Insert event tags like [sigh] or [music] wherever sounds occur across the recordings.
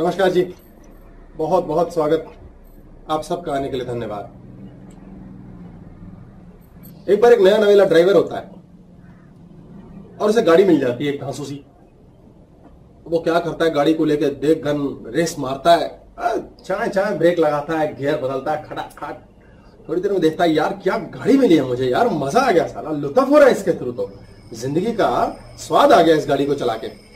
नमस्कार जी। बहुत बहुत स्वागत आप सबका आने के लिए धन्यवाद। एक बार एक नया नवेला ड्राइवर होता है और उसे गाड़ी मिल जाती है एक सी वो क्या करता है? गाड़ी को लेकर देख गन, रेस मारता है चाय चाय, ब्रेक लगाता है, गियर बदलता है, खड़ा खट थोड़ी देर में देखता है, यार, क्या गाड़ी मिली है मुझे, यार, मज़ा आ गया साला, लुत्फ हो रहा है इसके थ्रू तो। ज़िंदगी का स्वाद आ गया इस गाड़ी को चला के।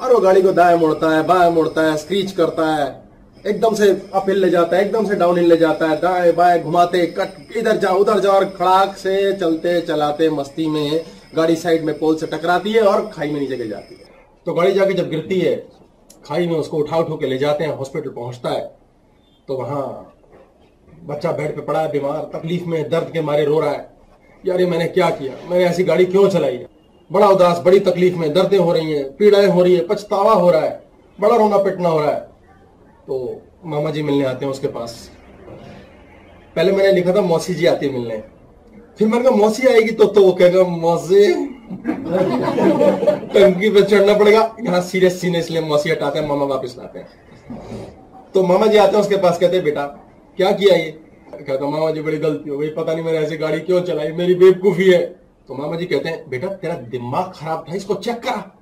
और वो गाड़ी को दाएँ मोड़ता है, बाएँ मोड़ता है स्क्रीच करता है। एकदम से अप हिल ले जाता है, एकदम से डाउन हिल ले जाता है, दाएँ बाएँ घुमाते, कट, इधर जा, उधर जा, और खड़ाक से चलते, चलाते मस्ती में गाड़ी साइड में पोल से टकराती है और खाई में नीचे गिर जाती है। तो गाड़ी जाके जब गिरती है, खाई में उसको उठा उठो के ले जाते हैं हॉस्पिटल पहुँचता है। तो वहाँ बच्चा बेड पे पड़ा है, बीमार, तकलीफ़ में दर्द के मारे रो रहा है। यार, ये मैंने क्या किया? मैंने ऐसी गाड़ी क्यों चलाई? है बड़ा उदास, बड़ी तकलीफ़ में दर्दें हो रही हैं, पीड़ाएँ हो रही है, पछतावा हो रहा है, बड़ा रोना पिटना हो रहा है। तो मामा जी मिलने आते हैं उसके पास। पहले मैंने लिखा था, मौसी जी आती मिलने। फिर मैंने कहा, मौसी आएगी तो तो वो कहेगा, मौसी। टंकी पे चढ़ना पड़ेगा। यहाँ सीरियस सीन है, इसलिए मौसी हटाते हैं, मामा वापस लाते हैं। तो मामा जी आते हैं उसके पास, कहते हैं, बेटा, क्या किया ये? कहता मामा जी, बड़ी गलती हो गई। पता नहीं मैंने ऐसी गाड़ी क्यों चलाई? मेरी बेवकूफ़ी है। तो मामा जी कहते हैं, बेटा, तेरा दिमाग खराब था, इसको चेक करा।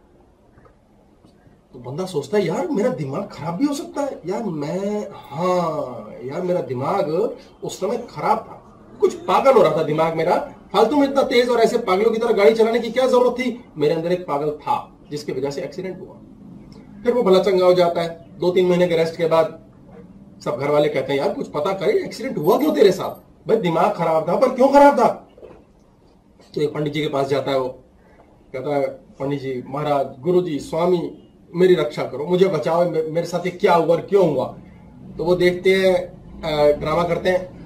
तो बंदा सोचता है, यार, मेरा दिमाग खराब भी हो सकता है। यार, मैं हाँ यार, मेरा दिमाग उस समय खराब था। कुछ पागल हो रहा था दिमाग मेरा। फालतू में इतना तेज और ऐसे पागलों की तरह गाड़ी चलाने की क्या ज़रूरत थी? मेरे अंदर एक पागल था, जिसकी वजह से एक्सीडेंट हुआ। फिर वो भला चंगा हो जाता है। दो तीन महीने के रेस्ट के बाद सब घर वाले कहते हैं, यार, कुछ पता करे एक्सीडेंट हुआ क्यों तेरे साथ? भाई, दिमाग खराब था, पर क्यों खराब था? तो एक पंडित जी के पास जाता है वो। कहता है, पंडित जी, महाराज गुरु जी स्वामी, मेरी रक्षा करो, मुझे बचाओ मेरे साथ ये क्या हुआ क्यों हुआ? तो वो देखते हैं ड्रामा करते हैं।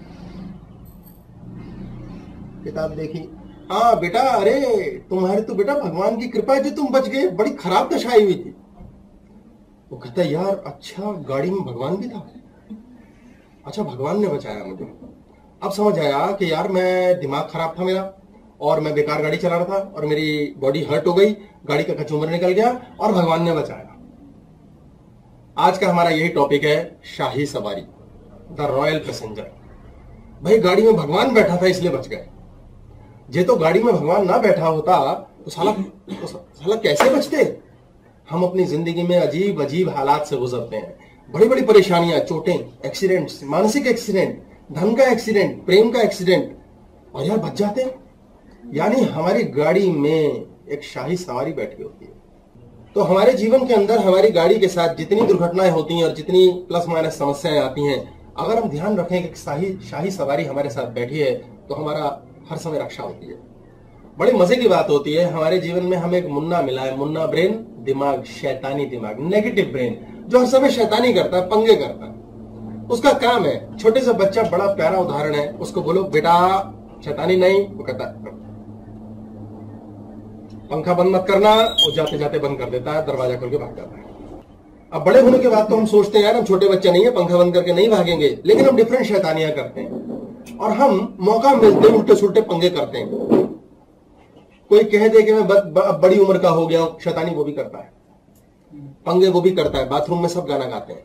किताब देखी। हाँ बेटा, अरे, तुम्हारे तो बेटा भगवान की कृपा है जो तुम बच गए, बड़ी खराब दशा हुई थी। वो कहता यार अच्छा गाड़ी में भगवान भी था। अच्छा भगवान ने बचाया मुझे। अब समझ आया कि यार, मैं दिमाग खराब था मेरा। और मैं बेकार गाड़ी चला रहा था और मेरी बॉडी हर्ट हो गई, गाड़ी का कचूमर निकल गया और भगवान ने बचाया। आज का हमारा यही टॉपिक है, शाही सवारी द रॉयल पैसेंजर भाई, गाड़ी में भगवान बैठा था इसलिए बच गए। जे तो गाड़ी में भगवान ना बैठा होता तो साला तो साला कैसे बचते? हम अपनी ज़िंदगी में अजीब अजीब हालात से गुजरते हैं। बड़ी बड़ी परेशानियाँ, चोटें एक्सीडेंट्स मानसिक एक्सीडेंट धन का एक्सीडेंट प्रेम का एक्सीडेंट और यार बच जाते हैं। यानी हमारी गाड़ी में एक शाही सवारी बैठी होती है। तो हमारे जीवन के अंदर हमारी गाड़ी के साथ जितनी दुर्घटनाएँ होती हैं और जितनी प्लस माइनस समस्याएँ आती हैं, अगर हम ध्यान रखें कि शाही शाही सवारी हमारे साथ बैठी है तो हमारा हर समय रक्षा होती है। बड़ी मज़े की बात होती है, हमारे जीवन में हमें एक मुन्ना मिला है। मुन्ना ब्रेन, दिमाग, शैतानी दिमाग, नेगेटिव ब्रेन, जो हर समय शैतानी करता है, पंगे करता है। उसका काम है, छोटे से बच्चा, बड़ा प्यारा उदाहरण है, उसको बोलो, बेटा, शैतानी नहीं, वो कहता पंखा बंद मत करना, वो जाते जाते बंद कर देता है, दरवाज़ा खोल के भाग जाता है। अब बड़े होने के बाद तो हम सोचते हैं, यार, हम छोटे बच्चे नहीं है, पंखा बंद करके नहीं भागेंगे, लेकिन हम डिफरेंट शैतानियाँ करते हैं। और हम मौका मिलते हैं उल्टे सुलटे पंगे करते हैं। कोई कह दे कि मैं बड़ी उम्र का हो गया हूँ, शैतानी वो भी करता है। पंगे वो भी करता है, बाथरूम में सब गाना गाते हैं।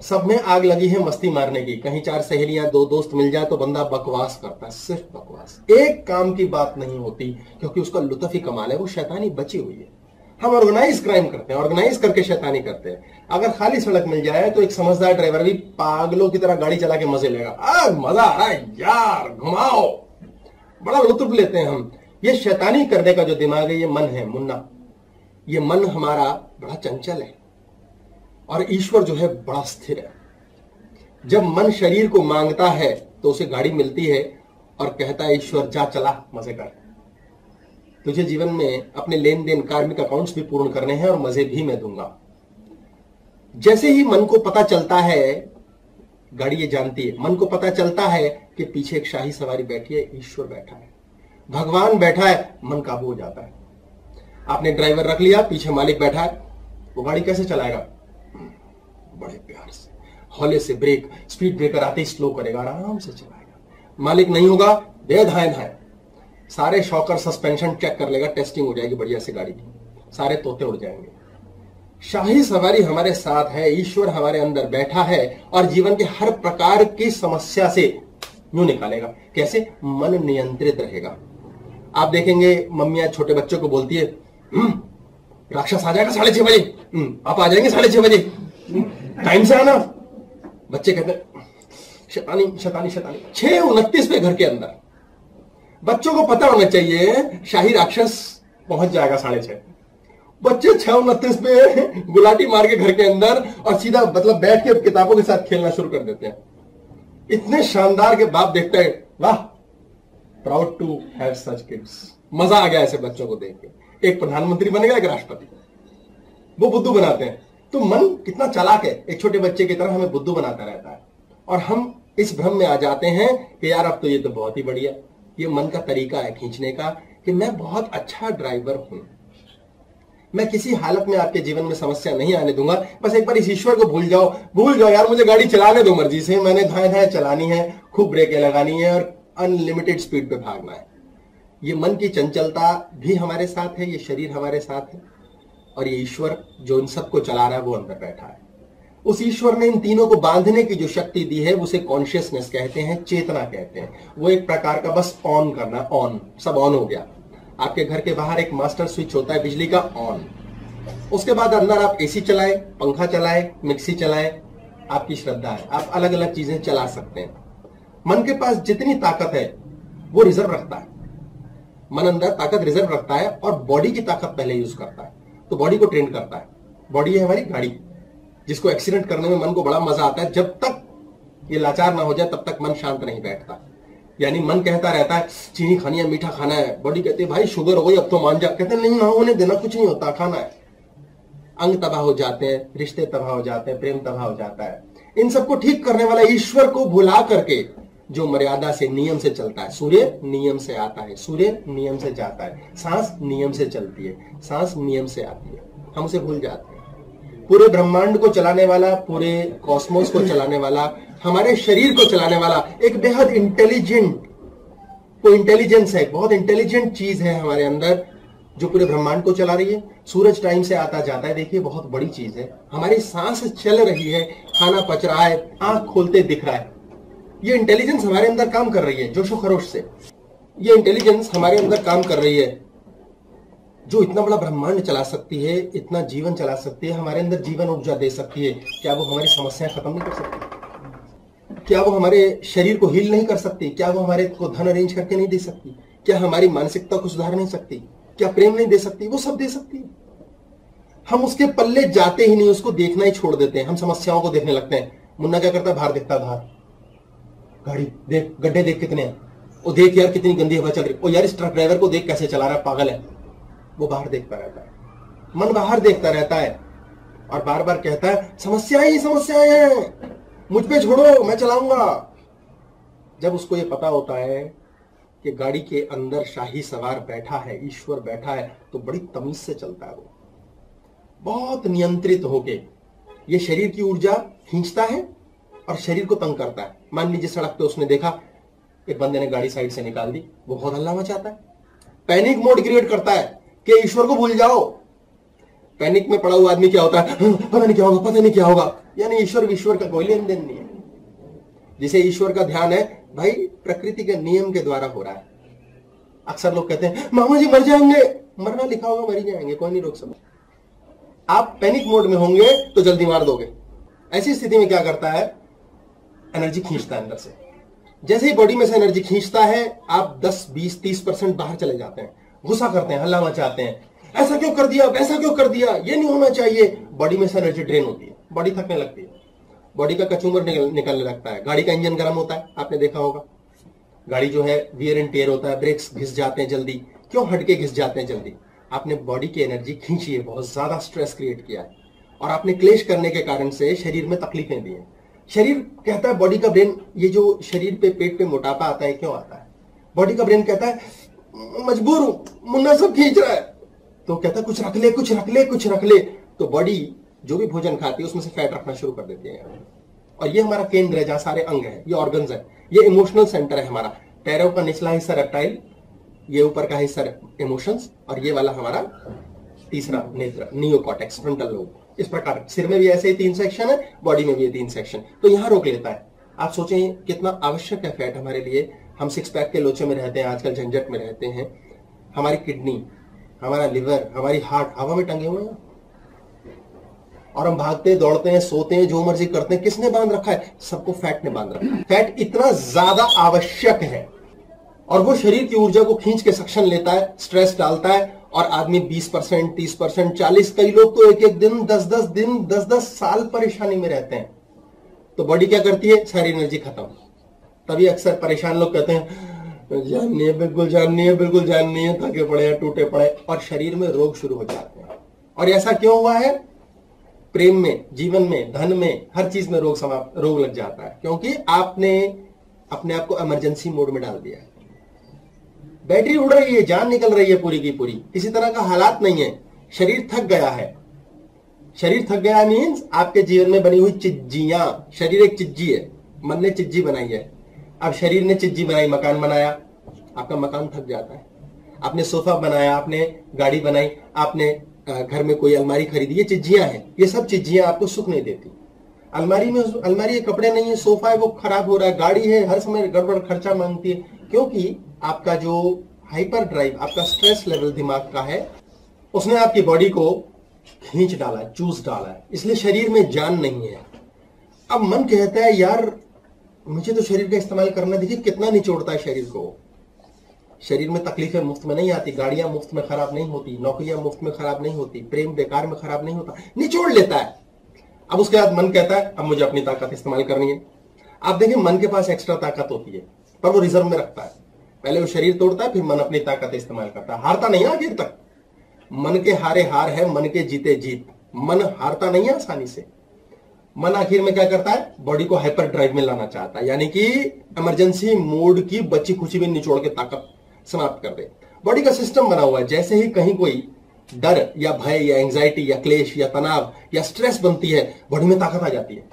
सब में आग लगी है मस्ती मारने की। कहीं चार सहेलियाँ दो दोस्त मिल जाए तो बंदा बकवास करता है सिर्फ़ बकवास। एक काम की बात नहीं होती क्योंकि उसका लुत्फ ही कमाल है वो शैतानी बची हुई है। हम ऑर्गेनाइज क्राइम करते हैं ऑर्गेनाइज करके शैतानी करते हैं। अगर खाली सड़क मिल जाए तो एक समझदार ड्राइवर भी पागलों की तरह गाड़ी चला के मज़े लेगा। आ, मज़ा आ रहा है यार घुमाओ। बड़ा लुत्फ लेते हैं हम। ये शैतानी करने का जो दिमाग है ये मन है मुन्ना। ये मन हमारा बड़ा चंचल है। और ईश्वर जो है बड़ा स्थिर है। जब मन शरीर को माँगता है तो उसे गाड़ी मिलती है और कहता है, ईश्वर, जा, चला, मज़े कर। तुझे जीवन में अपने लेन देन कार्मिक अकाउंट्स भी पूर्ण करने हैं और मज़े भी मैं दूँगा। जैसे ही मन को पता चलता है, गाड़ी ये जानती है, मन को पता चलता है कि पीछे एक शाही सवारी बैठी है, ईश्वर बैठा है। भगवान बैठा है, मन काबू हो जाता है। आपने ड्राइवर रख लिया, पीछे मालिक बैठा है, वो गाड़ी कैसे चलाएगा? बड़े प्यार से हौले से ब्रेक स्पीड ब्रेकर आते ही स्लो करेगा आराम से चलाएगा। मालिक नहीं होगा दे धाए धाए सारे शॉकर सस्पेंशन चेक कर लेगा टेस्टिंग हो जाएगी बढ़िया से गाड़ी की। सारे तोते उड़ जाएँगे। शाही सवारी हमारे साथ है ईश्वर हमारे अंदर बैठा है और जीवन के हर प्रकार की समस्या से यूँ निकालेगा। कैसे? मन नियंत्रित रहेगा। आप देखेंगे मम्मियाँ छोटे बच्चों को बोलती है "हम्म, राक्षस आ जाएगा साढ़े छह बजे। "हम्म, आप आ जाएँगे साढ़े छह बजे। टाइम से आना। बच्चे कहते शतानी शतानी शतानी। छह उनतीस पे घर के अंदर। बच्चों को पता होना चाहिए, शाही राक्षस पहुँच जाएगा साढ़े छह। बच्चे छह उनतीस पे गुलाटी मार के घर के अंदर और सीधा मतलब बैठ के किताबों के साथ खेलना शुरू कर देते हैं। इतने शानदार के बाप देखते हैं, वाह proud to have such kids मज़ा आ गया ऐसे बच्चों को देख के। एक प्रधानमंत्री बनेगा, एक राष्ट्रपति। वो बुद्धू बनाते हैं। तो मन कितना चालाक है। एक छोटे बच्चे की तरह हमें बुद्धू बनाता रहता है। और हम इस भ्रम में आ जाते हैं कि यार अब तो ये तो बहुत ही बढ़िया। ये मन का तरीका है खींचने का कि मैं बहुत अच्छा ड्राइवर हूँ। मैं किसी हालत में आपके जीवन में समस्या नहीं आने दूँगा। बस एक बार इस ईश्वर को भूल जाओ। भूल जाओ यार, मुझे गाड़ी चलाने दो मर्ज़ी से। मैंने धाए धाए चलानी है, खूब ब्रेकें लगानी है और अनलिमिटेड स्पीड पे भागना है। ये मन की चंचलता भी हमारे साथ है, ये शरीर हमारे साथ है। और ये ईश्वर जो इन सबको चला रहा है, वो अंदर बैठा है। उस ईश्वर ने इन तीनों को बांधने की जो शक्ति दी है, उसे कॉन्शियसनेस कहते हैं, चेतना कहते हैं। वो एक प्रकार का बस ऑन करना ऑन सब ऑन हो गया। आपके घर के बाहर एक मास्टर स्विच होता है, बिजली का ऑन उसके बाद अंदर आप एसी चलाए, पंखा चलाए, मिक्सी चलाए, आपकी श्रद्धा है। आप अलग अलग चीज़ें चला सकते हैं। मन के पास जितनी ताकत है, वो रिज़र्व रखता है। मन अंदर ताकत रिज़र्व रखता है और बॉडी की ताकत पहले यूज़ करता है। तो बॉडी को ट्रेन करता है। बॉडी है हमारी गाड़ी। जिसको एक्सीडेंट करने में मन को बड़ा मज़ा आता है जब तक ये लाचार ना हो जाए तब तक मन शांत नहीं बैठता। यानी मन कहता रहता है चीनी खानी है मीठा खाना है। बॉडी कहती है भाई शुगर हो गई अब तो मान जा। कहते हैं, नहीं ना होने देना कुछ नहीं होता खाना है। अंग तबाह हो जाते हैं रिश्ते तबाह हो जाते हैं प्रेम तबाह हो जाता है। इन सबको ठीक करने वाला ईश्वर को भुला करके जो मर्यादा से नियम से चलता है। सूर्य नियम से आता है। सूर्य नियम से जाता है। सांस नियम से चलती है। सांस नियम से आती है। हम उसे भूल जाते हैं। पूरे ब्रह्मांड को चलाने वाला, पूरे कॉस्मोस को चलाने वाला, हमारे शरीर को चलाने वाला एक बेहद इंटेलिजेंट को इंटेलिजेंस है, बहुत इंटेलिजेंट चीज़ है हमारे अंदर जो पूरे ब्रह्मांड को चला रही है। सूरज टाइम से आता जाता है। देखिए, बहुत बड़ी चीज़ है। हमारी सांस चल रही है, खाना पच रहा है, आँख खोलते दिख रहा है। ये इंटेलिजेंस हमारे अंदर काम कर रही है, जोशो खरोश से। ये इंटेलिजेंस हमारे अंदर काम कर रही है। जो इतना बड़ा ब्रह्मांड चला सकती है, इतना जीवन चला सकती है, हमारे अंदर जीवन ऊर्जा दे सकती है, क्या वो हमारी समस्याएँ खत्म नहीं कर सकती? क्या वो हमारे शरीर को हील नहीं कर सकती? क्या वो हमारे को धन अरेंज करके नहीं दे सकती? क्या हमारी मानसिकता को सुधार नहीं सकती? क्या प्रेम नहीं दे सकती? वो सब दे सकती है। हम उसके पल्ले जाते ही नहीं, उसको देखना ही छोड़ देते हैं। हम समस्याओं को देखने लगते हैं। मुन्ना क्या करता है? बाहर देखता बाहर गाड़ी, देख, गड्ढे देख कितने हैं। ओ देख यार कितनी गंदी हवा चल रही ओ यार इस ट्रक ड्राइवर को देख कैसे चला रहा है, पागल है। वो बाहर देखता रहता है। मन बाहर देखता रहता है। और बार बार कहता है, समस्याएँ ही, समस्याएँ हैं। मुझ पे छोड़ो, मैं चलाऊँगा। जब उसको ये पता होता है कि गाड़ी के अंदर शाही सवार बैठा है, ईश्वर बैठा है तो बड़ी तमीज से चलता है वो। बहुत नियंत्रित होके। ये शरीर की ऊर्जा खींचता है और शरीर को तंग करता है। मान लीजिए सड़क पे उसने देखा एक बंदे ने गाड़ी साइड से निकाल दी वो बहुत हल्ला मचाता है। पैनिक मोड क्रिएट करता है कि ईश्वर को भूल जाओ। पैनिक में पड़ा हुआ आदमी क्या होता है? "हाँ, पता नहीं क्या होगा पता नहीं क्या होगा। यानी ईश्वर ईश्वर का कोई लेन देन नहीं है। जिसे ईश्वर का ध्यान है भाई प्रकृति के नियम के द्वारा हो रहा है। अक्सर लोग कहते हैं मामा जी मर जाएँगे। मरना लिखा होगा मर जाएँगे कोई नहीं रोक सकता। आप पैनिक मोड में होंगे तो जल्दी मार दोगे। ऐसी स्थिति में क्या करता है? एनर्जी खींचता है अंदर से। जैसे ही बॉडी में से एनर्जी खींचता है आप 10, 20, 30 परसेंट बाहर चले जाते हैं। गुस्सा करते हैं हल्ला मचाते हैं। ऐसा क्यों कर दिया ऐसा क्यों कर दिया? ये नहीं होना चाहिए। बॉडी में से एनर्जी ड्रेन होती है। बॉडी थकने लगती है। बॉडी का कचूमर निकल, निकलने लगता है। गाड़ी का इंजन गर्म होता है। आपने देखा होगा। गाड़ी जो है वियर एंड टेयर होता है। ब्रेक्स घिस जाते हैं जल्दी। क्यों हटके घिस जाते हैं जल्दी? आपने बॉडी की एनर्जी खींची है। बहुत ज़्यादा स्ट्रेस क्रिएट किया है। और आपने क्लेश करने के कारण से शरीर में तकलीफें दी हैं। शरीर कहता है बॉडी का ब्रेन ये जो शरीर पे, पेट पे मोटापा आता है, क्यों आता है? बॉडी का ब्रेन कहता है, मजबूर हूँ, मुन्ना सब खींच रहा है। तो कहता है, कुछ रख ले, कुछ रख ले, कुछ रख ले। तो बॉडी जो भी भोजन खाती है, उसमें से फैट रखना शुरू कर देती है। और ये हमारा केंद्र है, जहाँ सारे अंग है, ये ऑर्गन है। ये इमोशनल सेंटर है हमारा। पैरों का निचला हिस्सा रेप्टाइल ये ऊपर का हिस्सा इमोशंस और ये वाला हमारा तीसरा, नेत्र नियोकॉटेक्स फ्रंटल लोब इस प्रकार, सिर में भी ऐसे ही तीन सेक्शन है बॉडी में भी तीन सेक्शन तो यहाँ रोक लेता है। आप सोचें कितना आवश्यक है फैट हमारे लिए। हम सिक्स पैक के लोचे में रहते हैं, आजकल झंझट में रहते हैं। हमारी किडनी हमारा लिवर हमारी हार्ट हवा में टंगे हुए हैं। और हम भागते, दौड़ते हैं, सोते हैं, जो मर्ज़ी करते हैं। किसने बाँध रखा है? सबको फैट ने बाँध रखा है। फैट इतना ज़्यादा आवश्यक है। और वो शरीर की ऊर्जा को खींच के सक्शन लेता है स्ट्रेस डालता है और आदमी 20 परसेंट, तीस परसेंट, चालीस, कई लोग तो एक एक दिन दस दस दिन दस दस साल परेशानी में रहते हैं। तो बॉडी क्या करती है? सारी एनर्जी खत्म। तभी अक्सर परेशान लोग कहते हैं, जाननी है, बिल्कुल जाननी है, बिल्कुल जाननी है। थके पड़े हैं टूटे पड़े, और शरीर में रोग शुरू हो जाते हैं। और ऐसा क्यों हुआ है? प्रेम में, जीवन में, धन में, हर चीज़ में रोग समाप्त रोग लग जाता है। क्योंकि आपने अपने आप को इमरजेंसी मोड में डाल दिया है। बैटरी उड़ रही है, जान निकल रही है पूरी की पूरी। किसी तरह का हालात नहीं है। शरीर थक गया है। शरीर थक गया मीन्स आपके जीवन में बनी हुई चिज्जियाँ। शरीर एक चिज्जी है। मन ने चिज्जी बनाई है। अब शरीर ने चिज्जी बनाई, मकान बनाया। आपका मकान थक जाता है। आपने सोफा बनाया, आपने गाड़ी बनाई, आपने घर में कोई अलमारी खरीदी, ये चिज्जियाँ हैं। ये सब चिज्जियाँ आपको सुख नहीं देती। अलमारी में अलमारी कपड़े नहीं है, सोफा है, वो खराब हो रहा है, गाड़ी है, हर समय गड़बड़, खर्चा मांगती है। क्योंकि आपका जो हाइपर ड्राइव आपका स्ट्रेस लेवल दिमाग का है, उसने आपकी बॉडी को खींच डाला है चूस डाला है। इसलिए शरीर में जान नहीं है। अब मन कहता है, यार, मुझे तो शरीर का इस्तेमाल करना देखिए, कितना निचोड़ता है शरीर को। शरीर में तकलीफें मुफ़्त में नहीं आती, गाड़ियाँ मुफ़्त में खराब नहीं होती, नौकरियाँ मुफ़्त में खराब नहीं होती, प्रेम बेकार में खराब नहीं होता, निचोड़ लेता है। अब उसके बाद मन कहता है, अब मुझे अपनी ताकत इस्तेमाल करनी है। आप देखिए, मन के पास एक्स्ट्रा ताकत होती है, पर वो रिज़र्व में रखता है। पहले वो शरीर तोड़ता है, फिर मन अपनी ताकत इस्तेमाल करता है। हारता नहीं आखिर तक। मन के हारे हार है, मन के जीते जीत। मन हारता नहीं है आसानी से। मन आखिर में क्या करता है? बॉडी को हाइपर ड्राइव में लाना चाहता है। यानी कि इमरजेंसी मोड की बच्ची खुची भी निचोड़ के ताकत समाप्त कर दे। बॉडी का सिस्टम बना हुआ है। जैसे ही कहीं कोई डर या भय या एंजाइटी या क्लेश या तनाव या स्ट्रेस बनती है बॉडी में ताकत आ जाती है।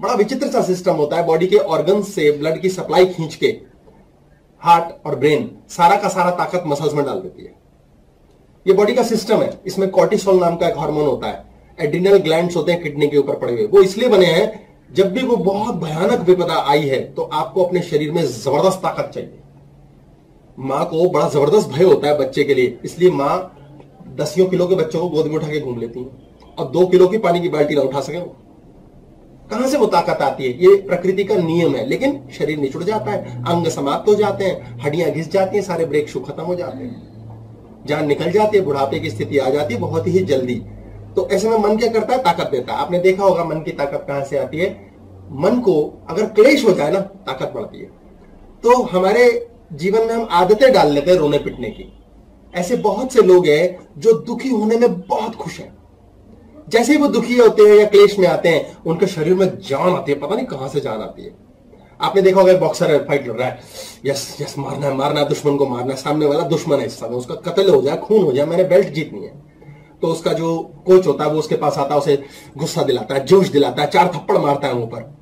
बड़ा विचित्र सा सिस्टम होता है। बॉडी के ऑर्गन से ब्लड की सप्लाई खींच के हार्ट और ब्रेन सारा का सारा ताकत मसल्स में डाल देती है। ये बॉडी का सिस्टम है। इसमें कॉर्टिसोल नाम का एक हार्मोन होता है। एडिनल ग्लैंड होते हैं किडनी के ऊपर पड़े हुए। वो इसलिए बने हैं, जब भी वो बहुत भयानक विपदा आई है तो आपको अपने शरीर में ज़बरदस्त ताकत चाहिए। माँ को बड़ा ज़बरदस्त भय होता है बच्चे के लिए। इसलिए माँ दसियों किलो के बच्चों को गोद में उठा के घूम लेती है। और दो किलो की पानी की बाल्टी ना उठा सके वो। कहाँ से वो ताकत आती है? ये प्रकृति का नियम है, लेकिन शरीर निचुड़ जाता है, अंग समाप्त हो जाते हैं, हड्डियाँ घिस जाती हैं, सारे ब्रेक शू खत्म हो जाते हैं। जान निकल जाती है, बुढ़ापे की स्थिति आ जाती है, बहुत ही जल्दी। तो ऐसे में मन क्या करता है? ताकत देता है। आपने देखा होगा मन की ताकत कहाँ से आती है? मन को अगर क्लेश हो जाए ना, ताकत बढ़ती है। तो हमारे जीवन में हम आदतें डाल लेते हैं रोने पिटने की। ऐसे बहुत से लोग हैं जो दुखी होने में बहुत खुश हैं। जैसे ही वो दुखी होते हैं या क्लेश में आते हैं, उनके शरीर में जान आती है, पता नहीं कहाँ से जान आती है। आपने देखा होगा, बॉक्सर है फाइट लड़ रहा है। यस यस मारना है, मारना दुश्मन को मारना सामने वाला दुश्मन है इस समय, उसका कत्ल हो जाए, खून हो जाए, मैंने बेल्ट जीतनी है। तो उसका जो कोच होता है, वो उसके पास आता है, उसे गुस्सा दिलाता है, जोश दिलाता है, चार थप्पड़ मारता है ऊपर।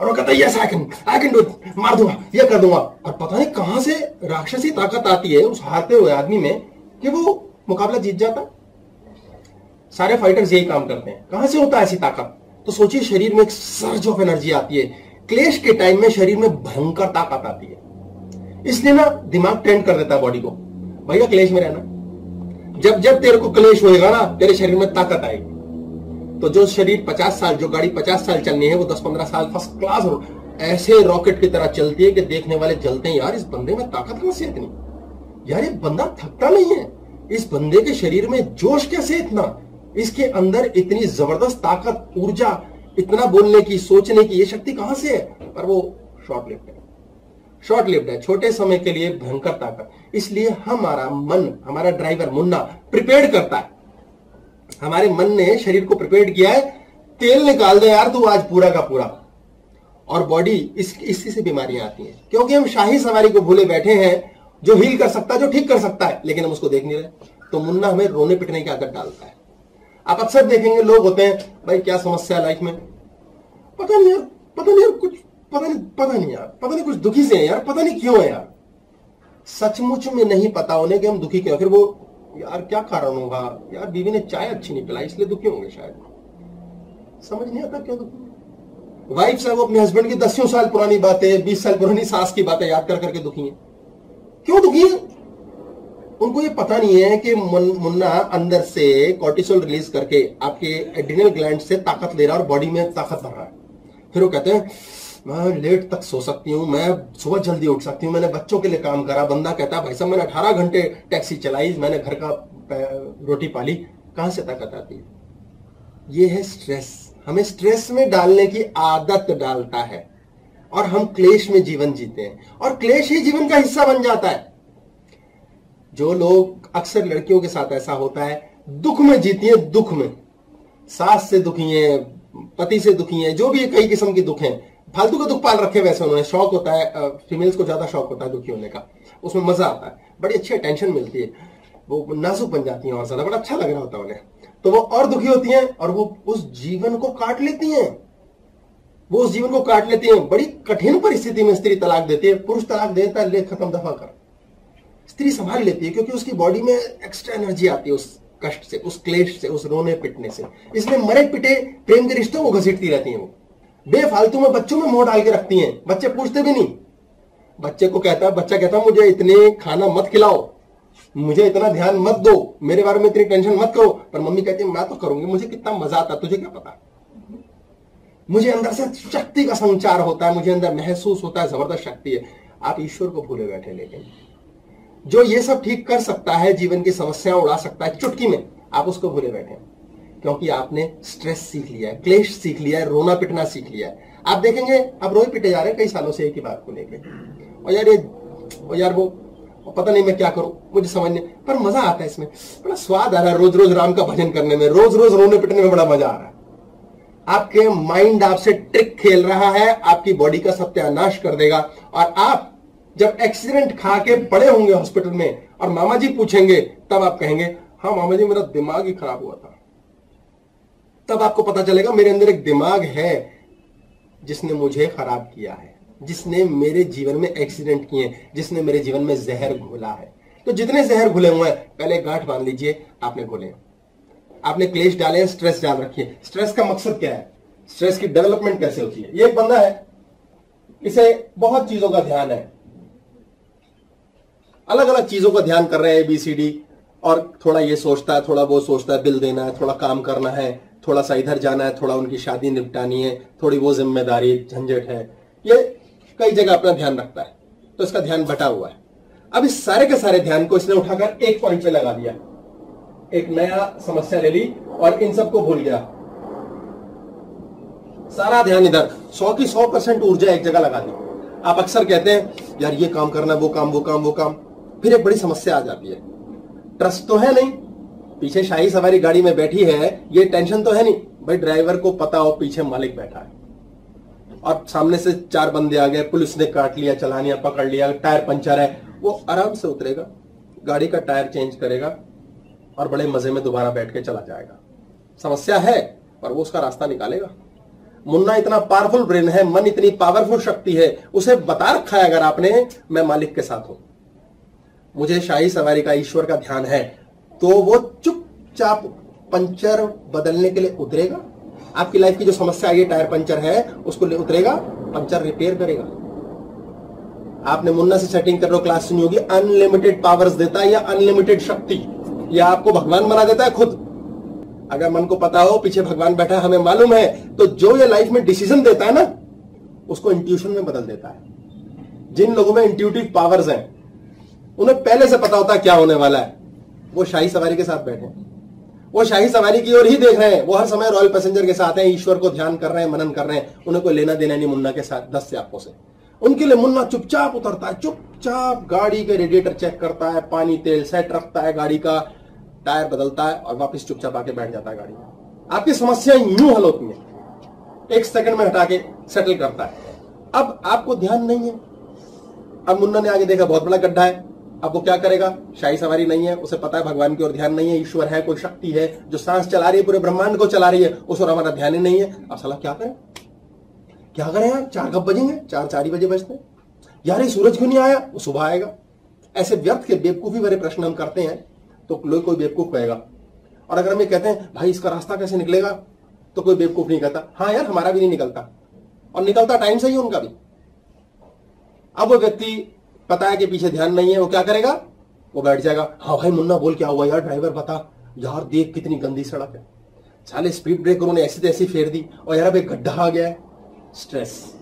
और वो कहता है yes I can I can do मार दूँगा, ये कर दूँगा। और पता नहीं कहाँ से राक्षसी ताकत आती है, उस हारते हुए आदमी में, कि वो मुकाबला जीत जाता। है सारे फाइटर्स यही काम करते हैं। कहाँ से होता है ऐसी ताकत? तो सोचिए, शरीर में एक सर्ज ऑफ़ एनर्जी आती है। क्लेश के टाइम में शरीर में भयंकर ताकत आती है। इसलिए ना, दिमाग ट्रेंड कर देता है बॉडी को। भैया क्लेश में रहना। जब जब तेरे को क्लेश होएगा ना, तेरे शरीर में ताकत आएगी। तो जो शरीर 50 साल, जो गाड़ी 50 साल चलनी है, वो 10-15 साल फ़र्स्ट क्लास हो। ऐसे रॉकेट की तरह चलती है कि देखने वाले जलते हैं, यार, इस बंदे में ताकत कहाँ से इतनी? यार, ये बंदा थकता नहीं है। इस बंदे के शरीर में जोश कैसे इतना? इसके अंदर इतनी ज़बरदस्त ताकत, ऊर्जा, इतना बोलने की, सोचने की, ये शक्ति कहाँ से है? पर वो शॉर्ट लिफ्ट है। शॉर्ट लिफ्ट है, छोटे समय के लिए भयंकर ताकत। इसलिए हमारा मन, हमारा ड्राइवर मुन्ना प्रिपेयर करता है। हमारे मन ने शरीर को प्रिपेयर किया है, तेल निकाल दे यार तू आज पूरा का पूरा। और बॉडी इस, इसी से बीमारियाँ आती हैं। क्योंकि हम शाही सवारी को भूले बैठे हैं, जो हील कर सकता है, जो ठीक कर सकता है, लेकिन हम उसको देख नहीं रहे। तो मुन्ना हमें रोने पिटने की आदत डालता है। आप अक्सर देखेंगे, लोग होते हैं, भाई क्या समस्या है लाइफ में? पता नहीं यार, पता नहीं यार कुछ, पता नहीं पता नहीं यार, पता नहीं कुछ दुखी से है यार, पता नहीं क्यों है यार। सचमुच में नहीं पता होने कि हम दुखी क्यों फिर वो, यार क्या कारण होगा? यार बीवी ने चाय अच्छी नहीं पिलाई, इसलिए दुखी होंगे शायद। समझ नहीं आता क्यों दुखी? वाइफ साहब अपने हस्बैंड की दसियों साल पुरानी बातें, बीस साल पुरानी सास की बातें याद कर करके दुखी है। क्यों दुखी है? उनको ये पता नहीं है कि मुन्ना अंदर से कॉर्टिसोल रिलीज़ करके आपके एड्रिनल ग्लैंड से ताकत ले रहा है और बॉडी में ताकत भर रहा है। फिर वो कहते हैं, मैं लेट तक सो सकती हूँ, मैं सुबह जल्दी उठ सकती हूँ, मैंने बच्चों के लिए काम करा, बंदा कहता है, भाई साहब, मैंने अठारह घंटे टैक्सी चलाई, मैंने घर का रोटी पाली, कहाँ से ताकत आती है? ये है स्ट्रेस हमें स्ट्रेस में डालने की आदत डालता है और हम क्लेश में जीवन जीते हैं। और क्लेश ही जीवन का हिस्सा बन जाता है। जो लोग अक्सर लड़कियों के साथ ऐसा होता है, दुख में जीती है, दुख में। सास से दुखी है, पति से दुखी है, जो भी कई किस्म के दुख हैं। फालतू का दुख पाल रखे वैसे उन्होंने। शौक होता है फीमेल्स को ज़्यादा शौक होता है दुखी होने का। उसमें मज़ा आता है। बड़ी अच्छी टेंशन मिलती है। वो नाजुक बन जाती हैं और ज़्यादा। बड़ा अच्छा लग रहा होता है उन्हें। तो वो और दुखी होती हैं और वो उस जीवन को काट लेती हैं। वो उस जीवन को काट लेती हैं। बड़ी कठिन परिस्थिति में स्त्री तलाक देती है। पुरुष तलाक देता है ले खत्म, दफ़ा कर। स्त्री संभाल लेती है क्योंकि उसकी बॉडी में एक्स्ट्रा एनर्जी आती है उस कष्ट से, उस क्लेश से, उस रोने पिटने से। इसलिए मरे पिटे प्रेम के रिश्तों को घसीटती रहती हैं वो। बेफालतू में बच्चों में मोह डाल के रखती हैं। बच्चे पूछते भी नहीं। बच्चे को कहता है बच्चा कहता, मुझे इतने खाना मत खिलाओ। मुझे इतना ध्यान मत दो। मेरे बारे में इतनी टेंशन मत करो। पर मम्मी कहती है, मैं तो करूँगी। मुझे कितना मज़ा आता तुझे क्या पता? मुझे अंदर से शक्ति का संचार होता है। मुझे अंदर महसूस होता है। ज़बरदस्त शक्ति है। आप ईश्वर को भूले बैठे लेकिन। जो ये सब ठीक कर सकता है, जीवन की समस्या उड़ा सकता है, चुटकी में, आप उसको भूले बैठे क्योंकि आपने स्ट्रेस सीख लिया है, क्लेश सीख लिया है, रोना पिटना सीख लिया है। आप देखेंगे, अब रोए पिटे जा रहे हैं कई सालों से एक ही बात को लेकर और यार ये, और यार वो पता नहीं मैं क्या करूँ, मुझे समझ नहीं, पर मज़ा आता है इसमें। बड़ा स्वाद आ रहा है रोज रोज राम का भजन करने में, रोज रोज रोने पिटने में बड़ा मज़ा आ रहा है। आपके माइंड आपसे ट्रिक खेल रहा है, आपकी बॉडी का सत्यानाश कर देगा, और आप जब एक्सीडेंट खा के पड़े होंगे हॉस्पिटल में और मामा जी पूछेंगे, तब आप कहेंगे हाँ मामा जी मेरा दिमाग ही खराब हुआ था। तब आपको पता चलेगा, मेरे अंदर एक दिमाग है जिसने मुझे खराब किया है, जिसने मेरे जीवन में एक्सीडेंट किए जिसने मेरे जीवन में जहर घोला है। तो जितने जहर घुले हुए हैं, पहले गांठ बाँध लीजिए, आपने घोले आपने क्लेश डाले स्ट्रेस डाल रखी है। स्ट्रेस का मकसद क्या है? स्ट्रेस की डेवलपमेंट कैसे होती है? ये एक बंदा है, इसे बहुत चीज़ों का ध्यान है। अलग अलग चीज़ों का ध्यान कर रहे हैं एबीसीडी और थोड़ा ये सोचता है, थोड़ा वो सोचता है, बिल देना है, थोड़ा काम करना है, थोड़ा सा इधर जाना है, थोड़ा उनकी शादी निपटानी है, थोड़ी वो ज़िम्मेदारी, झंझट है। ये कई जगह अपना ध्यान रखता है तो इसका ध्यान बटा हुआ है। अब इस सारे के सारे ध्यान को इसने उठाकर एक पॉइंट पे लगा दिया। एक नया समस्या ले ली और इन सबको भूल गया। सारा ध्यान इधर, सौ की सौ परसेंट ऊर्जा एक जगह लगा दी। आप अक्सर कहते हैं, यार ये काम करना वो काम वो काम वो काम। फिर एक बड़ी समस्या आ जाती है। ट्रस्ट तो है नहीं। पीछे शाही सवारी गाड़ी में बैठी है, ये टेंशन तो है नहीं। भाई ड्राइवर को पता हो, पीछे मालिक बैठा है। और सामने से चार बंदे आ गए, पुलिस ने काट लिया चला लिया पकड़ लिया, टायर पंचर है। वो आराम से उतरेगा, गाड़ी का टायर चेंज करेगा, और बड़े मज़े में दोबारा बैठ के चला जाएगा। समस्या है, पर वो उसका रास्ता निकालेगा। मुन्ना इतना पावरफुल ब्रेन है, मन इतनी पावरफुल शक्ति है, उसे बता रखा है अगर आपने, मैं मालिक के साथ हूँ। मुझे शाही सवारी का ईश्वर का ध्यान है तो वो चुपचाप पंचर बदलने के लिए उतरेगा? आपकी लाइफ की जो समस्या आई है टायर पंचर है, उसको ले उतरेगा, पंचर रिपेयर करेगा। आपने मुन्ना से सेटिंग कर हो क्लास सुनी होगी अनलिमिटेड पावर्स देता है या अनलिमिटेड शक्ति? या आपको भगवान बना देता है खुद। अगर मन को पता हो, पीछे भगवान बैठा हमें मालूम है तो जो ये लाइफ में डिसीज़न देता है ना, उसको इंट्यूशन में बदल देता है। जिन लोगों में इंट्यूटिव पावर्स हैं उन्हें पहले से पता होता है क्या होने वाला है। वो शाही सवारी के साथ बैठे। वो शाही सवारी की ओर ही देख रहे हैं। वो हर समय रॉयल पैसेंजर के साथ हैं, ईश्वर को ध्यान कर रहे हैं, मनन कर रहे हैं। उन्हें कोई लेना देना नहीं मुन्ना के साथ, दस से से। उनके लिए मुन्ना चुपचाप उतरता है, चुपचाप गाड़ी के रेडिएटर चेक करता है, पानी तेल सेट रखता है गाड़ी का, टायर बदलता है और वापस चुपचाप आके बैठ जाता है गाड़ी में। आपकी समस्या यूँ हल होती है। एक सेकंड में हटा के सेटल करता है। अब आपको ध्यान नहीं है। अब मुन्ना ने आगे देखा, बहुत बड़ा गड्ढा है। अब वो क्या करेगा? शाही सवारी नहीं है, उसे पता है भगवान की ओर ध्यान नहीं है, ईश्वर है, कोई शक्ति है, जो सांस चला रही है, पूरे ब्रह्मांड को चला रही है, उस और हमारा ध्यान ही नहीं है। अब सलाह क्या करें? क्या करें यार? चार कब बजेंगे, चार चार ही बजे बजते हैं। यार ये सूरज क्यों नहीं आया? वो सुबह आएगा। ऐसे व्यर्थ के बेवकूफ़ी भरे प्रश्न हम करते हैं तो लोग कोई बेवकूफ़ कहेगा। और अगर हम ये कहते हैं, भाई, इसका रास्ता कैसे निकलेगा? तो कोई बेवकूफ़ नहीं कहता। हाँ यार, हमारा भी नहीं निकलता। और निकलता टाइम से ही उनका भी। अब वो व्यक्ति पता है कि पीछे ध्यान नहीं है, वो क्या करेगा? वो बैठ जाएगा। हाँ भाई, मुन्ना बोल क्या हुआ यार? ड्राइवर बता। यार, देख कितनी गंदी सड़क है। साले स्पीड ब्रेकर उन्होंने ऐसी तैसी फेर दी और यार अब एक गड्ढा आ गया है। स्ट्रेस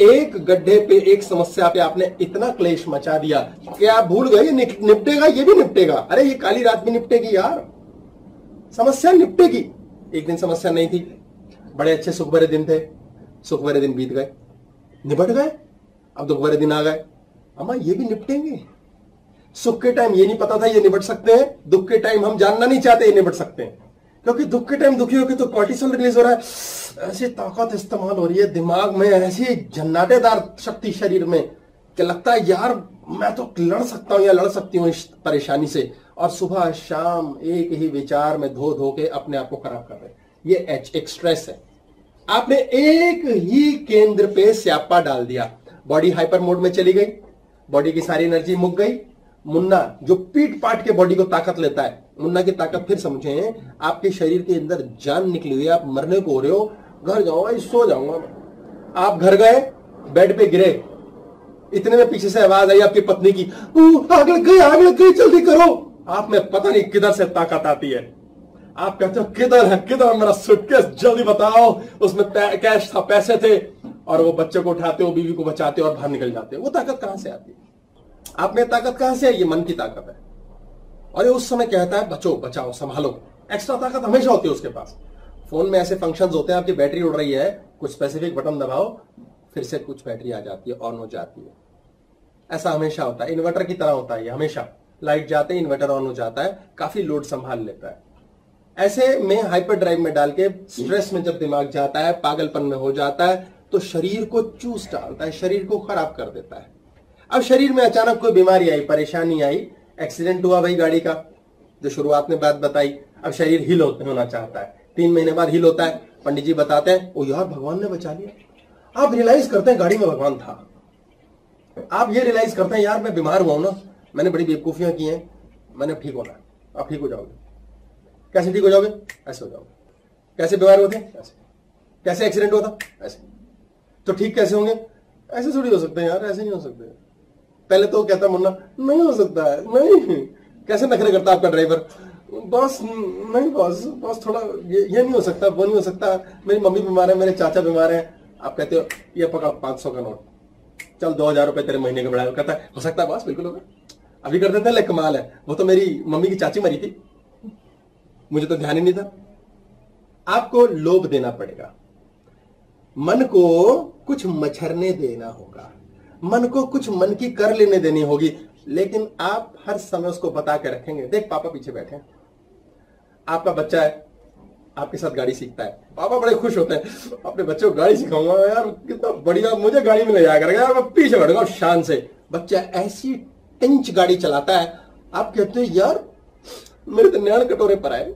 एक गड्ढे पे एक समस्या पे आपने इतना क्लेश मचा दिया। कि आप भूल गए? निपटेगा? ये भी निपटेगा। अरे, ये काली रात भी निपटेगी यार। समस्या निपटेगी। एक दिन समस्या नहीं थी। बड़े अच्छे सुख भरे दिन थे। सुख भरे दिन बीत गए। निपट गए। अब दुख भरे दिन आ गए। अम्मा, ये भी निपटेंगे। सुख के टाइम ये नहीं पता था ये निपट सकते हैं, दुख के टाइम हम जानना नहीं चाहते ये निपट सकते हैं। क्योंकि दुख के टाइम दुखी होकर तो कॉर्टिसोल रिलीज़ हो रहा है। ऐसी ताकत इस्तेमाल हो रही है दिमाग में, ऐसी जन्नाटेदार शक्ति शरीर में कि लगता है, यार, मैं तो लड़ सकता हूँ या लड़ सकती हूँ इस परेशानी से। और सुबह शाम एक ही विचार में धो धो के अपने आप को खराब कर रहे ये एच एक स्ट्रेस है। आपने एक ही केंद्र पे स्यापा डाल दिया। बॉडी हाइपर मोड में चली गई। बॉडी की सारी एनर्जी मुक गई। मुन्ना, जो पीट पाट के बॉडी को ताकत लेता है, मुन्ना की ताकत फिर समझे, आपके शरीर के अंदर जान निकली हुई है, आप मरने को हो रहे हो, घर जाऊँगा सो जाऊँगा। आप घर गए बेड पे गिरे, इतने में पीछे से आवाज़ आई आपकी पत्नी की आग लग गई, आग लग गई, जल्दी करो। आप में पता नहीं किधर से ताकत आती है। आप कहते हो, किधर है, किधर मेरा सुटकेस जल्दी बताओ। उसमें कैश था, पैसे थे। और वो बच्चे को उठाते हो, बीवी को बचाते हो और बाहर निकल जाते हो। वो ताकत कहाँ से आती है? आप में ताकत कहाँ से है ये मन की ताकत है। और ये उस समय कहता है, बचो, बचाओ, संभालो। एक्स्ट्रा ताकत हमेशा होती है उसके पास। फ़ोन में ऐसे फ़ंक्शंस होते हैं, आपकी बैटरी उड़ रही है, कुछ स्पेसिफिक बटन दबाओ, फिर से कुछ बैटरी आ जाती है ऑन हो जाती है। ऐसा हमेशा होता है। इन्वर्टर की तरह होता है हमेशा। लाइट जाते ही इन्वर्टर ऑन हो जाता है। काफ़ी लोड संभाल लेता है। ऐसे में हाइपर ड्राइव में डाल के स्ट्रेस में जब दिमाग जाता है, पागलपन में हो जाता है तो शरीर को चूस डालता है, शरीर को खराब कर देता है। अब शरीर में अचानक कोई बीमारी आई, परेशानी आई, एक्सीडेंट हुआ भाई गाड़ी का, जो शुरुआत में बात बताई, अब शरीर हिल होना चाहता है। तीन महीने बाद हिल होता है। पंडित जी बताते हैं, ओ यार, भगवान ने बचा लिया। आप रियलाइज़ करते हैं, गाड़ी में भगवान था। आप ये रियलाइज़ करते हैं, यार, मैं बीमार हुआ हूँ ना, मैंने बड़ी बेवकूफियाँ की हैं, मैंने ठीक होना आप ठीक हो जाओगे। कैसे ठीक हो जाओगे? ऐसे हो जाओगे। कैसे बीमार होते ऐसे। कैसे एक्सीडेंट हुआ था? ऐसे। तो ठीक कैसे होंगे? ऐसे थोड़ी हो सकते हैं यार ऐसे नहीं हो सकते। पहले तो कहता मुन्ना नहीं हो सकता है नहीं। कैसे नखरे करता आपका ड्राइवर बॉस नहीं बॉस बॉस थोड़ा ये, ये नहीं हो सकता वो नहीं हो सकता। मेरी मम्मी बीमार है मेरे चाचा बीमार है। आप कहते हो ये पकड़ पाँच सौ का नोट। चल दो हज़ार रुपए तेरे महीने का बढ़ाया। कहता है हो सकता है बॉस बिल्कुल होगा अभी कर देते हैं कमाल है। वो तो मेरी मम्मी की चाची मरी थी। मुझे तो ध्यान ही नहीं था। आपको लोभ देना पड़ेगा। मन को कुछ मछरने देना होगा। मन को कुछ मन की कर लेने देनी होगी। लेकिन आप हर समय उसको बता के रखेंगे। देख, पापा पीछे बैठे आपका बच्चा है। आपके साथ गाड़ी सीखता है। पापा बड़े खुश होते हैं। अपने बच्चे को गाड़ी सिखाऊँगा। यार, कितना बढ़िया, मुझे गाड़ी में ले जाया करेगा। यार, मैं पीछे बैठूँगा शान से। बच्चा ऐसी टिंच गाड़ी चलाता है। आप कहते हैं, यार, मेरे तो नैन कटोरे पर आए।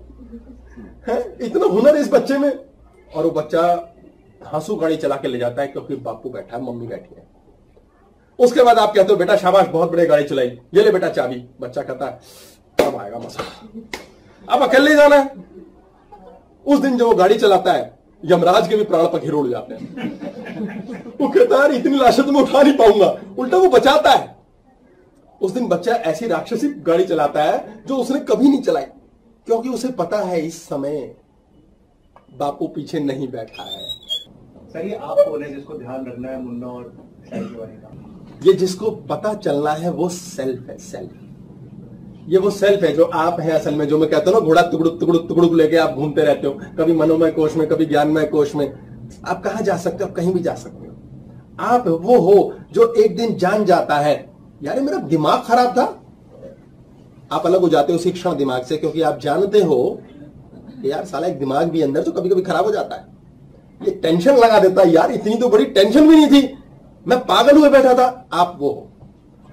इतना हुनर है इस बच्चे में। और वो बच्चा हांसू गाड़ी चला के ले जाता है क्योंकि बापू बैठा है, मम्मी बैठी है। उसके बाद आप कहते हो, बेटा शाबाश, बहुत बड़ी गाड़ी चलाई। ये ले बेटा चाबी। बच्चा कहता है, अब आएगा मसा अब अकेले जाना है। उस दिन जब वो गाड़ी चलाता है, यमराज के भी प्राण पखेर उड़ जाते हैं। वो कहता है इतनी लाशें तो मैं उठा नहीं पाऊँगा। उल्टा वो बचाता है। उस दिन बच्चा ऐसी राक्षसी गाड़ी चलाता है जो उसने कभी नहीं चलाई, क्योंकि उसे पता है इस समय बापू पीछे नहीं बैठा है। सही आप बोले जिसको ध्यान रखना है मुन्ना और ये जिसको पता चलना है वो सेल्फ है, सेल्फ। ये वो सेल्फ है जो आप है असल में, जो मैं कहता हूँ ना, घोड़ा टुकड़ू टुकड़ू टुकड़ू लेके आप घूमते रहते हो, कभी मनोमय कोष में, कभी ज्ञानमय कोष में। आप कहा जा सकते हो? आप कहीं भी जा सकते हो। आप वो हो जो एक दिन जान जाता है। यार मेरा दिमाग खराब था। आप अलग हो जाते हो शिक्षण दिमाग से, क्योंकि आप जानते हो यार साला एक दिमाग भी अंदर जो कभी कभी खराब हो जाता है। ये टेंशन लगा देता है यार, इतनी तो बड़ी टेंशन भी नहीं थी। मैं पागल हुए बैठा था, आप वो हो।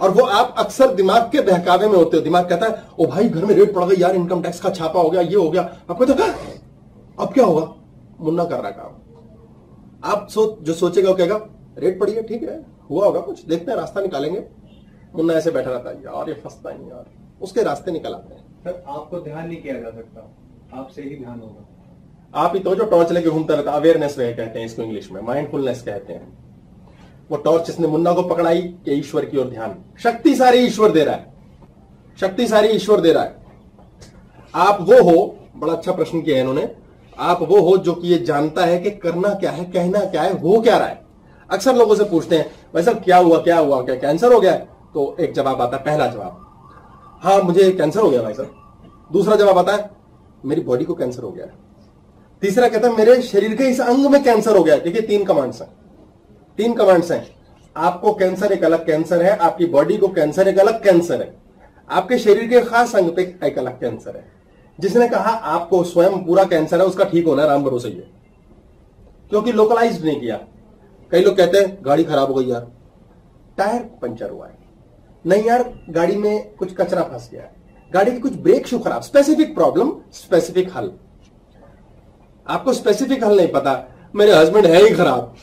और वो आप अक्सर दिमाग के बहकावे में होते हो। दिमाग कहता है, ओ भाई, घर में रेट पड़ गई यार इनकम टैक्स का छापा हो गया, ये हो गया। आप कहते अब क्या होगा? मुन्ना कर रहा काम। आप सोच जो सोचेगा वो कहेगा रेट पड़ी है, ठीक है, हुआ होगा कुछ, देखते हैं, रास्ता निकालेंगे। मुन्ना ऐसे बैठा रहता है, यार, ये फंसता नहीं यार। उसके रास्ते निकल आते हैं। सर, आपको ध्यान नहीं किया जा सकता। आपसे ही ध्यान होगा। आप ही तो जो टॉर्च लेके घूमता रहता अवेयरनेस वे कहते हैं इसको इंग्लिश में माइंडफुलनेस कहते हैं। वो टॉर्च इसने मुन्ना को पकड़ाई कि ईश्वर की ओर ध्यान। शक्ति सारी ईश्वर दे रहा है। शक्ति सारी ईश्वर दे रहा है। आप वो हो, बड़ा अच्छा प्रश्न किया है इन्होंने, आप वो हो जो कि ये जानता है कि करना क्या है, कहना क्या है, हो क्या रहा है। अक्सर लोगों से पूछते हैं, भाई साहब, क्या हुआ क्या हुआ, क्या कैंसर हो गया? तो एक जवाब आता है, पहला जवाब हाँ मुझे कैंसर हो गया भाई साहब। दूसरा जवाब आता है, मेरी बॉडी को कैंसर हो गया तीसरा कहता है, मेरे शरीर के इस अंग में कैंसर हो गया। देखिए, तीन कमांड्स हैं। तीन कमांड्स हैं। आपको कैंसर एक अलग कैंसर है, आपकी बॉडी को कैंसर एक अलग कैंसर है। आपके शरीर के खास अंग पे एक अलग कैंसर है। जिसने कहा, आपको स्वयं पूरा कैंसर है, उसका ठीक होना राम भरोसे ही क्योंकि लोकलाइज नहीं किया। कई लोग कहते हैं, गाड़ी खराब हो गई यार। टायर पंचर हुआ है। नहीं यार, गाड़ी में कुछ कचरा फंस गया है। गाड़ी की कुछ ब्रेक शू खराब? स्पेसिफिक प्रॉब्लम स्पेसिफिक हल। आपको स्पेसिफिक हल नहीं पता। मेरे हस्बैंड है ही खराब।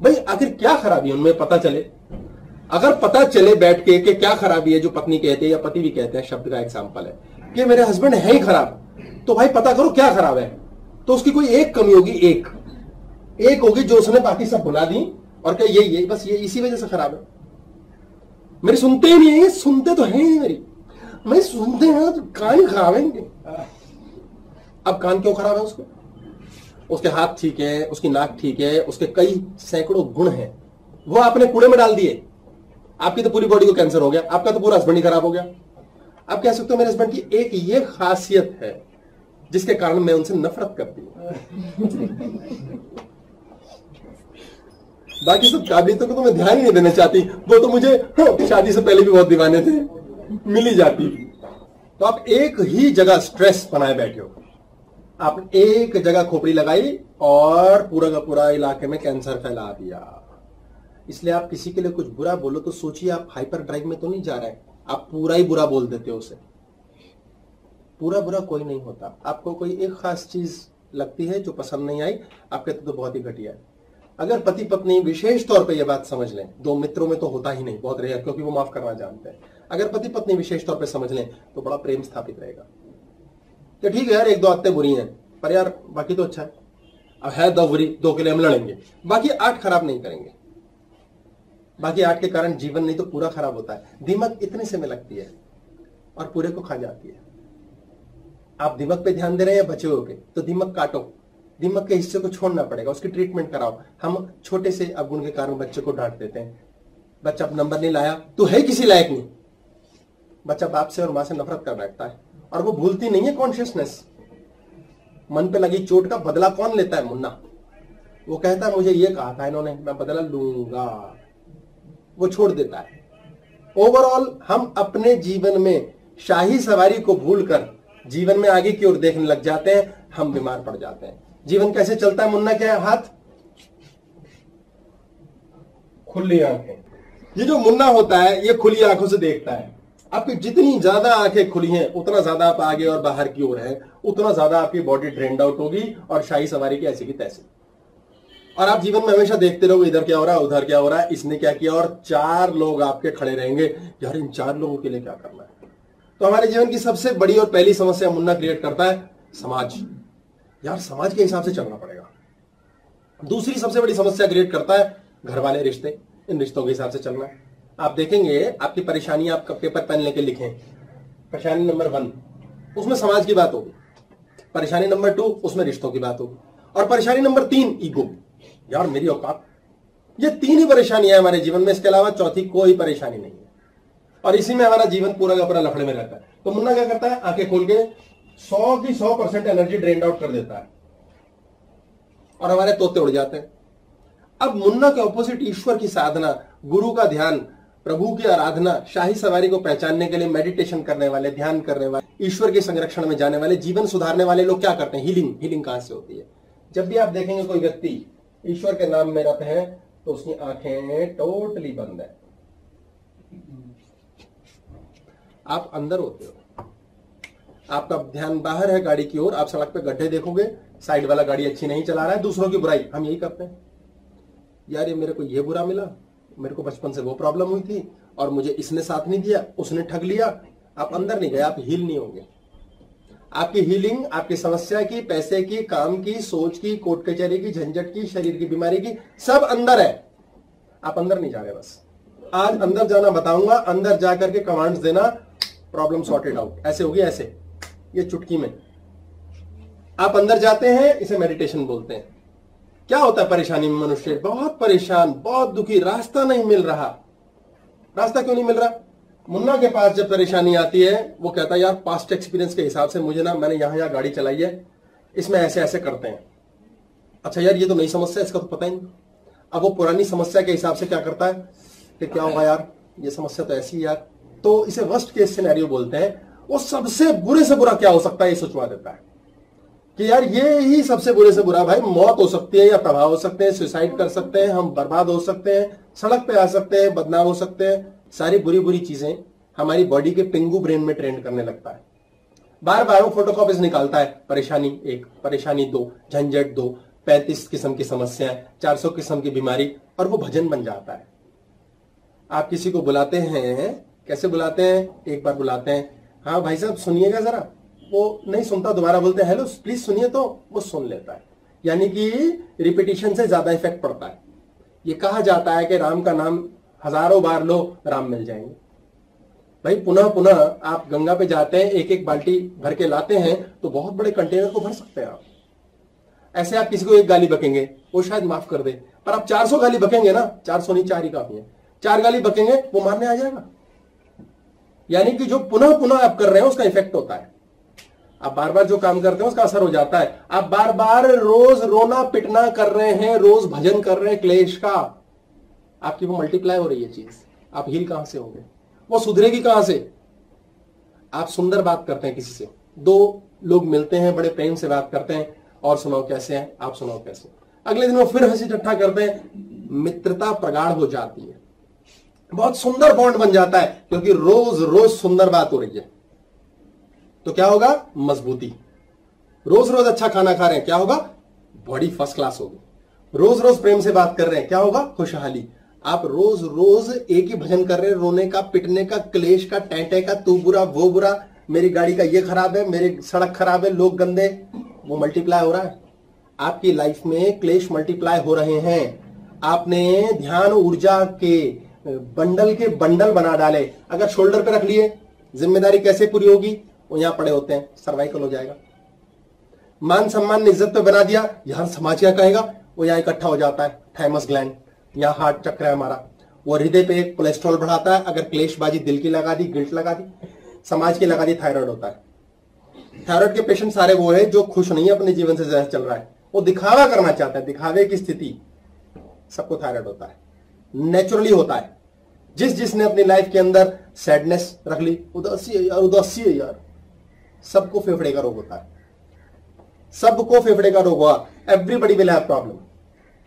भाई, आखिर क्या खराबी उनमें पता चले। अगर पता चले बैठ के कि क्या खराबी है, जो पत्नी कहते हैं या पति भी कहते हैं, शब्द का एग्ज़ाम्पल है, कि मेरे हस्बैंड है ही खराब तो भाई पता करो क्या खराब है। तो उसकी कोई एक कमी होगी, एक। एक होगी जो उसने बाकी सब भुला दी, और क्या यही है, बस ये इसी वजह से खराब है। मेरे सुनते ही नहीं है सुनते तो है ही मेरी। मैं सुनते हैं तो कान खराब है अब कान क्यों खराब है उसके? उसके हाथ ठीक है उसकी नाक ठीक है उसके कई सैकड़ों गुण हैं। वो आपने कूड़े में डाल दिए। आपकी तो पूरी बॉडी को कैंसर हो गया आपका तो पूरा हस्बैंड ही खराब हो गया। आप कह सकते हो मेरे हस्बैंड की एक ये खासियत है जिसके कारण मैं उनसे नफरत करती हूँ। बाकी सब काबिलियतों को तो मैं ध्यान ही नहीं देना चाहती। वो तो मुझे हाँ, शादी से पहले भी बहुत दीवाने थे मिली जाती। तो आप एक ही जगह स्ट्रेस बनाए बैठे हो। आप एक जगह खोपड़ी लगाई और पूरा का पूरा इलाके में कैंसर फैला दिया। इसलिए आप किसी के लिए कुछ बुरा बोलो तो सोचिए, आप हाइपर ड्राइव में तो नहीं जा रहे। आप पूरा ही बुरा बोल देते हो उसे। पूरा बुरा कोई नहीं होता। आपको कोई एक खास चीज़ लगती है जो पसंद नहीं आई आप कहते तो बहुत ही घटिया है। अगर पति पत्नी विशेष तौर पर यह बात समझ लें, दो मित्रों में तो होता ही नहीं, बहुत रेयर, क्योंकि वो माफ़ करना जानते हैं। अगर पति पत्नी विशेष तौर पर समझ लें तो बड़ा प्रेम स्थापित रहेगा। तो ठीक है यार, एक दो आते बुरी हैं, पर यार बाकी तो अच्छा है। अब है दो बुरी, दो के लिए हम लड़ेंगे। बाकी आठ खराब नहीं करेंगे। बाकी आठ के कारण जीवन नहीं तो पूरा खराब होता है। दीमक इतने से में लगती है और पूरे को खा जाती है। आप दीमक पे ध्यान दे रहे हैं बचे हुए तो दीमक काटो। दीमक के हिस्से को छोड़ना पड़ेगा, उसकी ट्रीटमेंट कराओ। हम छोटे से अवगुण के कारण बच्चे को डांट देते हैं। बच्चा अब नंबर नहीं लाया तो है किसी लायक नहीं। बच्चा बाप से और माँ से नफरत कर बैठता है। और वो भूलती नहीं है कॉन्शियसनेस मन पे लगी चोट का बदला कौन लेता है मुन्ना? वो कहता है, मुझे ये कहा था इन्होंने, मैं बदला लूँगा। वो छोड़ देता है। ओवरऑल हम अपने जीवन में शाही सवारी को भूलकर जीवन में आगे की ओर देखने लग जाते हैं, हम बीमार पड़ जाते हैं। जीवन कैसे चलता है मुन्ना क्या है हाथ? खुली आँखें। ये जो मुन्ना होता है, ये खुली आँखों से देखता है। आपकी जितनी ज़्यादा आँखें खुली हैं, उतना ज़्यादा आप आगे और बाहर की ओर है, उतना ज़्यादा आपकी बॉडी ड्रेंड आउट होगी और शाही सवारी की ऐसी की तैसी। और आप जीवन में हमेशा देखते रहो, इधर क्या हो रहा है, उधर क्या हो रहा है, इसने क्या किया, और चार लोग आपके खड़े रहेंगे, यार, इन चार लोगों के लिए क्या करना है? तो हमारे जीवन की सबसे बड़ी और पहली समस्या मुन्ना क्रिएट करता है, समाज। यार, समाज के हिसाब से चलना पड़ेगा। दूसरी सबसे बड़ी समस्या क्रिएट करता है घर वाले रिश्ते। इन रिश्तों के हिसाब से चलना। है आप देखेंगे, आपकी परेशानी आप पेपर पेन लेके लिखें। परेशानी नंबर वन उसमें समाज की बात होगी। परेशानी नंबर टू उसमें रिश्तों की बात होगी। और परेशानी नंबर तीन ईगो यार, मेरी औकात। ये तीन ही परेशानियाँ हमारे जीवन में, इसके अलावा चौथी कोई परेशानी नहीं है। और इसी में हमारा जीवन पूरा का पूरा लफड़े में रहता है। तो मुन्ना क्या करता है? आँखें खोल के सौ की सौ परसेंट एनर्जी ड्रेन आउट कर देता है। और हमारे तोते उड़ जाते हैं। अब मुन्ना के ऑपोजिट ईश्वर की साधना, गुरु का ध्यान प्रभु की आराधना, शाही सवारी को पहचानने के लिए मेडिटेशन करने वाले, ध्यान करने वाले, ईश्वर के संरक्षण में जाने वाले, जीवन सुधारने वाले लोग क्या करते हैं? हीलिंग हीलिंग कहाँ से होती है? जब भी आप देखेंगे कोई व्यक्ति ईश्वर के नाम में रत है तो उसकी आँखें टोटली बंद है। आप अंदर होते हो। आपका ध्यान बाहर है गाड़ी की ओर, आप सड़क पे गड्ढे देखोगे, साइड वाला गाड़ी अच्छी नहीं चला रहा है, दूसरों की बुराई, हम यही करते हैं। यार, ये मेरे को ये बुरा मिला? मेरे को बचपन से वो प्रॉब्लम हुई थी और मुझे इसने साथ नहीं दिया, उसने ठग लिया। आप अंदर नहीं गए, आप हील नहीं होंगे। आपकी हीलिंग आपकी समस्या की, पैसे की, काम की, सोच की कोर्ट कचहरी की, झंझट की, शरीर की बीमारी की, सब अंदर है। आप अंदर नहीं जा रहे बस। आज अंदर जाना बताऊँगा, अंदर जाकर के कमांड्स देना प्रॉब्लम सॉर्टेड आउट ऐसे होगी, ऐसे। ये चुटकी में। आप अंदर जाते हैं, इसे मेडिटेशन बोलते हैं। क्या होता है परेशानी में मनुष्य? बहुत परेशान, बहुत दुखी, रास्ता नहीं मिल रहा। रास्ता क्यों नहीं मिल रहा? मुन्ना के पास जब परेशानी आती है, वो कहता है, यार पास्ट एक्सपीरियंस के हिसाब से मुझे ना, मैंने यहाँ यहाँ गाड़ी चलाई है, इसमें ऐसे ऐसे करते हैं। अच्छा यार, ये तो नई समस्या इसका तो पता ही नहीं। अब वो पुरानी समस्या के हिसाब से क्या करता है? कि क्या होगा यार, ये समस्या तो ऐसी यार। तो इसे वर्स्ट केस सिनेरियो बोलते हैं। वो सबसे बुरे से बुरा क्या हो सकता है, ये सोचवा देता है। कि यार ये ही सबसे बुरे से बुरा, भाई, मौत हो सकती है या तबाह हो सकते हैं सुसाइड कर सकते हैं, हम बर्बाद हो सकते हैं, सड़क पे आ सकते हैं, बदनाम हो सकते हैं, सारी बुरी बुरी चीज़ें हमारी बॉडी के पिंगू ब्रेन में ट्रेंड करने लगता है। बार बार वो फोटोकॉपीज निकालता है, परेशानी एक, परेशानी दो, झंझट दो, पैंतीस किस्म की समस्याएँ, चार सौ किस्म की बीमारी, और वो भजन बन जाता है। आप किसी को बुलाते हैं, कैसे बुलाते हैं? एक बार बुलाते हैं। हाँ भाई साहब, सुनिएगा जरा। वो नहीं सुनता, दोबारा बोलते हैं, हेलो प्लीज़ सुनिए तो वो सुन लेता है। यानी कि रिपीटिशन से ज़्यादा इफ़ेक्ट पड़ता है। ये कहा जाता है कि राम का नाम हज़ारों बार लो, राम मिल जाएँगे। भाई, पुनः पुनः आप गंगा पे जाते हैं एक एक बाल्टी भर के लाते हैं तो बहुत बड़े कंटेनर को भर सकते हैं आप। ऐसे आप किसी को एक गाली बकेंगे, वो शायद माफ़ कर दे। पर आप 400 गाली बकेंगे ना 400 नहीं, चार ही काफ़ी है। चार गाली बकेंगे, वो मारने आ जाएगा। यानी कि जो पुनः पुनः आप कर रहे हैं, उसका इफ़ेक्ट होता है। आप बार बार जो काम करते हैं, उसका असर हो जाता है। आप बार बार रोज रोना, पिटना कर रहे हैं, रोज भजन कर रहे हैं, क्लेश का। आपकी वो मल्टीप्लाई हो रही है चीज़। आप हील कहाँ से होंगे वो सुधरेगी कहाँ से? आप सुंदर बात करते हैं किसी से। दो लोग मिलते हैं, बड़े प्रेम से बात करते हैं, और सुनाओ कैसे हैं, आप सुनाओ कैसे अगले दिन वो फिर हँसी ठट्ठा करते हैं। मित्रता प्रगाढ़ हो जाती है। बहुत सुंदर बॉन्ड बन जाता है, क्योंकि रोज रोज सुंदर बात हो रही है। तो क्या होगा? मजबूती। रोज रोज अच्छा खाना खा रहे हैं, क्या होगा? बॉडी फ़र्स्ट क्लास होगी। रोज रोज प्रेम से बात कर रहे हैं, क्या होगा? खुशहाली। आप रोज रोज एक ही भजन कर रहे हैं, रोने का, पिटने का, क्लेश का, टैटे का, तू बुरा, वो बुरा, मेरी गाड़ी का ये खराब है, मेरी सड़क खराब है, लोग गंदे, वो मल्टीप्लाई हो रहा है। आपकी लाइफ में क्लेश मल्टीप्लाई हो रहे हैं। आपने ध्यान, ऊर्जा के, बंडल के बंडल बना डाले। अगर शोल्डर पे रख लिए, ज़िम्मेदारी कैसे पूरी होगी? वो यहाँ पड़े होते हैं सर्वाइकल हो जाएगा। मान सम्मान ने इज़्ज़त पे बना दिया, यहाँ समाज क्या कहेगा, वो यहाँ इकट्ठा हो जाता है थैमस ग्लैंड यहाँ हार्ट चक्र है हमारा। वो हृदय पे कोलेस्ट्रॉल बढ़ाता है, अगर क्लेशबाजी दिल की लगा दी, गिल्ट लगा दी, समाज की लगा दी थायराइड होता है। थायराइड के पेशेंट सारे वो है जो खुश नहीं है, अपने जीवन से जैसे चल रहा है। वो दिखावा करना चाहता है, दिखावे की स्थिति। सबको थायराइड होता है। नेचुरली होता है। जिस जिसने अपनी लाइफ के अंदर सैडनेस रख ली, उदासी उदासी है यार। सबको फेफड़े का रोग होता है। सबको फेफड़े का रोग हुआ। एवरीबडी विल हैव प्रॉब्लम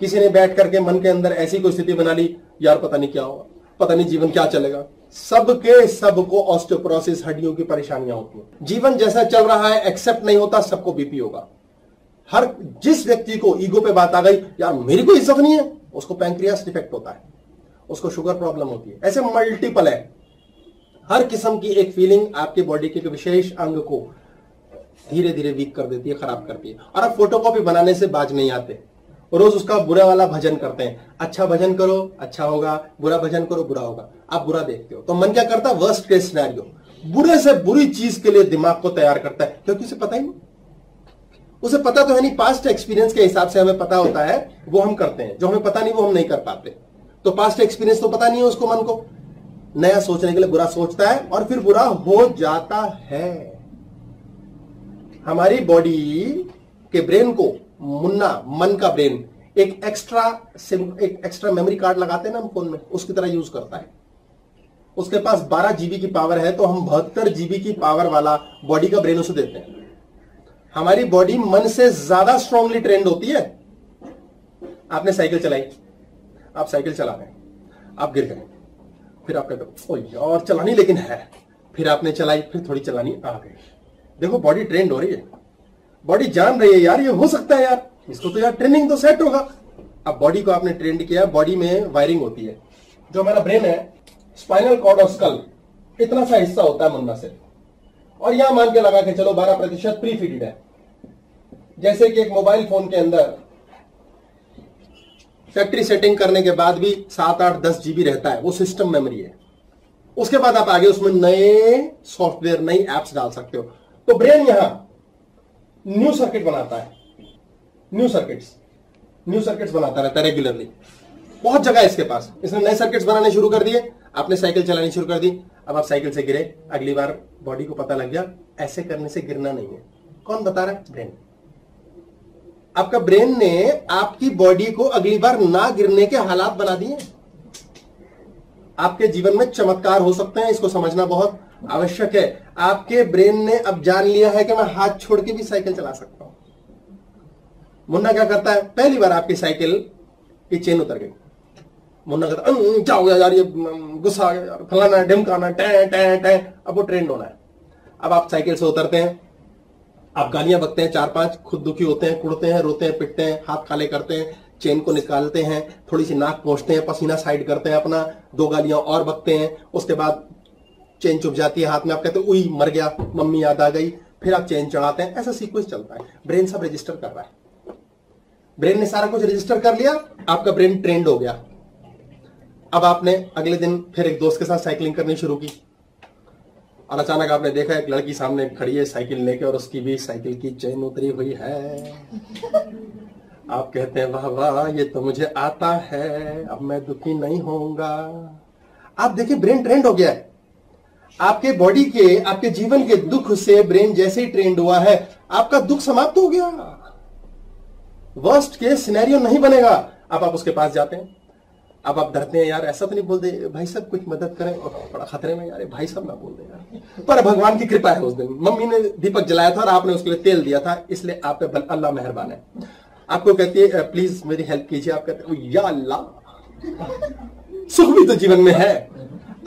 किसी ने बैठ करके मन के अंदर ऐसी कोई स्थिति बना ली, यार पता नहीं क्या होगा पता नहीं जीवन क्या चलेगा। सबके, सबको ऑस्टियोपोरोसिस हड्डियों की परेशानियाँ होती हैं। जीवन जैसा चल रहा है एक्सेप्ट नहीं होता, सबको बीपी होगा। हर, जिस व्यक्ति को ईगो पे बात आ गई, यार मेरी कोई इज़्ज़त नहीं है, उसको पैंक्रियास डिफेक्ट होता है। उसको शुगर प्रॉब्लम होती है। ऐसे मल्टीपल है। हर किस्म की एक फीलिंग आपके बॉडी के विशेष अंग को धीरे धीरे वीक कर देती है, खराब करती है। और आप फोटोकॉपी बनाने से बाज नहीं आते। रोज उसका बुरा वाला भजन करते हैं। अच्छा भजन करो अच्छा होगा। बुरा भजन करो, बुरा होगा। आप बुरा देखते हो। तो मन क्या करता है? वर्स्ट केस सिनेरियो बुरे से बुरी चीज़ के लिए दिमाग को तैयार करता है। क्योंकि उसे पता ही नहीं। उसे पता तो है नहीं। पास्ट एक्सपीरियंस के हिसाब से हमें पता होता है, वो हम करते हैं। जो हमें पता नहीं, वो हम नहीं कर पाते। तो पास्ट एक्सपीरियंस तो पता नहीं है उसको मन को। नया सोचने के लिए बुरा सोचता है और फिर बुरा हो जाता है। हमारी बॉडी के ब्रेन को, मुन्ना, मन का ब्रेन एक एक्स्ट्रा सिम एक एक्स्ट्रा मेमोरी कार्ड लगाते हैं ना हम फ़ोन में, उसकी तरह यूज़ करता है। उसके पास 12 जीबी की पावर है तो हम बहत्तर जीबी की पावर वाला बॉडी का ब्रेन उसे देते हैं। हमारी बॉडी मन से ज़्यादा स्ट्रांगली ट्रेंड होती है। आपने साइकिल चलाई। आप साइकिल चला रहे हैं। आप गिर गए। फिर आप कहते ओ यार चलानी लेकिन है। फिर आपने चलाई, फिर थोड़ी चलानी आ गई। देखो बॉडी ट्रेंड हो रही है। बॉडी जान रही है यार, ये हो सकता है यार। इसको तो यार ट्रेनिंग तो सेट होगा। अब बॉडी को आपने ट्रेंड किया बॉडी में वायरिंग होती है। जो हमारा ब्रेन है स्पाइनल कॉर्ड और स्कल इतना सा हिस्सा होता है मुन्ना से। और यहाँ मान के लगा के चलो 12 प्रतिशत प्री फिटेड है। जैसे कि एक मोबाइल फ़ोन के अंदर फैक्ट्री सेटिंग करने के बाद भी सात आठ दस जीबी रहता है, वो सिस्टम मेमोरी है। उसके बाद आप आगे उसमें नए सॉफ्टवेयर नई एप्स डाल सकते हो। तो ब्रेन यहाँ न्यू सर्किट बनाता है। न्यू सर्किट्स न्यू सर्किट्स बनाता रहता है रेगुलरली बहुत जगह है इसके पास। इसने नए सर्किट्स बनाने शुरू कर दिए, आपने साइकिल चलानी शुरू कर दी। अब आप साइकिल से गिरे, अगली बार बॉडी को पता लग गया, ऐसे करने से गिरना नहीं है। कौन बता रहा है? ब्रेन आपका ब्रेन ने आपकी बॉडी को अगली बार ना गिरने के हालात बना दिए। आपके जीवन में चमत्कार हो सकते हैं इसको समझना बहुत आवश्यक है। आपके ब्रेन ने अब जान लिया है कि मैं हाथ छोड़ के भी साइकिल चला सकता हूँ। मुन्ना क्या करता है? पहली बार आपकी साइकिल की चेन उतर गई। मुन्ना कहता "अं, क्या हो गया यार ये गुस्सा आ गया फलाना ढिमकाना टै टै टै। अब वो ट्रेंड होना है। अब आप साइकिल से उतरते हैं। आप गालियाँ बकते हैं चार पाँच खुद दुखी होते हैं कुड़ते हैं, रोते हैं, पिटते हैं, हाथ काले करते हैं, चेन को निकालते हैं थोड़ी सी नाक पहुँचते हैं, पसीना साइड करते हैं अपना, दो गालियाँ और बकते हैं, उसके बाद चेन चुप जाती है हाथ में, आप कहते हैं, उई, मर गया, मम्मी याद आ गई। फिर आप चेन चढ़ाते हैं, ऐसा सीक्वेंस चलता है। ब्रेन सब रजिस्टर कर रहा है। ब्रेन ने सारा कुछ रजिस्टर कर लिया, आपका ब्रेन ट्रेंड हो गया। अब आपने अगले दिन फिर एक दोस्त के साथ साइकिलिंग करनी शुरू की। और अचानक आपने देखा एक लड़की सामने खड़ी है साइकिल लेके और उसकी भी साइकिल की चेन उतरी हुई है। आप कहते हैं, वाह वाह, ये तो मुझे आता है, अब मैं दुखी नहीं होऊँगा। आप देखिए, ब्रेन ट्रेंड हो गया है। आपके बॉडी के, आपके जीवन के दुख से ब्रेन जैसे ही ट्रेंड हुआ है, आपका दुख समाप्त हो गया। वर्स्ट के सिनेरियो नहीं बनेगा। अब आप उसके पास जाते हैं। अब आप डरते हैं, यार, ऐसा तो नहीं बोल दे, भाई साहब कुछ मदद करें। और बड़ा खतरे में, यार, भाई साहब ना बोल दे, यार। पर भगवान की कृपा है उस दिन। मम्मी ने दीपक जलाया था और आपने उसके लिए तेल दिया था, इसलिए आप पे अल्लाह मेहरबान है। आपको कहती है प्लीज़ मेरी हेल्प कीजिए। आप कहते या अल्लाह, सुख भी तो जीवन में है।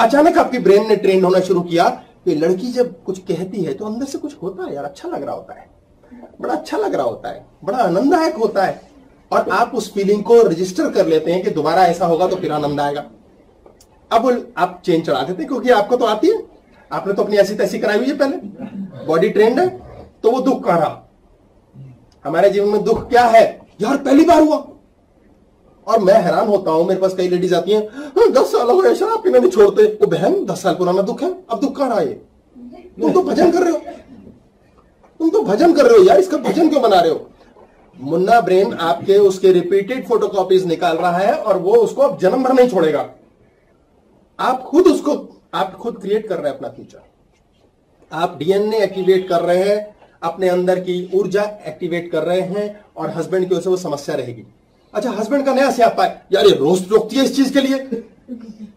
अचानक आपकी ब्रेन ने ट्रेन होना शुरू किया, कि लड़की जब कुछ कहती है तो अंदर से कुछ होता है, यार अच्छा लग रहा होता है। बड़ा अच्छा लग रहा होता है, बड़ा आनंददायक होता है। और आप उस फीलिंग को रजिस्टर कर लेते हैं कि दोबारा ऐसा होगा तो फिर आनंद आएगा। अब आप चेन चढ़ा देते हैं क्योंकि आपको तो आती है। आपने तो अपनी ऐसी तैसी कराई हुई है पहले। बॉडी ट्रेंड है तो वो दुख का रहा? हमारे जीवन में दुख क्या है? यार पहली बार हुआ। और मैं हैरान होता हूँ मेरे पास कई लेडीज़ आती हैं "हाँ, दस साल हो गए शराब पीना नहीं छोड़ते। वो बहन दस साल पुराना दुख है अब दुख कहाँ ये? तुम तो भजन कर रहे हो। तुम तो भजन कर रहे हो यार इसका भजन क्यों बना रहे हो? मुन्ना ब्रेन आपके उसके रिपीटेड फोटोकॉपीज निकाल रहा है और वो उसको अब जन्म भर नहीं छोड़ेगा। आप खुद उसको, आप खुद क्रिएट कर रहे हैं अपना फ्यूचर आप डीएनए एक्टिवेट कर रहे हैं, अपने अंदर की ऊर्जा एक्टिवेट कर रहे हैं और हस्बैंड की वजह से वो समस्या रहेगी। अच्छा हस्बैंड का नया स्यापा है। यार, ये रोज टोकती है इस चीज़ के लिए।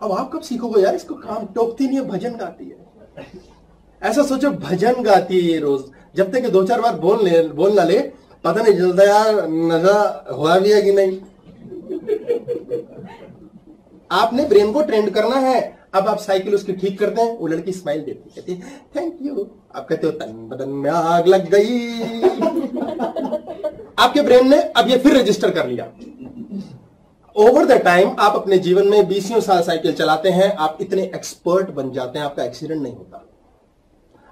अब आप कब सीखोगे यार, इसको काम टोकती नहीं है, भजन गाती है। ऐसा सोचो, भजन गाती है ये रोज। जब तक दो चार बार बोल ले, बोल ना ले पता नहीं चलता यार नशा हुआ भी है कि नहीं आपने ब्रेन को ट्रेंड करना है। अब आप साइकिल उसकी ठीक करते हैं, वो लड़की स्माइल देती कहती है थैंक यू आप कहते हो, तन बदन में आग लग गई। आपके ब्रेन ने अब ये फिर रजिस्टर कर लिया। ओवर द टाइम आप अपने जीवन में बीसियों साल साइकिल चलाते हैं, आप इतने एक्सपर्ट बन जाते हैं, आपका एक्सीडेंट नहीं होता।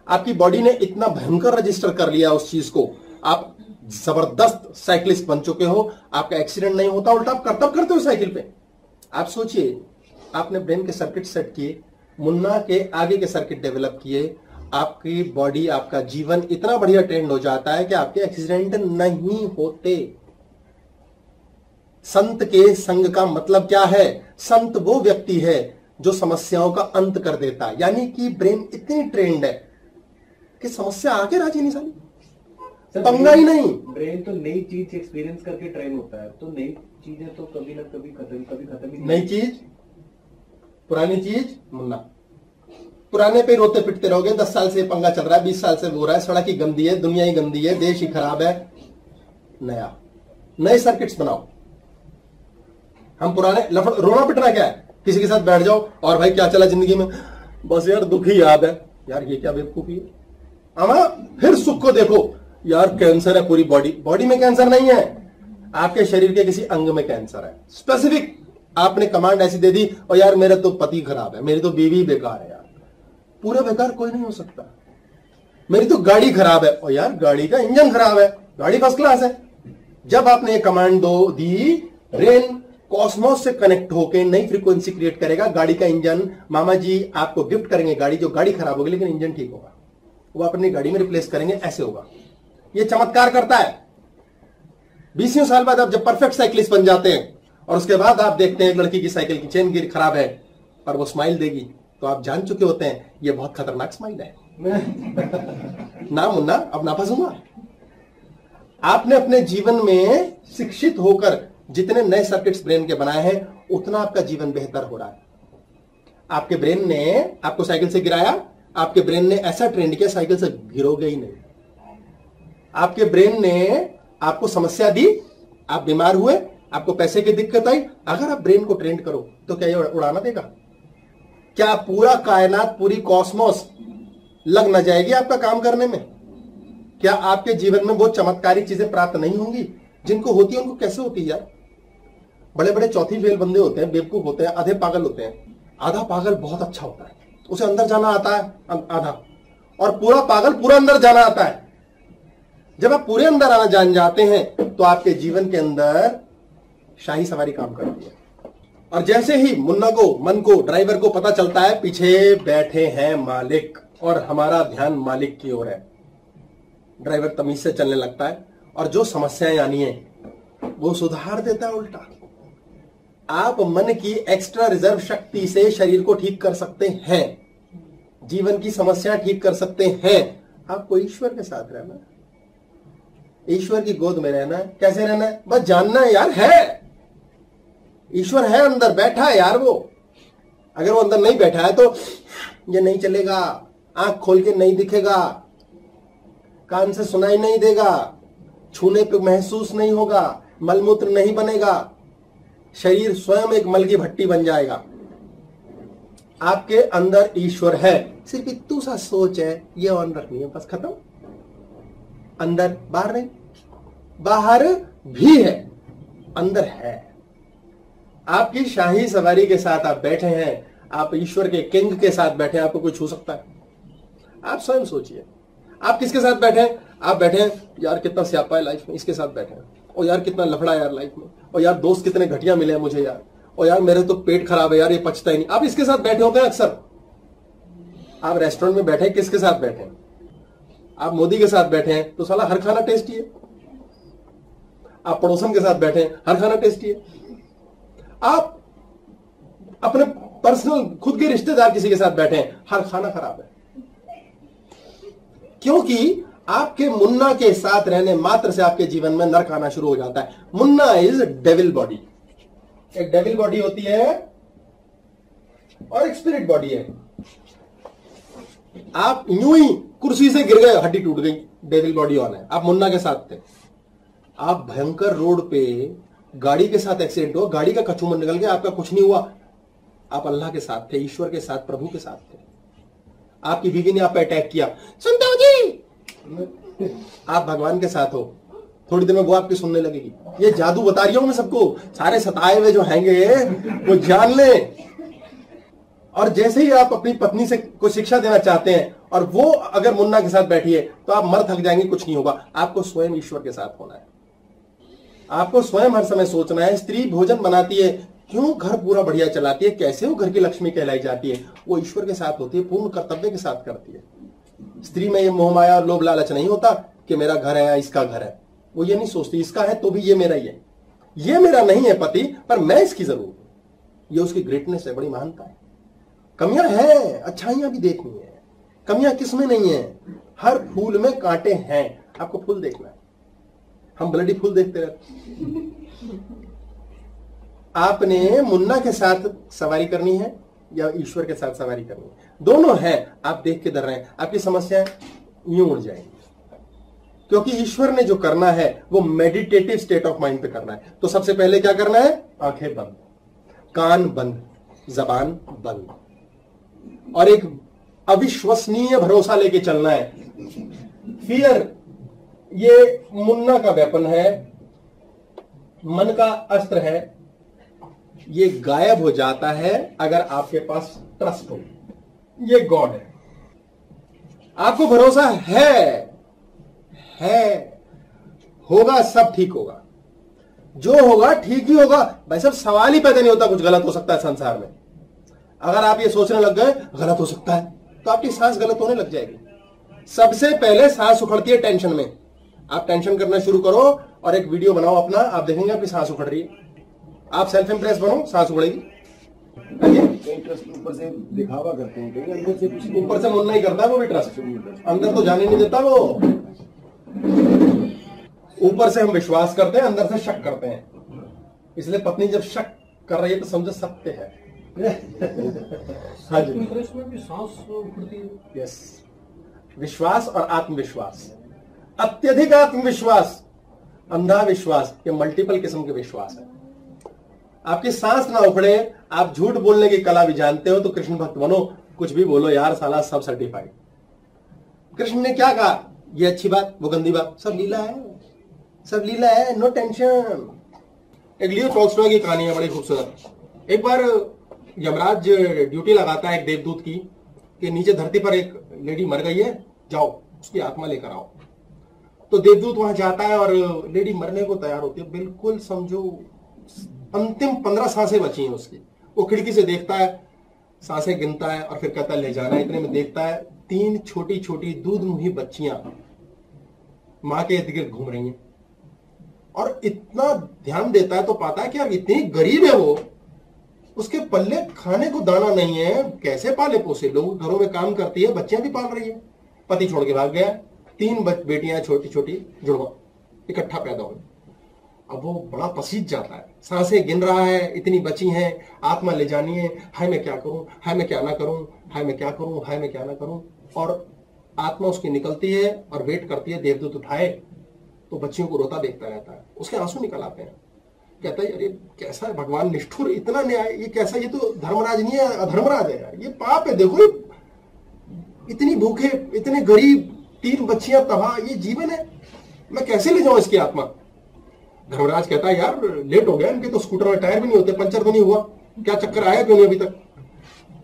आपकी बॉडी ने इतना भयंकर रजिस्टर कर लिया उस चीज़ को। आप ज़बरदस्त साइकिलिस्ट बन चुके हो आपका एक्सीडेंट नहीं होता उल्टा आप करतब करते हो साइकिल पे। आप सोचिए आपने ब्रेन के सर्किट सेट किए मुन्ना के आगे के सर्किट डेवलप किए आपकी बॉडी आपका जीवन इतना बढ़िया ट्रेंड हो जाता है कि आपके एक्सीडेंट नहीं होते। संत के संग का मतलब क्या है? संत वो व्यक्ति है जो समस्याओं का अंत कर देता है। यानी कि ब्रेन इतनी ट्रेंड है कि समस्या आके राज़ी नहीं सर, पंगा ही नहीं। ब्रेन तो नई चीज़ एक्सपीरियंस करके ट्रेन होता है तो नई चीज़ें तो कभी ना कभी खत्म कभी खत्म ही नई चीज़ पुरानी चीज़ मुन्ना। पुराने पे रोते पिटते रहोगे दस साल से पंगा चल रहा है बीस साल से वो रहा है सड़क ही गंदी है दुनिया ही गंदी है देश ही खराब है। नया। नए सर्किट्स बनाओ। हम पुराने लफड़ रोना पिटना क्या है? किसी के साथ बैठ जाओ और भाई क्या चला ज़िंदगी में? बस यार दुख ही याद है। यार ये क्या बेवकूफ़ी है? अमा फिर सुख को देखो। यार कैंसर है पूरी बॉडी बॉडी में कैंसर नहीं है। आपके शरीर के किसी अंग में कैंसर है। स्पेसिफिक आपने कमांड ऐसी दे दी और यार, मेरा तो पति खराब है। मेरी तो बीवी बेकार है यार। पूरा बेकार कोई नहीं हो सकता। मेरी तो गाड़ी खराब है। और यार, गाड़ी का इंजन खराब है। गाड़ी फ़र्स्ट क्लास है। जब आपने ये कमांड दो, दी ब्रेन कॉस्मोस से कनेक्ट होकर नई फ्रीक्वेंसी क्रिएट करेगा। गाड़ी का इंजन, मामा जी आपको गिफ्ट करेंगे गाड़ी। जो गाड़ी खराब होगी, लेकिन इंजन ठीक होगा। वो अपनी गाड़ी में रिप्लेस करेंगे, ऐसे होगा। ये चमत्कार करता है। बीसियों साल बाद आप जब परफेक्ट साइकिलिस्ट बन जाते हैं, और उसके बाद आप देखते हैं एक लड़की की साइकिल की चेन गिर खराब है, पर वो स्माइल देगी तो आप जान चुके होते हैं, ये बहुत खतरनाक स्माइल है। ना मुन्ना, अब ना फंसूँगा आपने अपने जीवन में शिक्षित होकर जितने नए सर्किट्स ब्रेन के बनाए हैं, उतना आपका जीवन बेहतर हो रहा है। आपके ब्रेन ने आपको साइकिल से गिराया, आपके ब्रेन ने ऐसा ट्रेंड किया साइकिल से गिरोगे ही नहीं। आपके ब्रेन ने आपको समस्या दी, आप बीमार हुए, आपको पैसे की दिक्कत आई, अगर आप ब्रेन को ट्रेंड करो तो क्या ये उड़ाना देगा? क्या पूरा कायनात, पूरी कॉस्मोस लग ना जाएगी आपका काम करने में? क्या आपके जीवन में बहुत चमत्कारी चीज़ें प्राप्त नहीं होंगी? जिनको होती है, उनको कैसे होती है यार? बड़े बड़े चौथी फेल बंदे होते हैं, बेवकूफ़ होते हैं, आधे पागल होते हैं। आधा पागल बहुत अच्छा होता है। उसे अंदर जाना आता है आधा। और पूरा पागल पूरा अंदर जाना आता है। जब आप पूरे अंदर आना जान जाते हैं तो आपके जीवन के अंदर शाही सवारी काम करती है। और जैसे ही मुन्ना को, मन को, ड्राइवर को पता चलता है, पीछे बैठे हैं मालिक और हमारा ध्यान मालिक की ओर है। ड्राइवर तमीज से चलने लगता है और जो समस्याएँ आनी है, वो सुधार देता है उल्टा। आप मन की एक्स्ट्रा रिज़र्व शक्ति से शरीर को ठीक कर सकते हैं, जीवन की समस्या ठीक कर सकते हैं। आपको ईश्वर के साथ रहना। ईश्वर की गोद में रहना है। कैसे रहना है? बस जानना है यार, है। ईश्वर है अंदर, बैठा है यार वो। अगर वो अंदर नहीं बैठा है तो ये नहीं चलेगा। आँख खोल के नहीं दिखेगा। कान से सुनाई नहीं देगा। छूने पे महसूस नहीं होगा। मलमूत्र नहीं बनेगा। शरीर स्वयं एक मल की भट्टी बन जाएगा। आपके अंदर ईश्वर है। सिर्फ़ इतू सा सोच है, ये ऑन रखनी है, बस खत्म। अंदर बाहर नहीं। बाहर भी है, अंदर है। आपकी शाही सवारी के साथ आप बैठे हैं, आप ईश्वर के किंग के साथ बैठे आपको कोई छू सकता है। आप स्वयं सोचिए। आप किसके साथ बैठे हैं? आप बैठे हैं, यार कितना स्यापा है लाइफ में, इसके साथ बैठे हैं। और यार कितना लफड़ा है यार लाइफ में। और यार दोस्त कितने घटिया मिले हैं मुझे यार। और यार मेरे तो पेट खराब है यार, ये पचता ही नहीं। आप इसके साथ बैठे होते हैं अक्सर। आप रेस्टोरेंट में बैठे किसके साथ बैठे हैं? आप मोदी के साथ बैठे हैं तो साला हर खाना टेस्टी है। आप पड़ोसन के साथ बैठे हर खाना टेस्टी है। आप अपने पर्सनल खुद के रिश्तेदार किसी के साथ बैठे हर खाना खराब है। क्योंकि आपके मुन्ना के साथ रहने मात्र से आपके जीवन में नर्क आना शुरू हो जाता है। मुन्ना इज़ डेविल बॉडी एक डेविल बॉडी होती है और एक स्पिरिट बॉडी है। आप यूँ ही कुर्सी से गिर गए, हड्डी टूट गई डेविल बॉडी ऑन है। आप मुन्ना के साथ थे। आप भयंकर रोड पे गाड़ी के साथ एक्सीडेंट हुआ, गाड़ी का कचूमर निकल गया, आपका कुछ नहीं हुआ। आप अल्लाह के साथ थे, ईश्वर के साथ, प्रभु के साथ थे। आपकी बीवी ने आप पे अटैक किया। सुनते हो जी! आप भगवान के साथ हो। थोड़ी देर में वो आपकी सुनने लगेगी। ये जादू बता रही हूँ मैं सबको। सारे सताए हुए जो हैंगे, वो जान ले। और जैसे ही आप अपनी पत्नी से कोई शिक्षा देना चाहते हैं, और वो अगर मुन्ना के साथ बैठी है तो आप मर थक जाएँगे, कुछ नहीं होगा। आपको स्वयं ईश्वर के साथ होना है। आपको स्वयं हर समय सोचना है, स्त्री भोजन बनाती है, क्यों घर पूरा बढ़िया चलाती है, कैसे वो घर की लक्ष्मी कहलाई जाती है? वो ईश्वर के साथ होती है, पूर्ण कर्तव्य के साथ करती है। स्त्री में ये मोह माया लोभ लालच नहीं होता कि मेरा घर है या इसका घर है। वो ये नहीं सोचती, इसका है तो भी ये मेरा ही है। ये मेरा नहीं है पति, पर मैं इसकी ज़रूर ये उसकी ग्रेटनेस है, बड़ी महानता है। कमियाँ है, अच्छाइयाँ भी देखनी है। कमियाँ किसमें नहीं है? हर फूल में कांटे हैं। आपको फूल देखना है। हम ब्लडी फूल देखते रहते आपने मुन्ना के साथ सवारी करनी है या ईश्वर के साथ सवारी करनी है? दोनों है, आप देख के डर रहे हैं। आपकी समस्याएँ यूँ उड़ जाएँगी। क्योंकि ईश्वर ने जो करना है, वो मेडिटेटिव स्टेट ऑफ़ माइंड पे करना है। तो सबसे पहले क्या करना है? आँखें बंद। कान बंद। जबान बंद। और एक अविश्वसनीय भरोसा लेके चलना है। फियर ये मुन्ना का वेपन है, मन का अस्त्र है, ये गायब हो जाता है अगर आपके पास ट्रस्ट हो। ये गॉड है। आपको भरोसा है है, होगा, सब ठीक होगा। जो होगा, ठीक ही होगा। भाई सब सवाल ही पैदा नहीं होता, कुछ गलत हो सकता है संसार में। अगर आप ये सोचने लग गए, गलत हो सकता है तो आपकी सांस गलत होने लग जाएगी। सबसे पहले सांस उखड़ती है टेंशन में। आप टेंशन करना शुरू करो और एक वीडियो बनाओ अपना। आप देखेंगे आपकी सांस उखड़ रही है। आप सेल्फ इंप्रेस बनो सांस उखड़ेगी। ऊपर से दिखावा करते हैं कहीं अंदर से कुछ ऊपर से मुन्ना ही करता है वो भी ट्रस्ट अंदर तो जाने नहीं देता वो। ऊपर से हम विश्वास करते हैं अंदर से शक करते हैं। इसलिए पत्नी जब शक कर रही है तो समझो सत्य है। [laughs] हाँ जी। में भी सांस उखड़ती है। यस विश्वास और आत्मविश्वास। अत्यधिक आत्मविश्वास अंधा विश्वास ये मल्टीपल किस्म के विश्वास है। आपकी सांस ना उखड़े, आप झूठ बोलने की कला भी जानते हो तो कृष्ण भक्त बनो, कुछ भी बोलो, यार साला सब सर्टिफाइड कृष्ण ने क्या कहा? ये अच्छी बात, वो गंदी बात, सब लीला है, सब लीला है नो टेंशन एक लियो टॉल्स्टॉय की कहानी है, बड़ी खूबसूरत। एक बार यमराज ड्यूटी लगाता है एक देवदूत की, कि नीचे धरती पर एक लेडी मर गई है, जाओ, उसकी आत्मा लेकर आओ। तो देवदूत वहाँ जाता है और लेडी मरने को तैयार होती है। बिल्कुल समझो, अंतिम पंद्रह साँसें बची हैं उसकी। वो खिड़की से देखता है, साँसें गिनता है और फिर कहता है, ले जाना है। इतने में देखता है, तीन छोटी छोटी दूध मुही बच्चियाँ माँ के इर्द गिर्द घूम रही हैं। और इतना ध्यान देता है तो पाता है कि यार इतनी गरीब है वो। उसके पल्ले खाने को दाना नहीं है। कैसे पाले पोसे? लोग घरों में काम करती है, बच्चियाँ भी पाल रही है। पति छोड़ के भाग गया। तीन बेटियाँ छोटी छोटी जुड़वा इकट्ठा पैदा हुई अब वो बड़ा पसीज जाता है। साँसें गिन रहा है, इतनी बची हैं, आत्मा ले जानी है, हाय मैं क्या करूँ, हाय मैं क्या ना करूँ, हाय मैं क्या करूँ, हाय मैं क्या ना करूँ। और आत्मा उसकी निकलती है और वेट करती है, देवदूत उठाए तो बच्चियों को रोता देखता रहता है। उसके आँसू निकल आते हैं। कहता है, अरे, कैसा है भगवान, निष्ठुर, इतना न्याय, ये कैसा, ये तो धर्मराज नहीं है, अधर्मराज है यार, ये पाप है, देखो, इतनी भूखे, इतने गरीब तीन बच्चियाँ, तबाह, ये जीवन है। मैं कैसे ले जाऊँ इसकी आत्मा? धर्मराज कहता है, यार लेट हो गया, इनके तो स्कूटर में टायर भी नहीं होते, पंचर तो नहीं हुआ। क्या चक्कर आया क्यों नहीं अभी तक?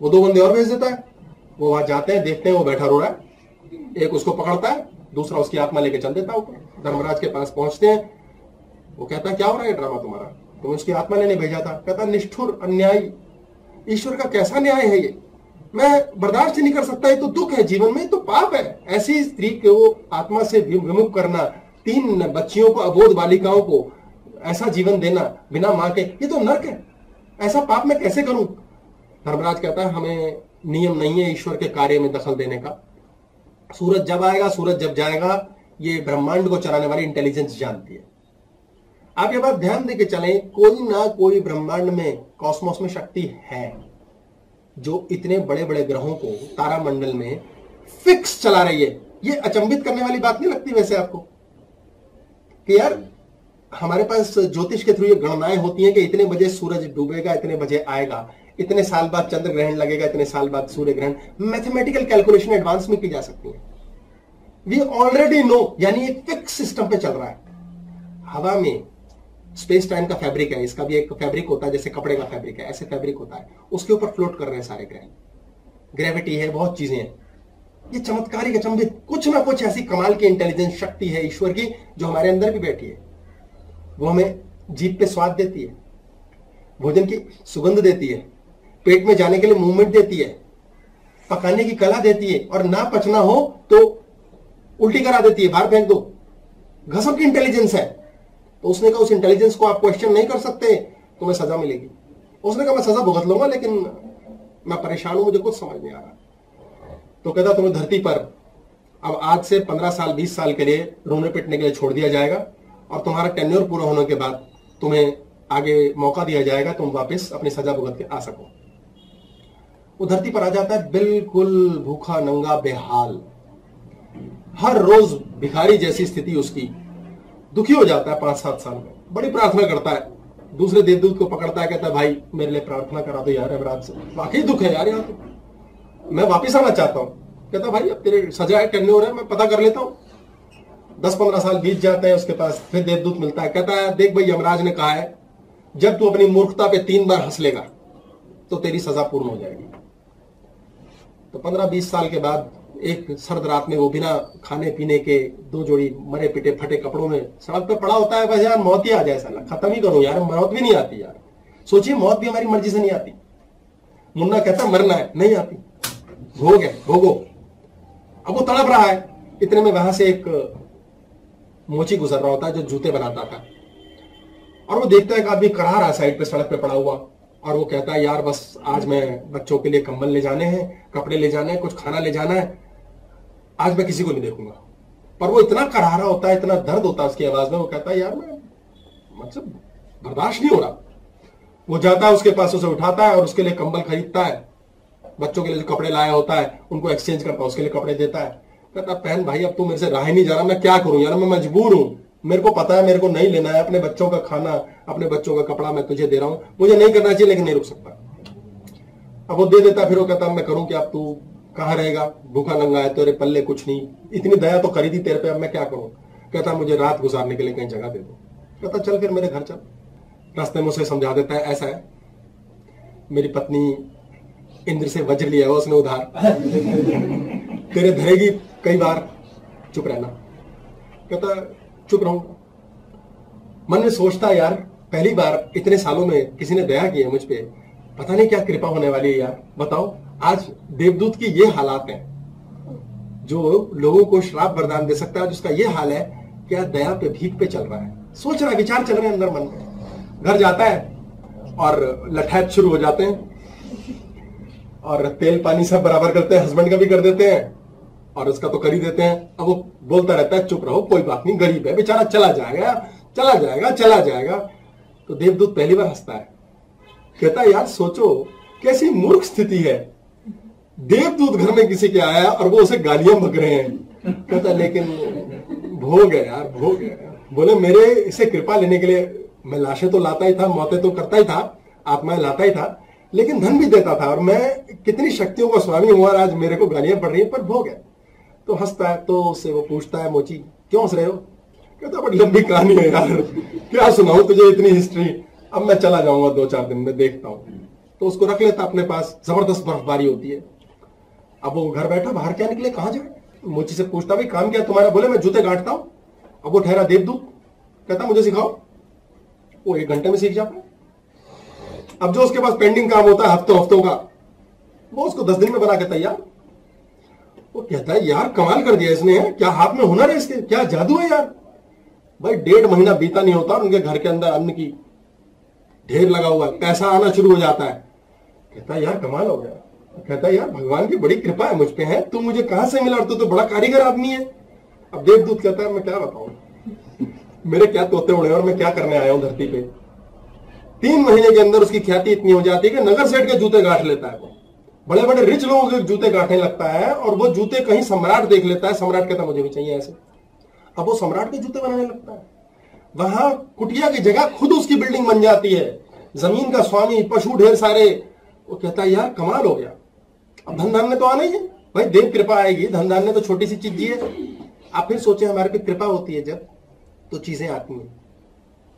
वो दो बंदे और भेज देता है। वो वहाँ जाते हैं, देखते हैं, वो बैठा रो रहा है। एक उसको पकड़ता है, दूसरा उसकी आत्मा लेके चल देता है ऊपर। धर्मराज के पास पहुँचते हैं। वो कहता है, क्या हो रहा है ड्रामा तुम्हारा? तुम्हें उसकी आत्मा लेने भेजा था। कहता निष्ठुर अन्यायी, ईश्वर का कैसा न्याय है ये? मैं बर्दाश्त नहीं कर सकता, ये तो दुख है जीवन में तो पाप है। ऐसी स्त्री को आत्मा से विमुख करना, तीन बच्चियों को, अबोध बालिकाओं को ऐसा जीवन देना बिना माँ के, ये तो नर्क है। ऐसा पाप मैं कैसे करूँ? धर्मराज कहता है, हमें नियम नहीं है ईश्वर के कार्य में दखल देने का। सूरज जब आएगा, सूरज जब जाएगा, ये ब्रह्मांड को चलाने वाली इंटेलिजेंस जानती है। आप ये बात ध्यान दे के चलें, कोई ना कोई ब्रह्मांड में कॉस्मोस में शक्ति है। जो इतने बड़े बड़े ग्रहों को तारामंडल में फिक्स चला रही है। ये अचंभित करने वाली बात नहीं लगती वैसे आपको? कि यार हमारे पास ज्योतिष के थ्रू ये गणनाएँ होती हैं कि इतने बजे सूरज डूबेगा, इतने बजे आएगा। इतने साल बाद चंद्र ग्रहण लगेगा, इतने साल बाद सूर्य ग्रहण। मैथमेटिकल कैलकुलेशन एडवांस में की जा सकती है। वी ऑलरेडी नो यानी एक फिक्स सिस्टम पे चल रहा है। हवा में स्पेस टाइम का फैब्रिक है, इसका भी एक फैब्रिक होता है, जैसे कपड़े का फैब्रिक है, ऐसे फैब्रिक होता है। उसके ऊपर फ्लोट कर रहे हैं सारे ग्रह। ग्रेविटी है, बहुत चीज़ें हैं। ये चमत्कारिक अचंभित कुछ ना कुछ ऐसी कमाल की इंटेलिजेंस शक्ति है ईश्वर की, जो हमारे अंदर भी बैठी है। वो हमें जीप पे स्वाद देती है, भोजन की सुगंध देती है, पेट में जाने के लिए मूवमेंट देती है, पकाने की कला देती है, और ना पचना हो तो उल्टी करा देती है, बाहर फेंक दो। गजब की इंटेलिजेंस है। तो उसने कहा, उस इंटेलिजेंस को आप क्वेश्चन नहीं कर सकते, तुम्हें सजा मिलेगी। उसने कहा, मैं सजा भुगत लूँगा, लेकिन मैं परेशान हूँ, मुझे कुछ समझ नहीं आ रहा। तो कहता, तुम्हें धरती पर अब आज से पंद्रह साल, बीस साल के लिए रोने पिटने के लिए छोड़ दिया जाएगा और तुम्हारा टेन्योर पूरा होने के बाद तुम्हें आगे मौका दिया जाएगा, तुम वापस अपनी सजा भुगत के आ सको। वो धरती पर आ जाता है, बिल्कुल भूखा नंगा बेहाल। हर रोज भिखारी जैसी स्थिति उसकी। दुखी हो जाता है पाँच सात साल में। बड़ी प्रार्थना करता है। दूसरे देवदूत को पकड़ता है, कहता है, भाई, मेरे लिए प्रार्थना करा दो यार अमराज से वाकई दुख है यार यहाँ तो मैं वापिस आना चाहता हूँ। कहता, भाई, अब तेरे सजा है टेन्योर है, मैं पता कर लेता हूँ। दस पंद्रह साल बीत जाते हैं, उसके पास फिर देवदूत मिलता है। कहता है, देख भाई, यमराज ने कहा है, जब तू अपनी मूर्खता पे तीन बार हंस लेगा तो तेरी सजा पूर्ण हो जाएगी। तो पंद्रह बीस साल के बाद एक सर्द रात में वो बिना खाने पीने के दो जोड़ी मरे पिटे फटे कपड़ों में सड़क पर पड़ा होता है, बस यार मौत ही आ जाए साला। खत्म ही करूँ यार, मौत भी नहीं आती यार। सोचिए, मौत भी हमारी मर्ज़ी से नहीं आती। मुन्ना कहता, मरना है, नहीं आती। भोग है, भोगो। अब वो तड़प रहा है। इतने में वहाँ से एक मोची गुजर रहा होता है जो जूते बनाता था। और वो देखता है कि आदमी करा रहा है, साइड पे सड़क पे पड़ा हुआ। और वो कहता है, यार बस आज मैं बच्चों के लिए कंबल ले जाने हैं, कपड़े ले जाने हैं, कुछ खाना ले जाना है। आज मैं किसी को नहीं देखूँगा। पर वो इतना करारा होता है, इतना दर्द होता है उसकी आवाज़ में, वो कहता है, यार, मैं मतलब बर्दाश्त नहीं हो रहा। वो जाता है उसके पास, उसे उठाता है और उसके लिए कंबल खरीदता है। बच्चों के लिए कपड़े लाया होता है, उनको एक्सचेंज करता है, उसके लिए कपड़े देता है। कहता पहन भाई, अब तू मेरे से रहा नहीं जा रहा, मैं क्या करूँ? यार, मैं मजबूर हूँ। मेरे को पता है, मेरे को नहीं लेना है। अपने बच्चों का खाना, अपने बच्चों का कपड़ा मैं तुझे दे रहा हूँ। मुझे नहीं करना चाहिए, लेकिन नहीं रुक सकता। अब वो दे देता फिर वो कहता मैं करूँ क्या? अब तू कहाँ रहेगा? भूखा नंगा है, तेरे पल्ले कुछ नहीं। इतनी दया तो करी थी तेरे पे, अब मैं क्या करूँ? कहता मुझे रात गुजारने के लिए कहीं जगह दे दो। कहता चल फिर मेरे घर चल। रास्ते में उसे समझा देता है, ऐसा है। मेरी पत्नी इंद्र से वज्र लिया हुआ उसने उधार। तेरे धरेगी कई बार। चुप रहना। कहता चुप रहूँगा मन में सोचता यार, पहली बार इतने सालों में किसी ने दया की है मुझ पर पता नहीं क्या कृपा होने वाली है यार। बताओ। आज देवदूत की ये हालात है, जो लोगों को श्राप वरदान दे सकता है जिसका ये हाल है क्या दया पे भीख पे चल रहा है। सोच रहा है, विचार चल रहे हैं अंदर मन में। घर जाता है और लठैत शुरू हो जाते हैं और तेल पानी सब बराबर करते हैं हस्बैंड का भी कर देते हैं और उसका तो कर ही देते हैं। अब वो बोलता रहता है, चुप रहो, कोई बात नहीं, गरीब है, बेचारा चला जाएगा चला जाएगा चला जाएगा। तो देवदूत पहली बार हंसता है। कहता है, यार, सोचो, कैसी मूर्ख स्थिति है देवदूत घर में किसी के आया और वो उसे गालियाँ बक रहे हैं। कहता, लेकिन भोग है यार, भोग है। बोले, मेरे, इसे कृपा लेने के लिए मैं लाशें तो लाता ही था, मौतें तो करता ही था, आत्माएँ लाता ही था, लेकिन धन भी देता था और मैं कितनी शक्तियों का स्वामी हुआ आज मेरे को गालियाँ पड़ रही है, पर भोग है। तो हंसता है तो उससे वो पूछता है, मोची, क्यों हंस रहे हो? कहता, बड़ी लंबी कहानी है यार, क्या सुनाऊं तुझे इतनी हिस्ट्री अब मैं चला जाऊँगा दो चार दिन में, देखता हूँ। तो उसको रख लेता अपने पास, ज़बरदस्त बर्फबारी होती है। अब वो घर बैठा, बाहर क्या निकले, कहाँ जाए? मोची से पूछता, भाई, काम क्या तुम्हारा? बोले, मैं जूते काटता हूँ। अब वो ठहरा देवदूत कहता, मुझे सिखाओ। वो एक घंटे में सीख जाता अब जो उसके पास पेंडिंग काम होता है, हफ्तों हफ्तों का, वो उसको दस दिन में बना के तैयार। वो कहता है, यार, कमाल कर दिया इसने क्या हाथ में हुनर है इसके? क्या जादू है यार? भाई, डेढ़ महीना बीता नहीं होता, उनके घर के अंदर अन्न की ढेर लगा हुआ है। पैसा आना शुरू हो जाता है। कहता है, यार, कमाल हो गया। कहता यार, भगवान की बड़ी कृपा है, मुझ पे है। तू मुझे कहाँ से मिला और तू तो बड़ा कारीगर आदमी है। अब देवदूत कहता है, मैं क्या बताऊँ? मेरे क्या तोते उड़े और मैं क्या करने आया हूँ धरती पे? तीन महीने के अंदर उसकी ख्याति इतनी हो जाती है कि नगर सेठ के जूते गांठ लेता है वो। बड़े बड़े रिच लोगों के जूते गांठने लगता है और वो जूते कहीं सम्राट देख लेता है। सम्राट कहता मुझे भी चाहिए ऐसे। अब वो सम्राट के जूते बनाने लगता है। वहाँ कुटिया की जगह खुद उसकी बिल्डिंग बन जाती है। ज़मीन का स्वामी, पशु ढेर सारे, वो कहता है, यार, कमाल हो गया। अब धन धान्य तो आना ही है। भाई, देव कृपा आएगी। धन धान्य तो छोटी सी चीज़ दी है। आप फिर सोचे, हमारे पे कृपा होती है जब तो चीज़ें आती हैं।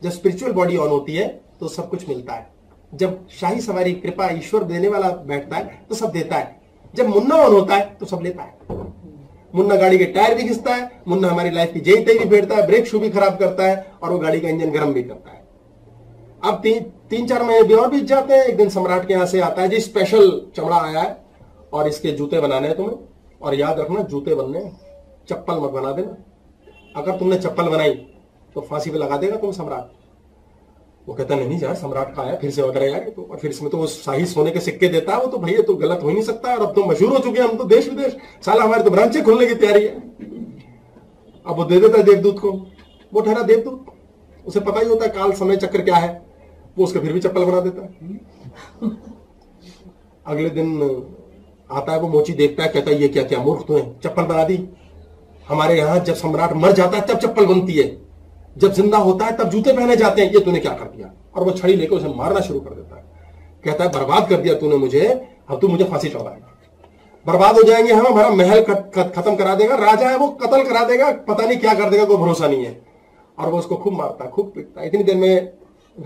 जब स्पिरिचुअल बॉडी ऑन होती है तो सब कुछ मिलता है। जब शाही सवारी कृपा ईश्वर देने वाला बैठता है तो सब देता है। जब मुन्ना ऑन होता है तो सब लेता है। मुन्ना गाड़ी के टायर भी घिसता है, मुन्ना हमारी लाइफ की जेई तेई भी फेरता है ब्रेक शू भी खराब करता है, और वो गाड़ी का इंजन गर्म भी करता है। अब तीन तीन चार महीने भी और बीत जाते हैं, एक दिन सम्राट के यहाँ से आता है, जी स्पेशल चमड़ा आया है। और इसके जूते बनाने हैं तुम्हें। और याद रखना, जूते बनने चप्पल मत बना देना। अगर तुमने चप्पल बनाई तो फांसी पे लगा देगा तुम सम्राट। वो कहता, नहीं यार, सम्राट का आया, फिर से ऑर्डर आया तो और फिर इसमें तो वो शाही सोने के सिक्के देता है वो तो भैया तो गलत हो ही नहीं सकता। और अब तो मशहूर हो चुके हैं, हम तो देश विदेश साला, हमारे तो ब्रांचें खोलने की तैयारी है। अब वो दे देता है देवदूत को। वो ठहरा देवदूत। उसे पता ही होता है काल, समय, चक्र क्या है। वो उसका फिर भी चप्पल बना देता है। अगले दिन आता है वो मोची देखता है, कहता है, ये क्या क्या मूर्ख तो है? चप्पल बना दी। हमारे यहाँ जब सम्राट मर जाता है, तब चप्पल बनती है। जब ज़िंदा होता है, तब जूते पहने जाते हैं। ये तूने क्या कर दिया? और वो छड़ी लेकर उसे मारना शुरू कर देता है। कहता है, बर्बाद कर दिया तूने मुझे। अब तू मुझे फांसी चढ़ाएगा। बर्बाद हो जाएँगे हम, हमारा महल खत्म करा देगा। राजा है वो, कत्ल करा देगा। पता नहीं क्या कर देगा, कोई भरोसा नहीं है। और वो उसको खूब मारता है, खूब पीटता है। इतनी देर में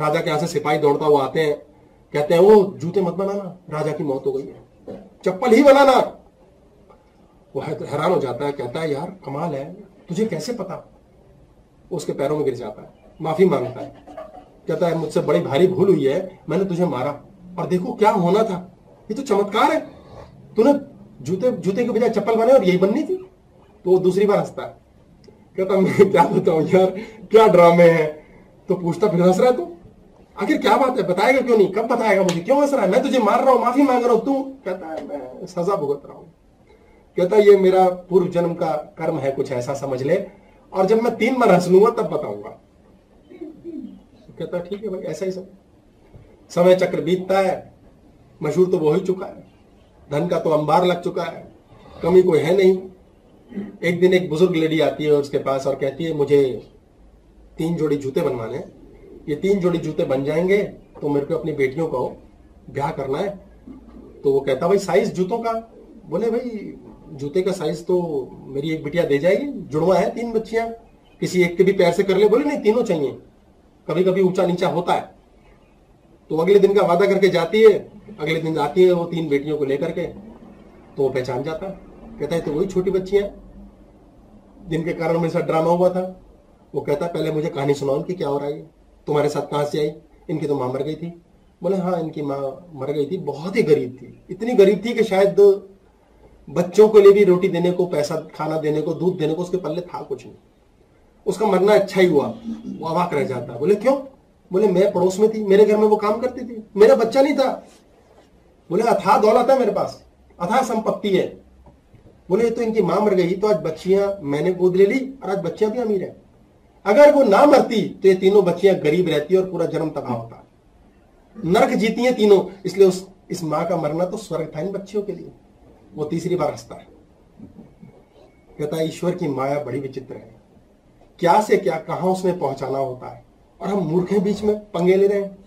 राजा के यहाँ से सिपाही दौड़ता हुआ आते हैं। कहते हैं, वो जूते मत बनाना। राजा की मौत हो गई है। चप्पल ही बनाना वो है- हैरान हो जाता है, कहता है, यार, कमाल है, तुझे कैसे पता? उसके पैरों में गिर जाता है, माफ़ी माँगता है। कहता है, मुझसे बड़ी भारी भूल हुई है, मैंने तुझे मारा। और देखो क्या होना था, ये तो चमत्कार है। तूने जूते जूते के बजाय चप्पल बने और यही बननी थी? तो वो दूसरी बार हंसता है। कहता मैं क्या बताऊँ यार, क्या ड्रामे हैं? तो पूछता, फिर हंस रहा है तू? आखिर क्या बात है? बताएगा क्यों नहीं? कब बताएगा मुझे? क्यों हंस रहा है? मैं तुझे मार रहा हूँ, माफ़ी मांग रहा हूँ, तू? कहता है, मैं सजा भुगत रहा हूँ। कहता है, ये मेरा पूर्व जन्म का कर्म है, कुछ ऐसा समझ ले। और जब मैं तीन बार हंस लूँगा, तब बताऊँगा। कहता ठीक है भाई, ऐसा ही सब। समय चक्र बीतता है, मशहूर तो वो ही चुका है। धन का तो अंबार लग चुका है, कमी कोई है नहीं। एक दिन एक बुज़ुर्ग लेडी आती है उसके पास और कहती है, मुझे तीन जोड़ी जूते बनवाने हैं। ये तीन जोड़ी जूते बन जाएँगे तो मेरे को अपनी बेटियों को ब्याह करना है। तो वो कहता, भाई साइज़ जूतों का। बोले, भाई, जूते का साइज़ तो मेरी एक बिटिया दे जाएगी, जुड़वा है तीन बच्चियाँ। किसी एक के भी पैर से कर ले। बोले, नहीं, तीनों चाहिए। कभी कभी ऊँचा नीचा होता है। तो अगले दिन का वादा करके जाती है। अगले दिन आती है वो तीन बेटियों को लेकर के। तो वो पहचान जाता। है कहता है तो वही छोटी बच्चियाँ जिनके कारण मेरे साथ ड्रामा हुआ था। वो कहता, पहले मुझे कहानी सुनाओ कि क्या हो रहा है? तुम्हारे साथ कहाँ से आई? इनकी तो माँ मर गई थी। बोले हाँ इनकी माँ मर गई थी। बहुत ही गरीब थी। इतनी गरीब थी कि शायद बच्चों के लिए भी रोटी देने को, पैसा खाना देने को, दूध देने को उसके पल्ले था कुछ नहीं। उसका मरना अच्छा ही हुआ। वो अवाक रह जाता। बोले, क्यों? बोले, मैं पड़ोस में थी। मेरे घर में वो काम करती थी। मेरा बच्चा नहीं था। बोले अथाह दौलत है मेरे पास। अथाह संपत्ति है। बोले तो इनकी माँ मर गई। तो आज बच्चियाँ मैंने गोद ले ली और आज बच्चियाँ भी अमीर है। अगर वो ना मरती तो ये तीनों बच्चियाँ गरीब रहती और पूरा जन्म तबाह होता नरक जीती हैं तीनों, इसलिए उस, इस माँ का मरना तो स्वर्ग था इन बच्चियों के लिए। वो तीसरी बार हंसता है। कहता है, ईश्वर की माया बड़ी विचित्र है। क्या से क्या, कहाँ उसमें पहुंचाना होता है? और हम मूर्खे बीच में, पंगे ले रहे हैं।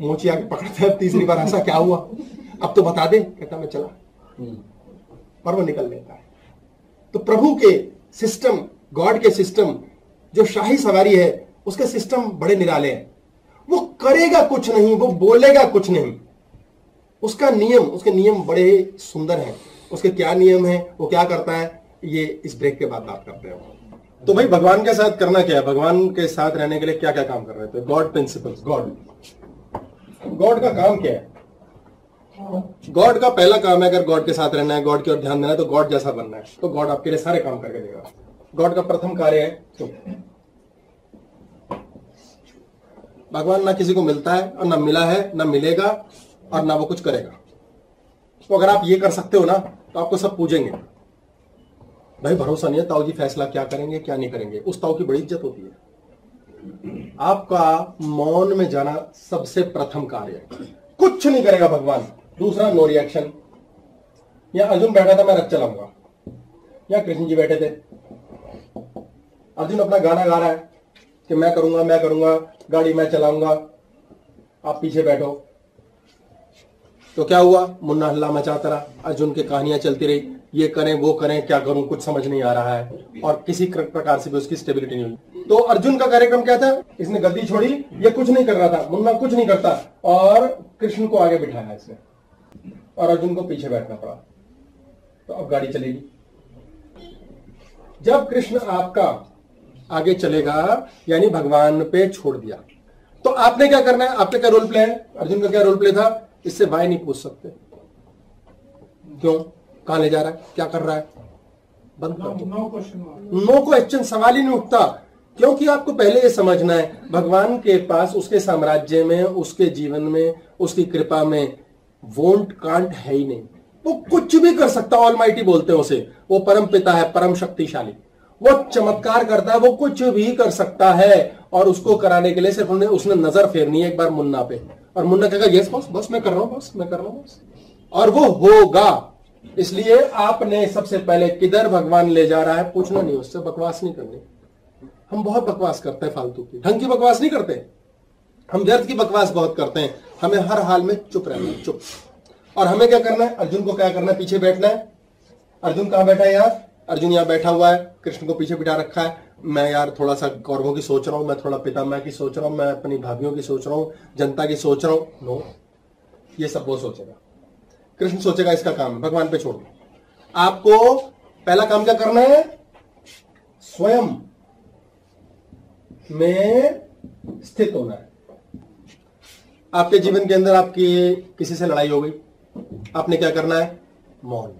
मोची आके पकड़ते हैं तीसरी बार ऐसा क्या हुआ? अब तो बता दे, कहता मैं चला। और वो निकल लेता है। तो प्रभु के सिस्टम, गॉड के सिस्टम जो शाही सवारी है, उसके सिस्टम बड़े निराले हैं। वो करेगा कुछ नहीं, वो बोलेगा कुछ नहीं। उसका नियम, उसके नियम बड़े सुंदर हैं। उसके क्या नियम है, वो क्या करता है, ये इस ब्रेक के बाद बात करते हैं। तो भाई, भगवान के साथ करना क्या है? भगवान के साथ रहने के लिए क्या क्या काम कर रहे थे? गॉड प्रिंसिपल्स गॉड गॉड का काम क्या है? गॉड का पहला काम है, अगर गॉड के साथ रहना है गॉड की ओर ध्यान देना है तो गॉड जैसा बनना है। तो गॉड आपके लिए सारे काम करके देगा। गॉड का प्रथम कार्य है चुप भगवान ना किसी को मिलता है और ना मिला है, ना मिलेगा और ना वो कुछ करेगा। तो अगर आप ये कर सकते हो ना तो आपको सब पूजेंगे। भाई, भरोसा नहीं है ताऊ जी फैसला क्या करेंगे, क्या नहीं करेंगे। उस ताऊ की बड़ी इज़्ज़त होती है। आपका मौन में जाना सबसे प्रथम कार्य है। कुछ नहीं करेगा भगवान। दूसरा नो रिएक्शन या अर्जुन बैठा था, मैं रख चलाऊँगा। या कृष्ण जी बैठे थे अर्जुन अपना गाना गा रहा है कि मैं करूँगा मैं करूँगा, गाड़ी मैं चलाऊँगा, आप पीछे बैठो। तो क्या हुआ? मुन्ना हल्ला मचाता रहा अर्जुन की कहानियाँ चलती रही। ये करें, वो करें, क्या करूँ, कुछ समझ नहीं आ रहा है। और किसी प्रकार से भी उसकी स्टेबिलिटी नहीं हुई। तो अर्जुन का कार्यक्रम क्या था? इसने गद्दी छोड़ी, ये कुछ नहीं कर रहा था, मुन्ना कुछ नहीं करता। और कृष्ण को आगे बिठाया इसने। और अर्जुन को पीछे बैठना पड़ा। तो अब गाड़ी चलेगी। जब कृष्ण आपका आगे चलेगा यानी भगवान पे छोड़ दिया। तो आपने क्या करना है? आपका क्या रोल प्ले है? अर्जुन का क्या रोल प्ले था? इससे भाई नहीं पूछ सकते। क्यों? कहाँ ले जा रहा है? क्या कर रहा है? बंद कर नो क्वेश्चन नो क्वेश्चन सवाल ही नहीं उठता। क्योंकि आपको पहले ये समझना है भगवान के पास उसके साम्राज्य में उसके जीवन में उसकी कृपा में वोंट कांट है ही नहीं। वो कुछ भी कर सकता ऑल बोलते हैं उसे। वो परम पिता है परम शक्तिशाली। वो चमत्कार करता है, वो कुछ भी कर सकता है। और उसको कराने के लिए सिर्फ़ उन्हें उसने नज़र फेरनी है एक बार मुन्ना पे। और मुन्ना कहेगा, यस बॉस, बस, मैं कर रहा हूँ, बस, मैं कर रहा हूँ, बस। और वो होगा। इसलिए आपने सबसे पहले किधर भगवान ले जा रहा है, पूछना नहीं, उससे बकवास नहीं करनी। हम बहुत बकवास करते हैं फालतू की। ढंग की बकवास नहीं करते। हम व्यर्थ की बकवास बहुत करते हैं। हमें हर हाल में चुप रहना है, चुप। और हमें क्या करना है? अर्जुन को क्या करना है? पीछे बैठना है। अर्जुन कहाँ बैठा है यार अर्जुन यहाँ बैठा हुआ है। कृष्ण को पीछे बिठा रखा है। मैं यार थोड़ा सा कौरवों की सोच रहा हूँ, मैं थोड़ा पितामह की सोच रहा हूँ, मैं अपनी भाभीियों की सोच रहा हूँ, जनता की सोच रहा हूँ। नो ये सब वो सोचेगा। कृष्ण सोचेगा इसका काम, भगवान पे छोड़ आपको पहला काम क्या करना है? स्वयं में स्थित होना है। आपके जीवन के अंदर आपकी किसी से लड़ाई हो गई, आपने क्या करना है? मौन।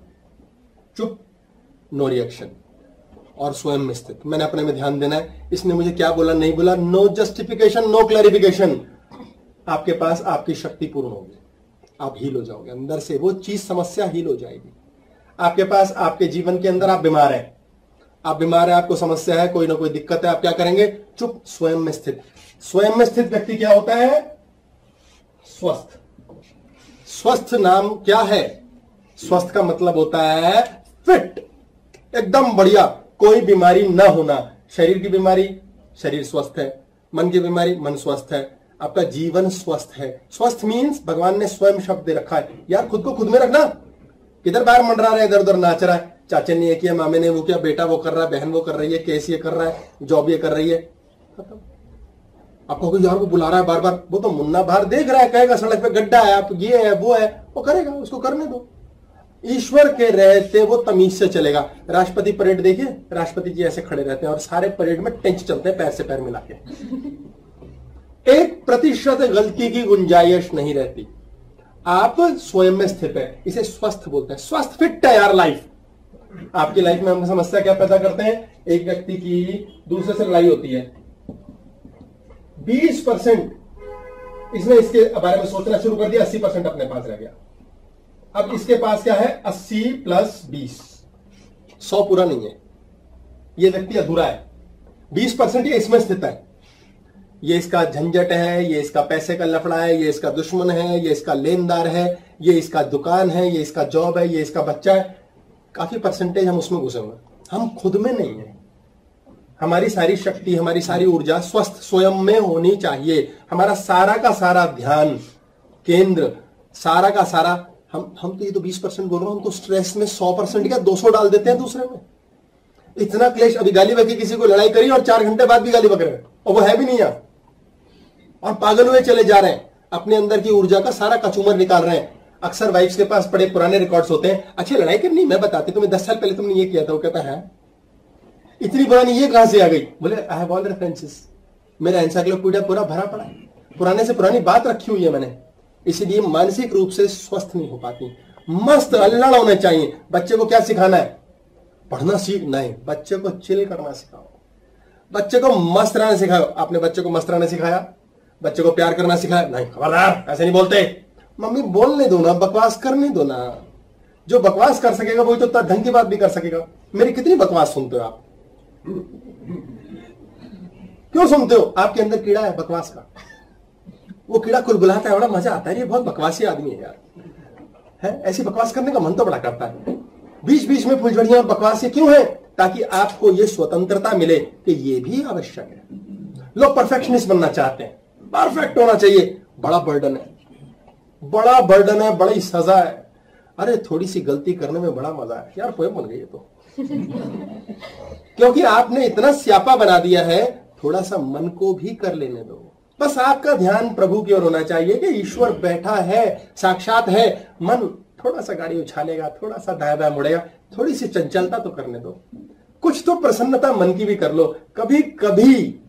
चुप नो रिएक्शन और स्वयं में स्थित मैंने अपने में ध्यान देना है। इसने मुझे क्या बोला, नहीं बोला? नो जस्टिफिकेशन नो क्लैरिफिकेशन आपके पास आपकी शक्ति पूर्ण होगी। आप हील हो जाओगे। अंदर से वो चीज़, समस्या हील हो जाएगी। आपके पास आपके जीवन के अंदर आप बीमार हैं। आप बीमार हैं, आपको समस्या है, कोई ना कोई दिक्कत है, आप क्या करेंगे? चुप, स्वयं में स्थित। स्वयं में स्थित व्यक्ति क्या होता है? स्वस्थ। स्वस्थ नाम क्या है? स्वस्थ का मतलब होता है फिट। एकदम बढ़िया। कोई बीमारी ना होना। शरीर की बीमारी, शरीर स्वस्थ है। मन की बीमारी, मन स्वस्थ है। आपका जीवन स्वस्थ है। स्वस्थ मीन्स भगवान ने स्वयं शब्द दे रखा है। यार, खुद को खुद में रखना। किधर बाहर मंडरा रहे इधर उधर नाच रहा है। चाचे ने ये किया, मामे ने वो किया, बेटा वो कर रहा है, बहन वो कर रही है, केस ये कर रहा है, जॉब ये कर रही है। खत्म। आप कहोगे यार वो बुला रहा है बार बार? वो तो मुन्ना बाहर देख रहा है, कहेगा, सड़क पे गड्ढा है, आप ये है, वो है, वो करेगा, उसको करने दो। ईश्वर के रहते वो तमीज से चलेगा। राष्ट्रपति परेड देखिए, राष्ट्रपति जी ऐसे खड़े रहते हैं और सारे परेड में टेंच चलते हैं, पैर से पैर मिला के। एक प्रतिशत गलती की गुंजाइश नहीं रहती। आप स्वयं में स्थित है, इसे स्वस्थ बोलते हैं। स्वस्थ फिट है यार लाइफ आपकी लाइफ में हम समस्या क्या पैदा करते हैं? एक व्यक्ति की दूसरे से लड़ाई होती है। 20 परसेंट, इसने इसके बारे में सोचना शुरू कर दिया 80 परसेंट अपने पास रह गया। अब इसके पास क्या है? 80 प्लस 20 सौ पूरा नहीं है। यह व्यक्ति अधूरा है। 20 परसेंट ये इसमें स्थित है। ये इसका झंझट है, ये इसका पैसे का लफड़ा है, ये इसका दुश्मन है, ये इसका लेनदार है, ये इसका दुकान है, ये इसका जॉब है, ये इसका बच्चा है। काफ़ी परसेंटेज हम उसमें घुसे हुए हम खुद में नहीं है। हमारी सारी शक्ति, हमारी सारी ऊर्जा स्वस्थ, स्वयं में होनी चाहिए। हमारा सारा का सारा ध्यान, केंद्र, सारा का सारा हम हम तो ये तो 20 परसेंट बोल रहे हैं हम तो स्ट्रेस में 100 परसेंट या 200 डाल देते हैं दूसरे में? इतना क्लेश, अभी गाली बकी किसी को लड़ाई करी और चार घंटे बाद भी गाली बक रहे और वो है भी नहीं यहाँ। और पागल हुए चले जा रहे हैं, अपने अंदर की ऊर्जा का सारा कचूमर निकाल रहे हैं। अक्सर वाइफ्स के पास बड़े पुराने रिकॉर्ड्स होते हैं, अच्छी लड़ाई करनी मैं बताती तुम्हें दस साल पहले तुमने ये किया था, वो कहता है इतनी पुरानी ये कहाँ से आ गई? बोले आई हैव ऑल रेफरेंसेस मेरा एंसाइक्लोपीडिया पूरा भरा पड़ा है। पुराने से पुरानी बात रखी हुई है मैंने। इसीलिए मानसिक रूप से स्वस्थ नहीं हो पाती। मस्त अल्लड़ होने चाहिए। बच्चे को क्या सिखाना है? पढ़ना सीख नहीं। बच्चे को चिल करना सिखाओ। बच्चे को मस्त रहना सिखाओ। आपने बच्चे को मस्त रहना सिखाया? बच्चे को प्यार करना सिखाया? नहीं। खबरदार, ऐसे नहीं बोलते। मम्मी, बोलने दो ना, बकवास करने दो ना। जो बकवास कर सकेगा, वही तो ढंग की बात भी कर सकेगा। मेरी कितनी बकवास सुनते हो आप? क्यों सुनते हो? आपके अंदर कीड़ा है बकवास का। वो कीड़ा कुलबुलाता है बड़ा मज़ा आता है। ये बहुत बकवासी आदमी है यार। है? ऐसी बकवास करने का मन तो बड़ा करता है। बीच बीच में फुलझड़ियाँ और बकवास ये क्यों है? ताकि आपको ये स्वतंत्रता मिले कि ये भी आवश्यक है। लोग परफेक्शनिस्ट बनना चाहते हैं। परफेक्ट होना चाहिए। बड़ा बर्डन है। बड़ा बर्डन है बड़ी सजा है। अरे थोड़ी सी गलती करने में बड़ा मज़ा है। यार पोएम बन गई तो। [laughs] क्योंकि आपने इतना स्यापा बना दिया है थोड़ा सा मन को भी कर लेने दो। बस आपका ध्यान प्रभु की ओर होना चाहिए कि ईश्वर बैठा है, साक्षात है। मन थोड़ा सा गाड़ी उछालेगा थोड़ा सा दाया दाया मुड़ेगा थोड़ी सी चंचलता तो करने दो। कुछ तो प्रसन्नता मन की भी कर लो। कभी कभी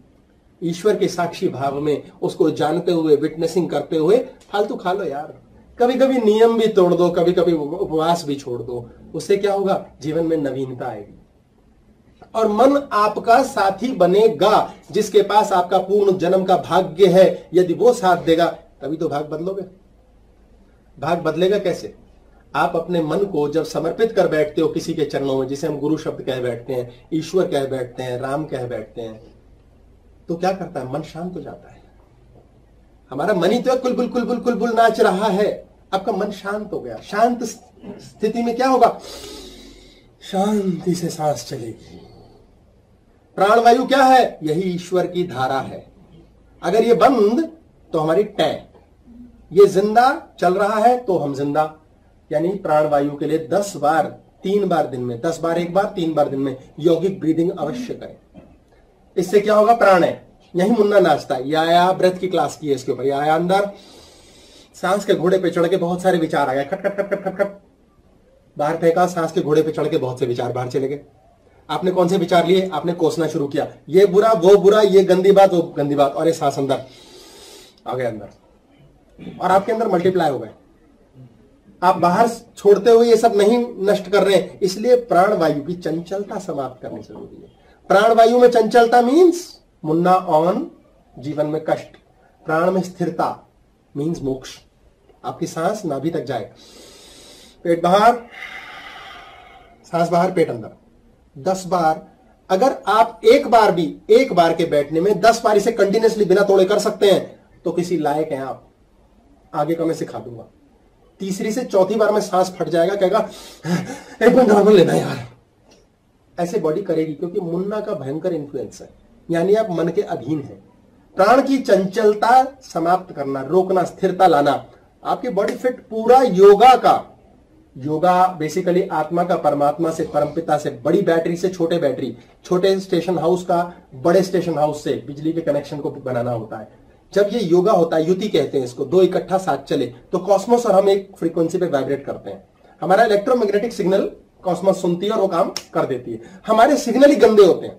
ईश्वर के साक्षी भाव में उसको जानते हुए विटनेसिंग करते हुए फालतू खा लो यार। कभी कभी नियम भी तोड़ दो कभी कभी उपवास भी छोड़ दो। उससे क्या होगा? जीवन में नवीनता आएगी। और मन आपका साथी बनेगा, जिसके पास आपका पूर्ण जन्म का भाग्य है। यदि वो साथ देगा, तभी तो भाग बदलोगे। भाग बदलेगा कैसे? आप अपने मन को जब समर्पित कर बैठते हो किसी के चरणों में, जिसे हम गुरु शब्द कह बैठते हैं, ईश्वर कह बैठते हैं, राम कह बैठते हैं तो क्या करता है? मन शांत हो जाता है। हमारा मन ही तो कुलबुल कुलबुल कुलबुल नाच रहा है। आपका मन शांत हो गया। शांत स्थिति में क्या होगा? शांति से सांस चलेगी। प्राणवायु क्या है? यही ईश्वर की धारा है। अगर ये बंद तो हमारी टय ये ज़िंदा चल रहा है तो हम ज़िंदा। यानी प्राणवायु के लिए दस बार, तीन बार दिन में, दस बार एक बार, तीन बार दिन में यौगिक ब्रीदिंग अवश्य करें। इससे क्या होगा? प्राण है। यही मुन्ना नाचता है या ब्रेथ की क्लास की है इसके ऊपर। या अंदर। सांस के घोड़े पे चढ़ के बहुत सारे विचार आ गए। खट खट खट खट खट खट। बाहर फेंका, सांस के घोड़े पे चढ़ के बहुत से विचार बाहर चले गए। आपने कौन से विचार लिए? आपने कोसना शुरू किया। ये बुरा, वो बुरा, ये गंदी बात, वो गंदी बात। और ये सांस अंदर। आ गए अंदर। और आपके अंदर मल्टीप्लाई हो गए। आप बाहर छोड़ते हुए ये सब नहीं नष्ट कर रहे हैं। इसलिए प्राण वायु की चंचलता समाप्त करनी ज़रूरी है। प्राण वायु में चंचलता मीन्स मुन्ना ऑन जीवन में कष्ट। प्राण में स्थिरता मीन्स मोक्ष। आपकी सांस नाभि तक जाए। पेट बाहर। सांस बाहर, पेट अंदर। दस बार, अगर आप एक बार भी, एक बार के बैठने में दस बार इसे कंटिन्यूसली बिना तोड़े कर सकते हैं तो किसी लायक हैं आप। आगे का मैं सिखा दूँगा। तीसरी से चौथी बार में सांस फट जाएगा, कहेगा, एक मिनट नॉर्मल लेना यार। ऐसे बॉडी करेगी, क्योंकि मुन्ना का भयंकर इन्फ्लुएंस है। यानी आप मन के अधीन है। प्राण की चंचलता समाप्त करना, रोकना, स्थिरता लाना, आपकी बॉडी फिट पूरा योगा का योगा बेसिकली आत्मा का परमात्मा से, परमपिता से, बड़ी बैटरी से, छोटे बैटरी, छोटे स्टेशन हाउस का, बड़े स्टेशन हाउस से बिजली के कनेक्शन को बनाना होता है। जब ये योगा होता है, युति कहते हैं इसको, दो इकट्ठा साथ चले तो कॉस्मोस और हम एक फ्रीक्वेंसी पे वाइब्रेट करते हैं। हमारा इलेक्ट्रोमैग्नेटिक सिग्नल कॉस्मोस सुनती है और वो काम कर देती है। हमारे सिग्नल ही गंदे होते हैं।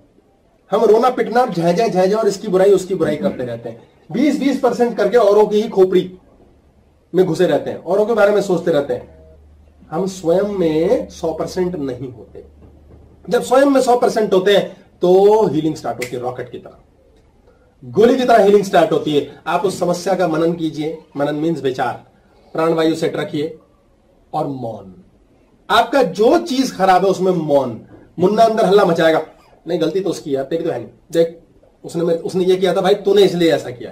हम रोना, पिटना झहझे झहझे और इसकी बुराई, उसकी बुराई करते रहते हैं। बीस बीस परसेंट करके औरों की ही खोपड़ी में घुसे रहते हैं, औरों के बारे में सोचते रहते हैं। हम स्वयं में सौ परसेंट नहीं होते। जब स्वयं में सौ परसेंट होते हैं तो हीलिंग स्टार्ट होती है रॉकेट की तरह। गोली की तरह हीलिंग स्टार्ट होती है। आप उस समस्या का मनन कीजिए। मनन मीन्स विचार। प्राणवायु सेट रखिए और मौन। आपका जो चीज़ खराब है, उसमें मौन। मुन्ना अंदर हल्ला मचाएगा। नहीं, गलती तो उसकी है। तेरी तो है नहीं। देख, उसने उसने ये किया था, भाई, तूने इसलिए ऐसा किया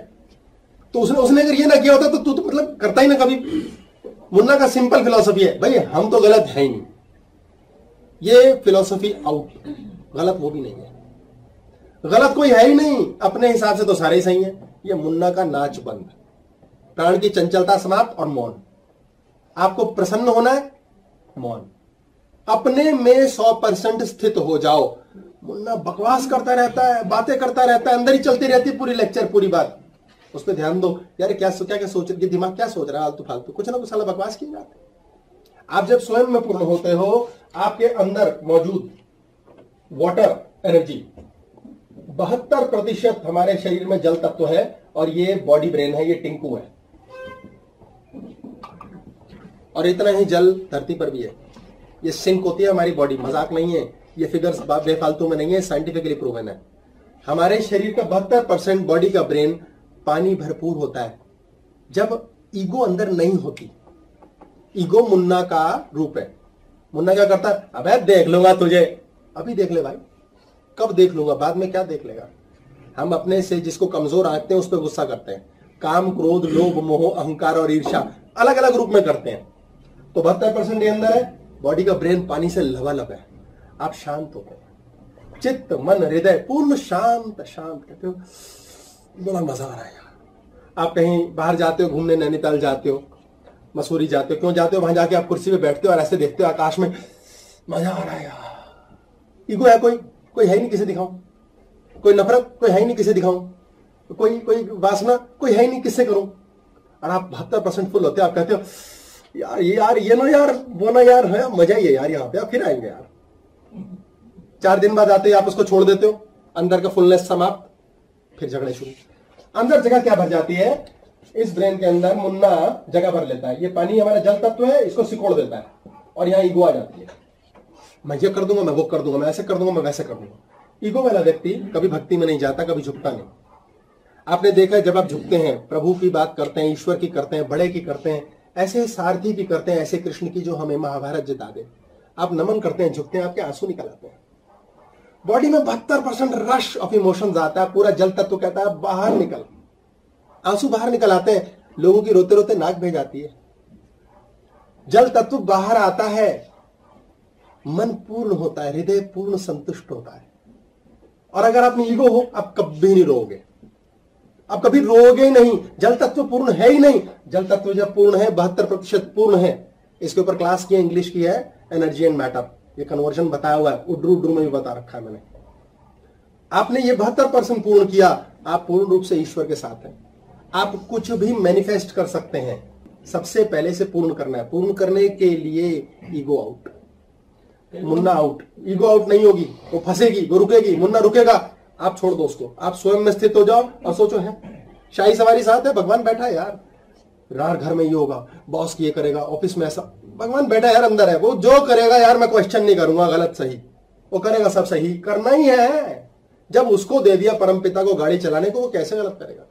तो उसने उसने अगर ये ना किया होता तो तू तो मतलब करता ही ना कभी। मुन्ना का सिंपल फिलोसफी है, भाई, हम तो गलत है ही नहीं। ये फिलोसफी आउट गलत वो भी नहीं है। गलत कोई है ही नहीं, अपने हिसाब से तो सारे ही सही है। ये मुन्ना का नाच बंद प्राण की चंचलता समाप्त और मौन। आपको प्रसन्न होना है, मौन। अपने में सौ परसेंट स्थित हो जाओ। मुन्ना बकवास करता रहता है, बातें करता रहता है, अंदर ही चलती रहती पूरी लेक्चर पूरी बात। उस पर ध्यान दो, यार क्या क्या क्या सोच रही दिमाग क्या सोच रहा है आलतू फालतू? कुछ ना कुछ साला बकवास की जाते आप जब स्वयं में पूर्ण होते हो, आपके अंदर मौजूद वाटर एनर्जी बहत्तर प्रतिशत हमारे शरीर में जल तत्व है और ये बॉडी ब्रेन है, ये टिंकू है। और इतना ही जल धरती पर भी है। ये सिंक होती है हमारी बॉडी मज़ाक नहीं है। ये फिगर्स बेफालतू में नहीं है साइंटिफिकली प्रूवन है। हमारे शरीर का बहत्तर परसेंट बॉडी का ब्रेन पानी भरपूर होता है। जब ईगो अंदर नहीं होती, ईगो मुन्ना का रूप है। मुन्ना क्या करता है? अबे देख लूँगा तुझे। अभी देख ले भाई। कब देख लूँगा? बाद में क्या देख लेगा? हम अपने से जिसको कमज़ोर आते हैं, उस पर गुस्सा करते हैं। काम, क्रोध, लोभ, मोह, अहंकार और ईर्षा अलग अलग रूप में करते हैं। तो बहत्तर परसेंट ये अंदर है। बॉडी का ब्रेन पानी से लबालब है। आप शांत हैं चित्त, मन, हृदय पूर्ण शांत शांत। कहते हो बड़ा मज़ा आ रहा है यार आप कहीं बाहर जाते हो, घूमने नैनीताल जाते हो, मसूरी जाते हो, क्यों जाते हो? वहाँ जाके आप कुर्सी पे बैठते हो और ऐसे देखते हो आकाश में, मज़ा आ रहा है यार। ईगो है कोई? कोई है नहीं किसे दिखाऊँ? कोई नफरत? कोई है ही नहीं किसे दिखाऊँ? कोई कोई वासना? कोई है ही नहीं किससे करूँ? और आप बहत्तर परसेंट फुल होते हो, आप कहते हो, यार, ये यार, ये ना यार, वो ना यार, है, मज़ा ही है यार यहाँ पे, आप फिर आएँगे यार। चार दिन बाद आते आप उसको छोड़ देते हो, अंदर का फुलनेस समाप्त, फिर झगड़े शुरू। अंदर जगह क्या भर जाती है? इस ब्रेन के अंदर मुन्ना जगह भर लेता है। ये पानी हमारा जल तत्व है, इसको सिकोड़ देता है और यहाँ ईगो आ जाती है। मैं ये कर दूँगा, मैं वो कर दूँगा, मैं ऐसे कर दूँगा, मैं वैसे कर दूँगा। ईगो वाला व्यक्ति कभी भक्ति में नहीं जाता, कभी झुकता नहीं। आपने देखा जब आप झुकते हैं, प्रभु की बात करते हैं, ईश्वर की करते हैं, बड़े की करते हैं, ऐसे सारथी की करते हैं, ऐसे कृष्ण की जो हमें महाभारत जिता दे। आप नमन करते हैं, झुकते हैं, आपके आँसू निकल आते हैं। बॉडी में बहत्तर परसेंट रश ऑफ़ इमोशन आता है, पूरा जल तत्व तो कहता है, बाहर निकल। आँसू बाहर निकल आते हैं, लोगों की रोते रोते नाक भेज जाती है। जल तत्व बाहर आता है, मन पूर्ण होता है, हृदय पूर्ण संतुष्ट होता है। और अगर आप ईगो हो, आप कभी नहीं रोगे आप कभी रोगे ही नहीं, जल तत्व पूर्ण है ही नहीं। जल तत्व जब पूर्ण है, बहत्तर प्रतिशत पूर्ण है। इसके ऊपर क्लास की इंग्लिश की है एनर्जी एंड मैटर ये कन्वर्जन बताया हुआ है। उड्रू उड्रू में भी बता रखा है मैंने। आपने ये बहत्तर परसेंट पूर्ण किया, आप पूर्ण रूप से ईश्वर के साथ हैं। आप कुछ भी मैनिफेस्ट कर सकते हैं। सबसे पहले से पूर्ण करना है। पूर्ण करने के लिए ego out Munna out ego out नहीं होगी, वो फंसेगी, वो रुकेगी। मुन्ना रुकेगा। आप छोड़ दो उसको। आप स्वयं में स्थित हो जाओ और सोचो, है? शाही सवारी साथ है? भगवान बैठा है यार। रार घर में ये होगा। बॉस ये करेगा। ऑफ़िस में ऐसा भगवान बैठा यार अंदर है वो जो करेगा यार मैं क्वेश्चन नहीं करूँगा गलत सही। वो करेगा सब सही। करना ही है। जब उसको दे दिया परम पिता को गाड़ी चलाने को वो कैसे गलत करेगा?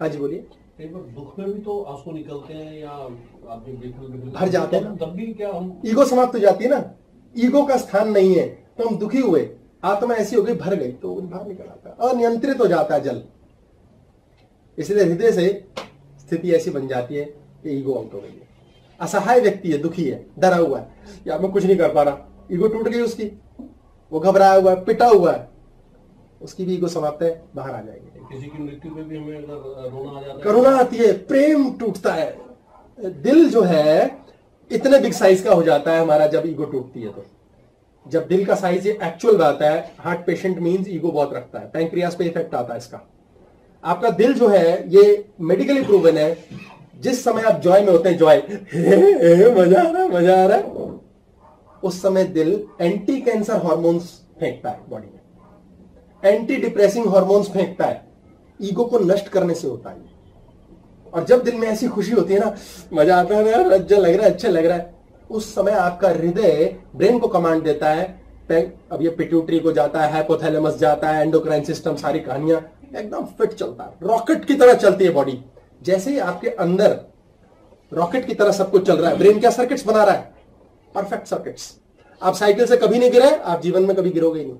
हाँ जी बोलिए। दुख में भी तो आँसू निकलते हैं या आदमी बिल्कुल बिल्कुल भर जाते हैं। तब भी क्या हम ईगो समाप्त हो जाती है ना। ईगो का स्थान नहीं है। तो हम दुखी हुए। आत्मा ऐसी हो गई भर गई तो बाहर निकल आता है। अनियंत्रित हो जाता है जल। इसलिए हृदय से स्थिति ऐसी बन जाती है कि ईगो आउट हो गई है। असहाय व्यक्ति है दुखी है डरा हुआ है। या मैं कुछ नहीं कर पा रहा। ईगो टूट गई उसकी। वो घबराया हुआ है पिटा हुआ है। उसकी भी ईगो समाप्त है बाहर आ जाएगी। किसी की मृत्यु में भी हमें रोना आ जाता है। करुणा आती है प्रेम टूटता है। दिल जो है इतने बिग साइज़ का हो जाता है हमारा जब ईगो टूटती है तो। जब दिल का साइज़ एक्चुअल आता है हार्ट पेशेंट मींस ईगो बहुत रखता है। पैंक्रियास पे इफ़ेक्ट आता है इसका। आपका दिल जो है ये मेडिकली प्रूवन है। जिस समय आप जॉय में होते हैं जॉय मज़ा आ रहा है, मज़ा आ रहा है। उस समय दिल एंटी कैंसर हॉर्मोन्स फेंकता है बॉडी में। एंटी डिप्रेसिंग हॉर्मोन्स फेंकता है। ईगो को नष्ट करने से होता है। और जब दिल में ऐसी खुशी होती है ना, मज़ा आता है यार अच्छा लग रहा है अच्छा लग रहा है। उस समय आपका हृदय ब्रेन को कमांड देता है। अब ये पिट्यूटरी को जाता है हाइपोथैलेमस जाता है एंडोक्राइन सिस्टम सारी कहानियाँ, एकदम फिट चलता है। रॉकेट की तरह चलती है बॉडी जैसे ही आपके अंदर रॉकेट की तरह सब कुछ चल रहा है ब्रेन क्या सर्किट्स बना रहा है? परफेक्ट सर्किट्स आप साइकिल से कभी नहीं गिरे आप जीवन में कभी गिरोगे ही नहीं।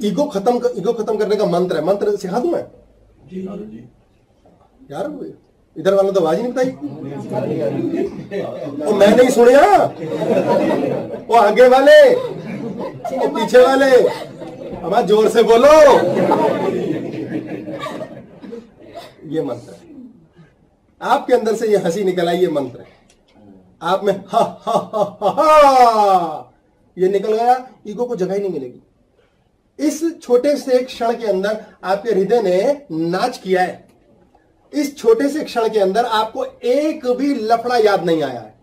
ईगो खत्म ईगो खत्म करने का मंत्र है। मंत्र सिखा दू मैं? यार इधर वालों तो आवाज़ ही नहीं बताई वो मैं नहीं सुनिया वो आगे वाले वो पीछे वाले। हमारा ज़ोर से बोलो। ये मंत्र है। आपके अंदर से ये हँसी निकल आई, ये मंत्र है। आप में हा हा हा हा हा, ये निकल गया, ईगो को जगह ही नहीं मिलेगी। इस छोटे से एक क्षण के अंदर आपके हृदय ने नाच किया है। इस छोटे से क्षण के अंदर आपको एक भी लफड़ा याद नहीं आया है।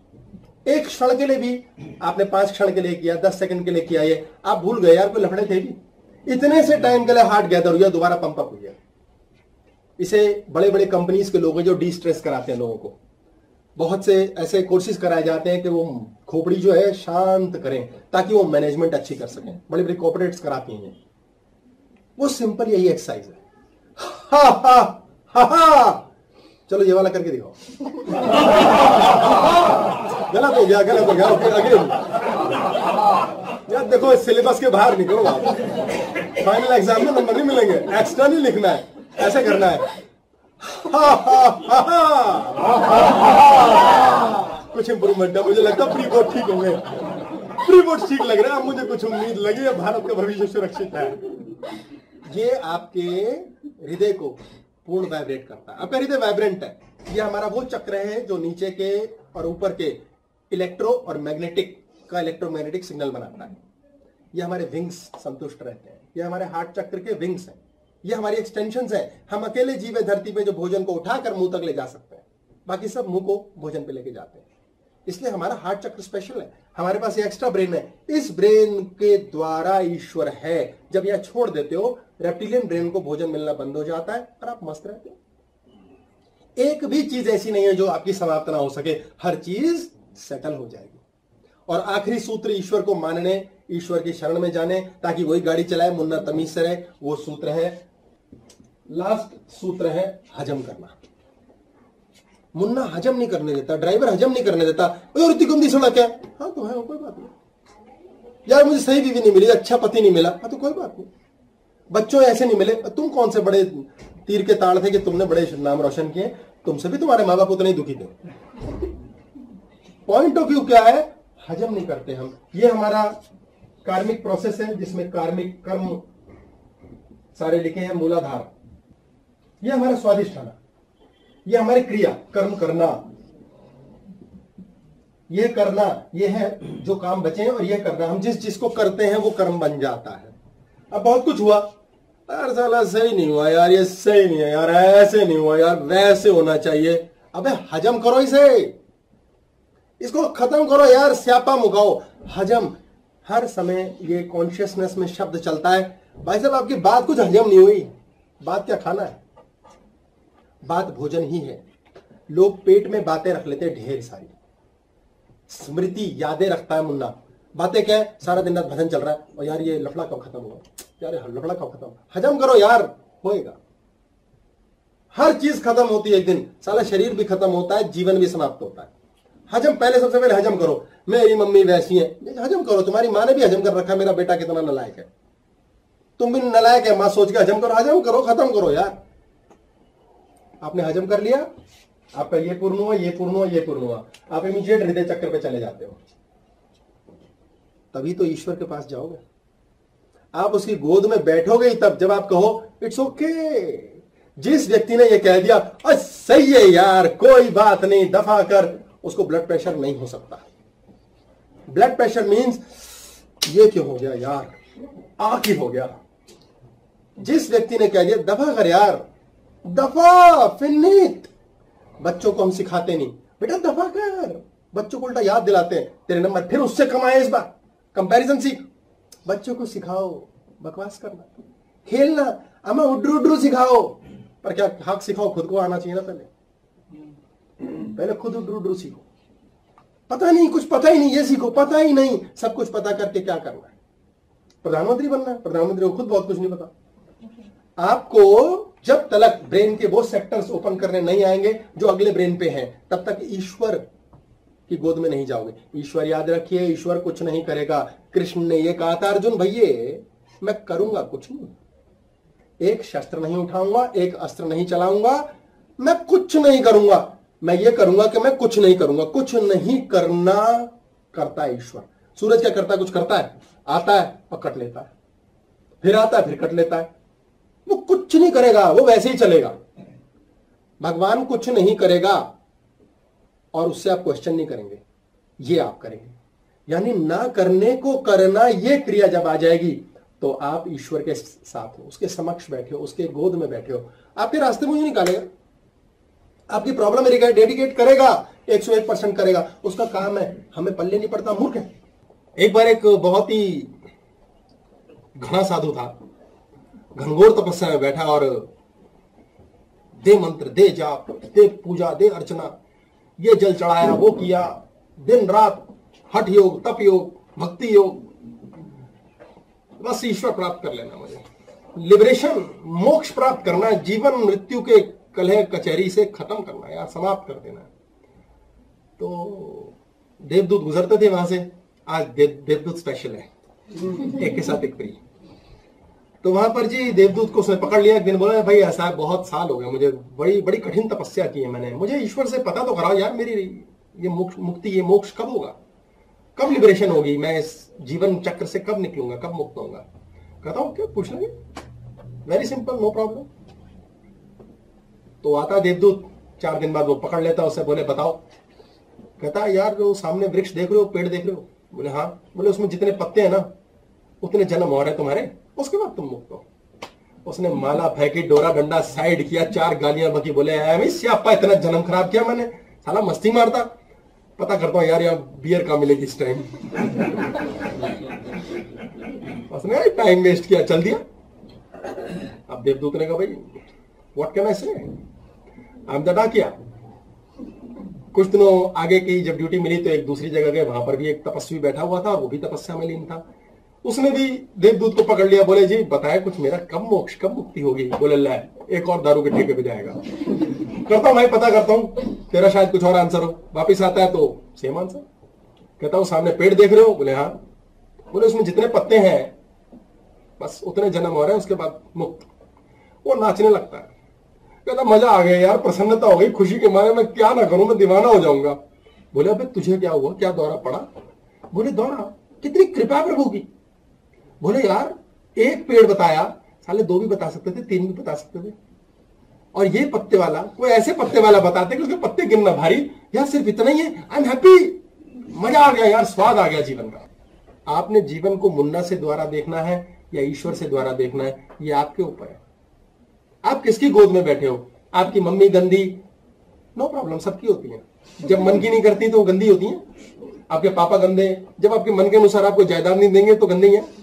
एक क्षण के लिए भी आपने पाँच क्षण के लिए किया, दस सेकंड के लिए किया, ये आप भूल गए यार, कोई लफड़े थे भी। इतने से टाइम के लिए हार्ट गैदर हुआ दोबारा पंप अप हुआ इसे बड़े बड़े कंपनीज़ के लोग हैं जो डी स्ट्रेस कराते हैं लोगों को। बहुत से ऐसे कोर्सेज कराए जाते हैं कि वो खोपड़ी जो है शांत करें, ताकि वो मैनेजमेंट अच्छी कर सकें। बड़े बड़े कॉपरेट्स कराती हैं। वो सिंपल यही एक्सरसाइज है। हा हा हा हा! चलो ये वाला करके दिखाओ। गलत हो गया, गलत हो गया। अगेन यार देखो सिलेबस के बाहर निकलो आप। फाइनल एग्ज़ाम में नंबर नहीं मिलेंगे। एक्स्ट्रा नहीं लिखना है। ऐसे करना है। कुछ इंप्रूवमेंट है मुझे लगता है प्री बोर्ड ठीक होंगे। प्री बोर्ड ठीक लग रहा है मुझे कुछ उम्मीद लगी है, भारत का भविष्य सुरक्षित है। ये आपके हृदय को पूर्ण वाइब्रेट करता है। आपका हृदय वाइब्रेंट है। ये हमारा वो चक्र है जो नीचे के और ऊपर के इलेक्ट्रो और मैग्नेटिक का इलेक्ट्रोमैग्नेटिक सिग्नल बनाता है। ये हमारे विंग्स संतुष्ट रहते हैं। ये हमारे हार्ट चक्र के विंग्स हैं। ये हमारी एक्सटेंशन है। हम अकेले जीव धरती पे जो भोजन को उठाकर मुँह तक ले जा सकते हैं। बाकी सब मुँह को भोजन पे लेके जाते हैं। इसलिए हमारा हार्ट चक्र स्पेशल है। हमारे पास ये एक्स्ट्रा ब्रेन है। इस ब्रेन के द्वारा ईश्वर है। जब यह छोड़ देते हो रेप्टिलियन ब्रेन को भोजन मिलना बंद हो जाता है और आप मस्त रहते हो। एक भी चीज़ ऐसी नहीं है जो आपकी समाप्त ना हो सके। हर चीज़ सेटल हो जाएगी। और आखिरी सूत्र ईश्वर को मानने, ईश्वर की शरण में जाने, ताकि वही गाड़ी चलाए, मुन्ना तमीज से रहे, वो सूत्र है लास्ट सूत्र है हजम करना। मुन्ना हजम नहीं करने देता, ड्राइवर हजम नहीं करने देता इतनी गंदी सड़क है? हाँ तो है कोई बात नहीं। यार, मुझे सही बीवी नहीं मिली अच्छा पति नहीं मिला। हाँ तो कोई बात नहीं। बच्चों ऐसे नहीं मिले। तुम कौन से बड़े तीर के ताड़ थे कि तुमने बड़े नाम रोशन किए? तुमसे भी तुम्हारे माँ बाप उतने ही दुखी थे। पॉइंट ऑफ़ व्यू क्या है? हजम नहीं करते हम। ये हमारा कार्मिक प्रोसेस है जिसमें कार्मिक कर्म सारे लिखे हैं, मूलाधार। ये हमारा स्वादिष्ठाना ये हमारी क्रिया, कर्म करना। ये करना, ये है जो काम बचे हैं और ये करना। हम जिस जिसको करते हैं, वो कर्म बन जाता है। अब बहुत कुछ हुआ। यार साला सही नहीं हुआ यार, ये सही नहीं है यार, ऐसे नहीं हुआ यार, वैसे होना चाहिए। अबे हजम करो इसे। इसको खत्म करो यार, स्यापा मुकाओ। हजम, हर समय ये कॉन्शियसनेस में शब्द चलता है। भाई साहब, आपकी बात कुछ हजम नहीं हुई। बात क्या खाना है? बात भोजन ही है। लोग पेट में बातें रख लेते हैं ढेर सारी। स्मृति यादें रखता है मुन्ना। बातें क्या है? सारा दिन रात भजन चल रहा है। और यार ये लफड़ा कब खत्म हुआ? यार लफड़ा कब खत्म हजम करो यार, होएगा। हर चीज़ खत्म होती है एक दिन। सारा शरीर भी खत्म होता है, जीवन भी समाप्त होता है। हजम पहले सबसे पहले हजम करो। मेरी मम्मी वैसी है। हजम करो। तुम्हारी माँ ने भी हजम कर रखा मेरा बेटा कितना नलायक है। तुम भी नलायक है, माँ सोच के हजम करो। हजम करो, खत्म करो यार। आपने हजम कर लिया आपका ये पूर्ण हुआ ये पूर्ण हुआ ये पूर्ण हुआ। आप इमीजिएट हृदय चक्कर पे चले जाते हो। तभी तो ईश्वर के पास जाओगे। आप उसकी गोद में बैठोगे ही तब जब आप कहो इट्स ओके okay. जिस व्यक्ति ने यह कह दिया "अ, सही है यार कोई बात नहीं दफ़ा कर उसको ब्लड प्रेशर नहीं हो सकता। ब्लड प्रेशर मींस ये क्यों हो गया यार? आ क्यों हो गया। जिस व्यक्ति ने कह दिया दफ़ा कर यार दफ़ा फिनिट बच्चों को हम सिखाते नहीं। बेटा, दफ़ा कर। बच्चों को उल्टा याद दिलाते हैं। तेरे नंबर, फिर उससे कमाए इस बार। कंपैरिजन सीख। बच्चों को सिखाओ। बकवास करना। खेलना। अमा उड्रू उड्रू सिखाओ। पर क्या हक सिखाओ? खुद को आना चाहिए ना पहले। पहले खुद उड्रू उड्रू सीखो। पता नहीं, कुछ पता ही नहीं, ये सीखो। पता ही नहीं, सब कुछ पता करके क्या करना है। प्रधानमंत्री बनना है। प्रधानमंत्री को खुद बहुत कुछ नहीं पता। आपको जब तक ब्रेन के वो सेक्टर्स ओपन करने नहीं आएँगे, जो अगले ब्रेन पे हैं, तब तक ईश्वर की गोद में नहीं जाओगे। ईश्वर याद रखिए, ईश्वर कुछ नहीं करेगा। कृष्ण ने यह कहा था, अर्जुन भैये, मैं करूँगा कुछ नहीं। एक शस्त्र नहीं उठाऊँगा, एक अस्त्र नहीं चलाऊँगा, मैं कुछ नहीं करूँगा। मैं ये करूँगा कि मैं कुछ नहीं करूँगा। कुछ नहीं करना करता है ईश्वर। सूरज क्या करता है? कुछ करता है। आता है और कट लेता है। फिर आता है, फिर कट लेता है। वो कुछ नहीं करेगा, वो वैसे ही चलेगा। भगवान कुछ नहीं करेगा और उससे आप क्वेश्चन नहीं करेंगे, ये आप करेंगे। यानी ना करने को करना ये क्रिया जब आ जाएगी तो आप ईश्वर के साथ हो, उसके समक्ष बैठे हो, उसके गोद में बैठे हो। आपके रास्ते में निकालेगा। आपकी प्रॉब्लम डेडिकेट करेगा 101 परसेंट करेगा। उसका काम है, हमें पल्ले नहीं पड़ता, मूर्ख है। एक बार एक बहुत ही घना साधु था। घनघोर तपस्या में बैठा और दे मंत्र दे जाप दे पूजा दे अर्चना। ये जल चढ़ाया वो किया। दिन रात हठ योग तप योग भक्ति योग। बस ईश्वर प्राप्त कर लेना मुझे। लिबरेशन मोक्ष प्राप्त करना जीवन मृत्यु के कलह कचहरी से खत्म करना या समाप्त कर देना तो देवदूत गुजरते थे वहाँ से। आज देव, देवदूत स्पेशल है। एक के साथ एक फ्री तो वहाँ पर जी देवदूत को उसने पकड़ लिया। एक दिन बोला, भाई, ऐसा बहुत साल हो गए मुझे बड़ी बड़ी कठिन तपस्या की है मैंने। मुझे ईश्वर से पता तो कराओ यार, मेरी ये मुक्ति, ये मोक्ष कब होगा? कब लिबरेशन होगी? मैं इस जीवन चक्र से कब निकलूँगा? कब मुक्त होऊँगा? कहता हूँ, क्या? पूछ लेंगे वेरी सिंपल नो प्रॉब्लम तो आता देवदूत, चार दिन बाद वो पकड़ लेता उसे बोले, बताओ। कहता यार, जो सामने वृक्ष देख रहे हो, पेड़ देख रहे हो? बोले हाँ। बोले, उसमें जितने पत्ते हैं ना, उतने जन्म और है तुम्हारे। उसके बाद तुम मुक्त हो। उसने माला फेंकी, डोरा डंडा साइड किया, चार गालियाँ बकी बोले स्यापा, इतना जन्म खराब किया मैंने। साला मस्ती मारता। पता करता हूँ यार, यहाँ बियर का मिलेगी इस टाइम उसने टाइम वेस्ट किया, चल दिया। अब देवदूत ने कहा, भाई व्हाट कैन आई से आई एम द डाकिया कुछ दिनों आगे की जब ड्यूटी मिली तो एक दूसरी जगह गए, वहाँ पर भी एक तपस्वी बैठा हुआ था, वो भी तपस्या में लीन था। उसने भी देवदूत को पकड़ लिया, बोले, जी बताया कुछ मेरा कब मोक्ष, कब मुक्ति होगी? बोले, ला, एक और दारू के ठेके पे जाएगा। करता हूँ, भाई, पता करता हूँ, तेरा शायद कुछ और आंसर हो। वापिस आता है तो सेम आंसर कहता हूँ, सामने पेड़ देख रहे हो? बोले हाँ। बोले, उसमें जितने पत्ते हैं, बस उतने जन्म हो रहे हैं, उसके बाद मुक्त। वो नाचने लगता है। कहता, मज़ा आ गया यार, प्रसन्नता हो गई, खुशी के मारे मैं क्या ना करूँ, मैं दीवाना हो जाऊँगा। बोले, अबे, तुझे क्या हुआ? क्या दौरा पड़ा? बोले, दौरा? कितनी कृपा प्रभु की। बोले, यार, एक पेड़ बताया। साले दो भी बता सकते थे, तीन भी बता सकते थे। और ये पत्ते वाला कोई ऐसे पत्ते वाला बताते कि उसके पत्ते गिनना भारी। यार, सिर्फ़ इतना ही है। आई एम हैप्पी मज़ा आ गया यार, स्वाद आ गया जीवन का। आपने जीवन को मुन्ना से द्वारा देखना है या ईश्वर से द्वारा देखना है, ये आपके ऊपर है। आप किसकी गोद में बैठे हो? आपकी मम्मी गंदी। नो प्रॉब्लम सबकी होती है। जब मन की नहीं करती तो वो गंदी होती है। आपके पापा गंदे जब आपके मन के अनुसार आपको जायदाद नहीं देंगे तो गंदे है।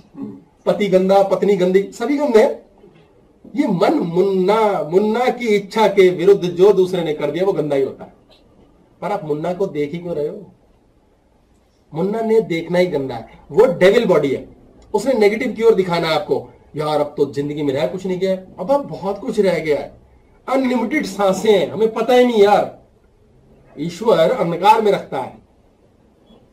पति गंदा पत्नी गंदी सभी गंदे ये मन मुन्ना मुन्ना की इच्छा के विरुद्ध जो दूसरे ने कर दिया, वो गंदा ही होता है। पर आप मुन्ना को देख ही क्यों रहे हो? मुन्ना ने देखना ही गंदा है। वो डेविल बॉडी है। उसने नेगेटिव की ओर दिखाना है आपको। यार, अब तो ज़िंदगी में रह कुछ नहीं गया। अब अब बहुत कुछ रह गया है। अनलिमिटेड साँसें हैं। हमें पता ही नहीं यार। ईश्वर अंधकार में रखता है।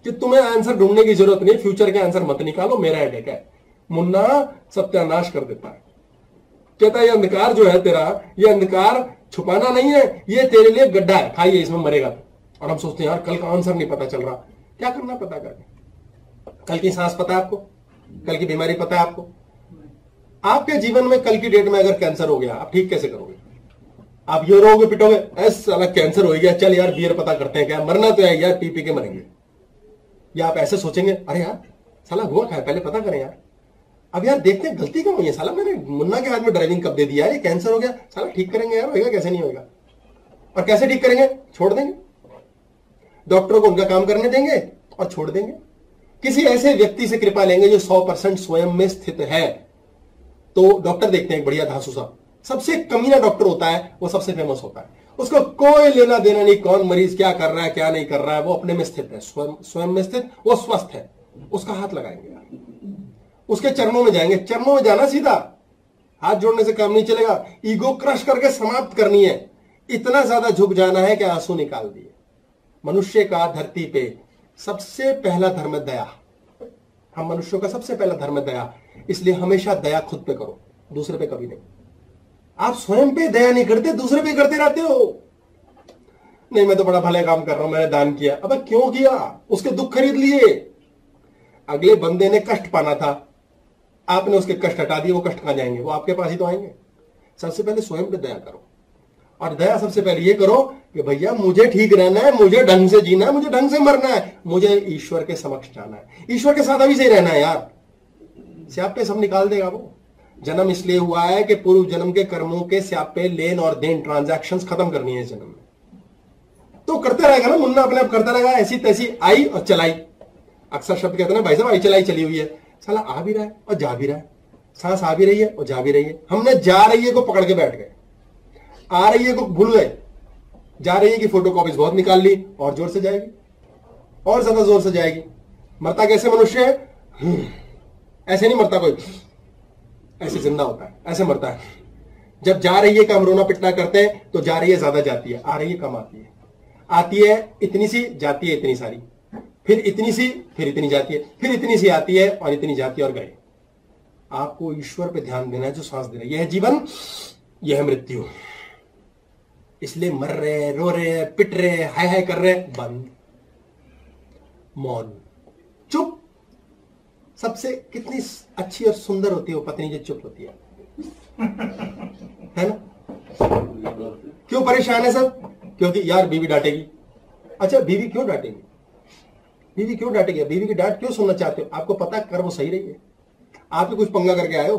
कि तुम्हें आंसर ढूँढने की ज़रूरत नहीं। फ्यूचर के आंसर मत निकालो। मेरा हेडेक है? मुन्ना सत्यानाश कर देता है। कहता है ये अंधकार जो है तेरा ये अंधकार छुपाना नहीं है, ये तेरे लिए गड्ढा है। खाइए, इसमें मरेगा और हम सोचते हैं, यार, कल का आंसर नहीं पता चल रहा। क्या करना पता करके? कल की सांस पता है आपको? कल की बीमारी पता है आपको? आपके जीवन में कल की डेट में अगर कैंसर हो गया, आप ठीक कैसे करोगे? आप यो रोगे, पिटोगे? ऐसा अलग कैंसर हो गया। चल यार बियर पता करते हैं क्या? मरना तो है यार पी पी के मरेंगे। या आप ऐसे सोचेंगे, अरे यार, साला हुआ खाए पहले पता करें यार। अब यार देखते हैं, गलती क्यों हुई है? साला मैंने मुन्ना के हाथ में ड्राइविंग कब दे दिया ये कैंसर हो गया। साला ठीक करेंगे यार, होएगा कैसे नहीं होएगा? और कैसे ठीक करेंगे? छोड़ देंगे। डॉक्टरों को उनका काम करने देंगे और छोड़ देंगे। किसी ऐसे व्यक्ति से कृपा लेंगे जो सौ परसेंट स्वयं में स्थित है। तो डॉक्टर देखते हैं बढ़िया धासु साहब। सबसे कमीना डॉक्टर होता है, वो सबसे फ़ेमस होता है। उसको कोई लेना देना नहीं, कौन मरीज़ क्या कर रहा है, क्या नहीं कर रहा है, वो अपने में स्थित है। स्वयं स्वयं में स्थित, वो स्वस्थ है। उसका हाथ लगाएँगे यार। उसके चरणों में जाएँगे। चरणों में जाना सीधा। हाथ जोड़ने से काम नहीं चलेगा। ईगो क्रश करके समाप्त करनी है। इतना ज़्यादा झुक जाना है कि आँसू निकाल दिए। मनुष्य का धरती पे सबसे पहला धर्म दया। हम मनुष्यों का सबसे पहला धर्म दया। इसलिए हमेशा दया खुद पे करो, दूसरे पे कभी नहीं। आप स्वयं पे दया नहीं करते, दूसरे पे करते रहते हो। नहीं, मैं तो बड़ा भले काम कर रहा हूँ, मैंने दान किया। अब क्यों किया? उसके दुख खरीद लिए। अगले बंदे ने कष्ट पाना था। आपने उसके कष्ट हटा दिए, वो कष्ट कहाँ जाएँगे? वो आपके पास ही तो आएँगे। सबसे पहले स्वयं पे दया करो। और दया सबसे पहले ये करो कि भैया, मुझे ठीक रहना है, मुझे ढंग से जीना है, मुझे ढंग से मरना है। मुझे ईश्वर के समक्ष जाना है। ईश्वर के साथ अभी से रहना है यार। स्यापे सब निकाल देगा वो। जन्म इसलिए हुआ है कि पूर्व जन्म के कर्मों के स्यापे लेन और देन ट्रांजैक्शंस खत्म करनी है जन्म में। तो करते रहेगा ना, मुन्ना अपने आप करता रहेगा, ऐसी तैसी आई और चलाई। अक्सर शब्द कहते हैं भाई साहब, आई चलाई, चली हुई है। साला आ भी रहा है और जा भी रहा है। सांस आ भी रही है और जा भी रही है। हमने जा रही है को पकड़ के बैठ गए। आ रही है को भूल गए। जा रही है कि फ़ोटो कॉपीज बहुत निकाल ली और ज़ोर से जाएगी। और ज़्यादा ज़ोर से जाएगी। मरता कैसे मनुष्य है? हम्म, ऐसे नहीं मरता कोई। ऐसे ज़िंदा होता है। ऐसे मरता है। जब जा रही है कम रोना पिटना करते हैं तो जा रही है ज़्यादा जाती है। आ रही है कम आती है। आती है इतनी सी जाती है इतनी सारी। फिर इतनी सी, फिर इतनी जाती है, फिर इतनी सी आती है और इतनी जाती है और गए आपको ईश्वर पर ध्यान देना है, जो सांस दे रहा है। यह जीवन, यह मृत्यु। इसलिए मर रहे रो रहे पिट रहे हाय हाय कर रहे बंद। मौन। चुप। सबसे कितनी अच्छी और सुंदर होती है वो पत्नी जो चुप होती है। है ना? क्यों परेशान है सब? क्योंकि यार बीवी डांटेगी। अच्छा बीवी क्यों डांटेगी? बीवी क्यों डांटेगी? बीवी की डांट क्यों सुनना चाहते हो? आपको पता कर वो सही रही है। आप भी कुछ पंगा करके आए हो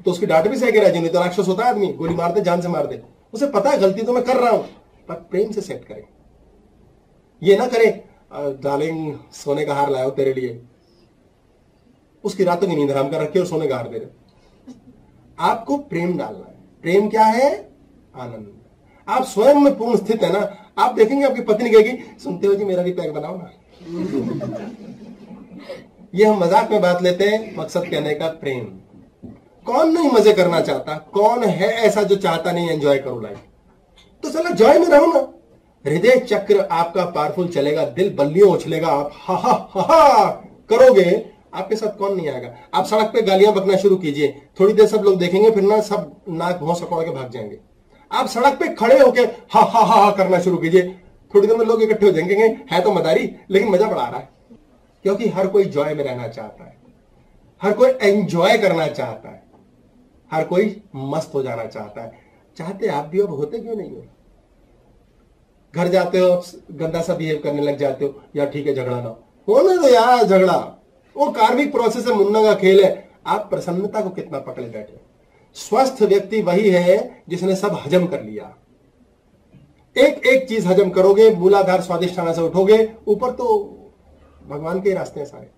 तो उसकी डांट भी सह के राज़ी नहीं तो राक्षस होता है आदमी, गोली मार दे जान से मार दे उसे पता है गलती तो मैं कर रहा हूँ, पर प्रेम से सेट करें। ये ना करे डार्लिंग सोने का हार लाया तेरे लिए। उसकी रातों की नींद हराम कर रखी और सोने का हार दे रहे आपको प्रेम डालना है। प्रेम क्या है? आनंद। आप स्वयं में पूर्ण स्थित है ना। आप देखेंगे, आपकी पत्नी कहेगी, सुनते हो जी, मेरा भी पैक बनाओ ना। ये हम मज़ाक में बात लेते हैं, मकसद कहने का प्रेम। कौन नहीं मज़े करना चाहता? कौन है ऐसा जो चाहता नहीं एंजॉय करो लाइफ तो चलो जॉय में रहो ना। हृदय चक्र आपका पावरफुल चलेगा, दिल बल्लियों उछलेगा, आप हा हा हा हा करोगे, आपके साथ कौन नहीं आएगा। आप सड़क पे गालियाँ बकना शुरू कीजिए। थोड़ी देर सब लोग देखेंगे, फिर ना सब नाक भौं सकोड़ के भाग जाएँगे। आप सड़क पे खड़े होके हा हा हा हा करना शुरू कीजिए। थोड़ी देर में लोग इकट्ठे हो जाएँगे है तो मदारी, लेकिन मज़ा आ रहा है। क्योंकि हर कोई जॉय में रहना चाहता है। हर कोई एंजॉय करना चाहता है। हर कोई मस्त हो जाना चाहता है। चाहते आप भी अब होते क्यों नहीं हो? घर जाते हो, गंदा सा बिहेव करने लग जाते हो, या ठीक है, झगड़ा ना होने दो यार, झगड़ा। वो कार्मिक प्रोसेस है, मुन्ना का खेल है। आप प्रसन्नता को कितना पकड़े बैठे स्वस्थ व्यक्ति वही है जिसने सब हजम कर लिया। एक एक चीज़ हजम करोगे मूलाधार स्वादिष्ठाना से उठोगे ऊपर तो भगवान के रास्ते हैं। सारे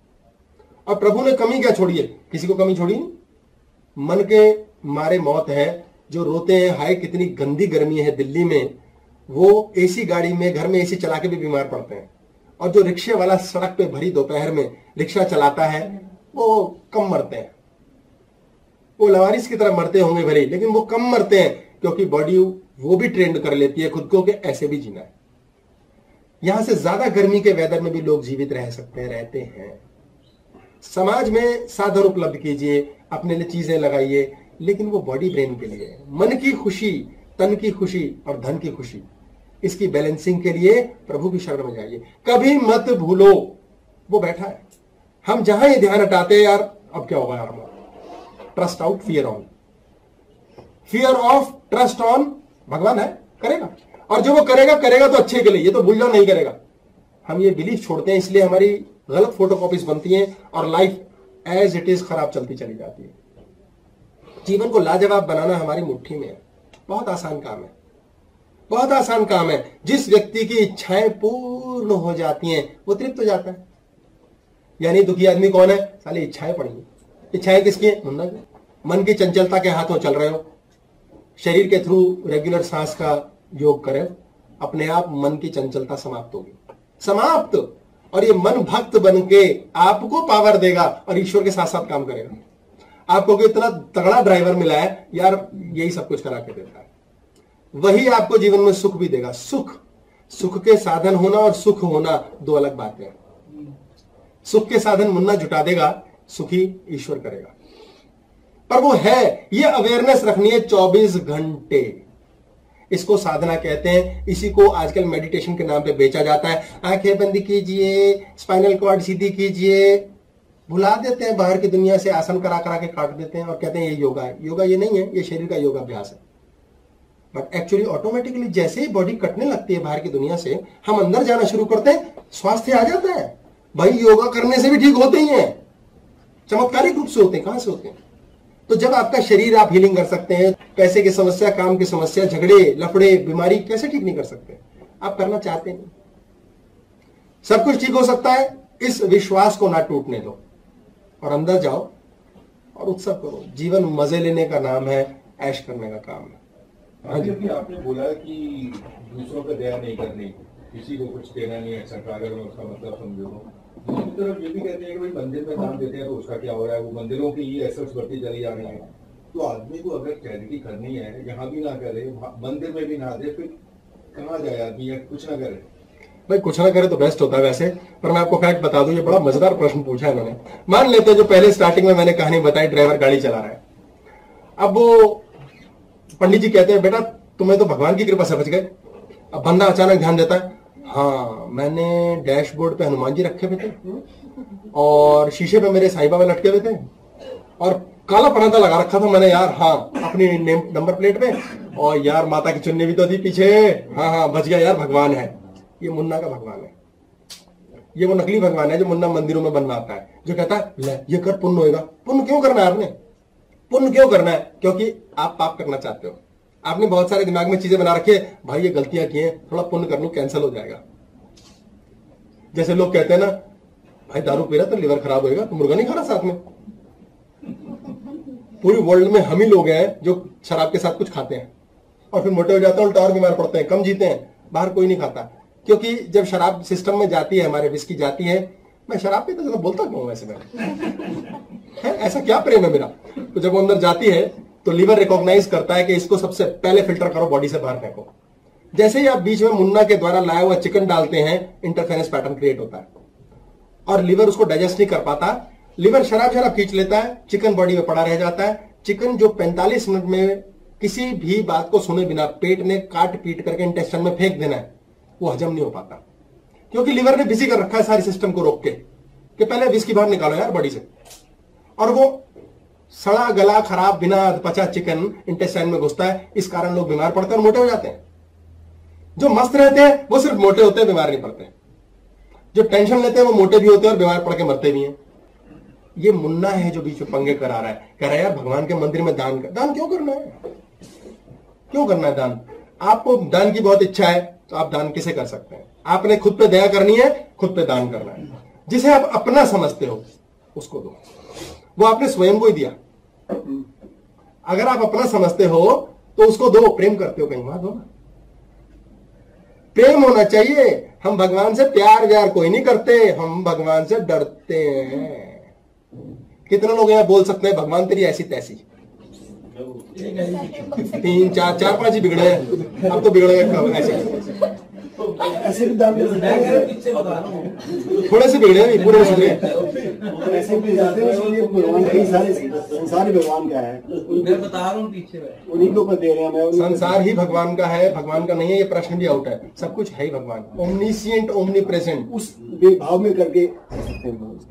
और प्रभु ने कमी क्या छोड़ी है? किसी को कमी छोड़ी? मन के मारे मौत है जो रोते हैं हाय कितनी गंदी गर्मी है दिल्ली में वो एसी गाड़ी में घर में एसी चला के भी बीमार पड़ते हैं। और जो रिक्शे वाला सड़क पे भरी दोपहर में रिक्शा चलाता है वो कम मरते हैं। वो लवारिस की तरह मरते होंगे ही, लेकिन वो कम मरते हैं क्योंकि बॉडी वो भी ट्रेंड कर लेती है खुद को कि ऐसे भी जीना है। यहाँ से ज़्यादा गर्मी के वेदर में भी लोग जीवित रह सकते हैं, रहते हैं। समाज में साधन उपलब्ध कीजिए, अपने लिए चीज़ें लगाइए, लेकिन वो बॉडी ब्रेन के लिए मन की खुशी, तन की खुशी और धन की खुशी, इसकी बैलेंसिंग के लिए प्रभु की शरण में जाइए। कभी मत भूलो, वो बैठा है। हम जहाँ ये ध्यान हटाते हैं यार, अब क्या होगा यार? Trust out fear on fear of trust on भगवान है, करेगा। और जो वो करेगा करेगा तो अच्छे के लिए, ये तो भूल जाओ, नहीं करेगा। हम ये बिलीफ छोड़ते हैं, इसलिए हमारी गलत फोटोकॉपीज बनती हैं और लाइफ एज इट इज़ खराब चलती चली जाती है। जीवन को लाजवाब बनाना हमारी मुट्ठी में है। बहुत आसान काम है। बहुत आसान काम है। जिस व्यक्ति की इच्छाएँ पूर्ण हो जाती हैं, वो तृप्त हो जाता है। यानी दुखी आदमी कौन है? साली इच्छाएँ पड़ी इच्छाएँ किसकी हैं? मन की चंचलता के हाथों चल रहे हो। शरीर के थ्रू रेगुलर सांस का योग करें, अपने आप मन की चंचलता समाप्त होगी। समाप्त! और ये मन भक्त बन के आपको पावर देगा और ईश्वर के साथ साथ काम करेगा। आपको इतना तगड़ा ड्राइवर मिला है, यार यही सब कुछ करा के देता है। वही आपको जीवन में सुख भी देगा। सुख! सुख के साधन होना और सुख होना दो अलग बातें हैं। सुख के साधन मुन्ना जुटा देगा, सुखी ईश्वर करेगा। पर वो है, ये अवेयरनेस रखनी है 24 घंटे। इसको साधना कहते हैं, इसी को आजकल मेडिटेशन के नाम पे बेचा जाता है। आँखें बंद कीजिए स्पाइनल कॉर्ड सीधी कीजिए, भुला देते हैं बाहर की दुनिया से, आसन करा करा के काट देते हैं और कहते हैं, ये योगा है। योगा ये नहीं है, ये शरीर का योगाभ्यास है। बट एक्चुअली ऑटोमेटिकली जैसे ही बॉडी कटने लगती है बाहर की दुनिया से, हम अंदर जाना शुरू करते हैं, स्वास्थ्य आ जाता है। भाई योगा करने से भी ठीक होते ही हैं। चमत्कारिक रूप से होते हैं। कहाँ से होते हैं? तो जब आपका शरीर आप हीलिंग कर सकते हैं, पैसे की समस्या, काम की समस्या, झगड़े, लफड़े, बीमारी, कैसे ठीक नहीं कर सकते? आप करना चाहते नहीं। सब कुछ ठीक हो सकता है, इस विश्वास को ना टूटने दो। और अंदर जाओ और उत्सव करो। जीवन मज़े लेने का नाम है, ऐश करने का काम है। हाँ क्योंकि आपने बोला कि दूसरों का दया नहीं करनी, किसी को कुछ देना नहीं है मैं उसका मतलब समझो। दूसरी तरफ़ ये भी कहते हैं कि भाई मंदिर में दान देते हैं तो उसका क्या हो रहा है? वो मंदिरों की ये एसेट्स बढ़ती चली जा रही है। तो आदमी को अगर चैरिटी करनी है, यहाँ भी ना करे मंदिर में भी ना दे, फिर कहाँ जाए आदमी या कुछ ना करे? भाई, कुछ ना करे तो बेस्ट होता है वैसे, पर मैं आपको फैक्ट बता दूँ, ये बड़ा मज़ेदार प्रश्न पूछा है इन्होंने। मान लेते हैं जो पहले स्टार्टिंग में मैंने कहानी बताई ड्राइवर गाड़ी चला रहा है। अब वो पंडित जी कहते हैं, बेटा, तुम्हें तो भगवान की कृपा से बच गए। अब बंदा अचानक ध्यान देता है हाँ मैंने डैशबोर्ड पे हनुमान जी रखे हुए थे और शीशे पे मेरे साईं बाबा लटके हुए थे और काला पर्दा लगा रखा था मैंने यार हाँ अपनी नंबर प्लेट पे और यार माता की चुन्नी भी तो थी पीछे। हाँ हाँ बच गया यार, भगवान है। ये मुन्ना का भगवान है। ये वो नकली भगवान है जो मुन्ना मंदिरों में बनवाता है, जो कहता है, ले, ये कर, पुण्य होएगा। पुण्य क्यों करना है आपने? पुण्य क्यों करना है? क्योंकि आप पाप करना चाहते हो। आपने बहुत सारे दिमाग में चीज़ें बना रखी है। भाई, ये गलतियाँ की हैं। थोड़ा पुण्य कर लूँ कैंसिल हो जाएगा। जैसे लोग कहते हैं ना, भाई, दारू पी रहा तो लिवर खराब होएगा तो मुर्गा नहीं खाना साथ में? पूरी वर्ल्ड में हम ही लोग हैं जो शराब के साथ कुछ खाते हैं। और फिर मोटे हो जाते हैं, उल्टा और बीमार पड़ते हैं, कम जीते हैं, बाहर कोई नहीं खाता। क्योंकि जब शराब सिस्टम में जाती है, हमारे विस्की जाती है, मैं शराब पीता तो बोलता क्यों वैसे मैं? [laughs] ऐसा क्या प्रेम है मेरा? तो जब वो अंदर जाती है तो लीवर रिकॉग्नाइज करता है कि इसको सबसे पहले फ़िल्टर करो बॉडी से बाहर फेंको। जैसे ही आप बीच में मुन्ना के द्वारा लाया हुआ चिकन डालते हैं इंटरफेरेंस पैटर्न क्रिएट होता है। और लीवर उसको डाइजेस्ट नहीं कर पाता। लीवर शराब शराब खींच लेता है चिकन बॉडी में पड़ा रह जाता है। चिकन जो 45 मिनट में किसी भी बात को सुने बिना पेट ने काट पीट करके इंटेस्टन में फेंक देना है, वो हजम नहीं हो पाता। क्योंकि लीवर ने बिज़ी कर रखा है सारी सिस्टम को रोक के, कि पहले विस्की बाहर निकालो यार बॉडी से। और वो सड़ा गला खराब बिना पचा चिकन इंटेस्टाइन में घुसता है, इस कारण लोग बीमार पड़ते हैं और मोटे हो जाते हैं। जो मस्त रहते हैं, वो सिर्फ़ मोटे होते हैं, बीमार नहीं पड़ते जो टेंशन लेते हैं, वो मोटे भी होते हैं और बीमार पड़ के मरते भी हैं। ये मुन्ना है जो बीच में पंगे करा रहा है। कह रहा है, यार, भगवान के मंदिर में दान कर दान क्यों करना है? क्यों करना है दान? आपको दान की बहुत इच्छा है तो आप दान किसे कर सकते हैं? आपने खुद पे दया करनी है, खुद पे दान करना है। जिसे आप अपना समझते हो, उसको दो। वो आपने स्वयं को ही दिया। अगर आप अपना समझते हो तो उसको दो प्रेम करते हो कहीं वहाँ दो ना। प्रेम होना चाहिए। हम भगवान से प्यार व्यार कोई नहीं करते हम भगवान से डरते हैं। कितने लोग यहाँ बोल सकते हैं भगवान तेरी ऐसी तैसी तीन चार चार पाँच ही बिगड़े हैं। अब तो बिगड़ गए ऐसे ऐसे भी दान दे सकते हैं पीछे बता रहा हूँ थोड़े से बिगड़े हैं पूरे सुधरे ऐसे भी जाते हैं इसलिए भगवान कई सारे संसार ही भगवान का है। मैं बता रहा हूँ पीछे उन्हीं के ऊपर दे रहे हैं मैं संसार ही भगवान का है भगवान का नहीं है ये प्रश्न भी आउट है। सब कुछ है ही भगवान। ओमनीसियंट ओमनी प्रेजेंट उस भाव में करके।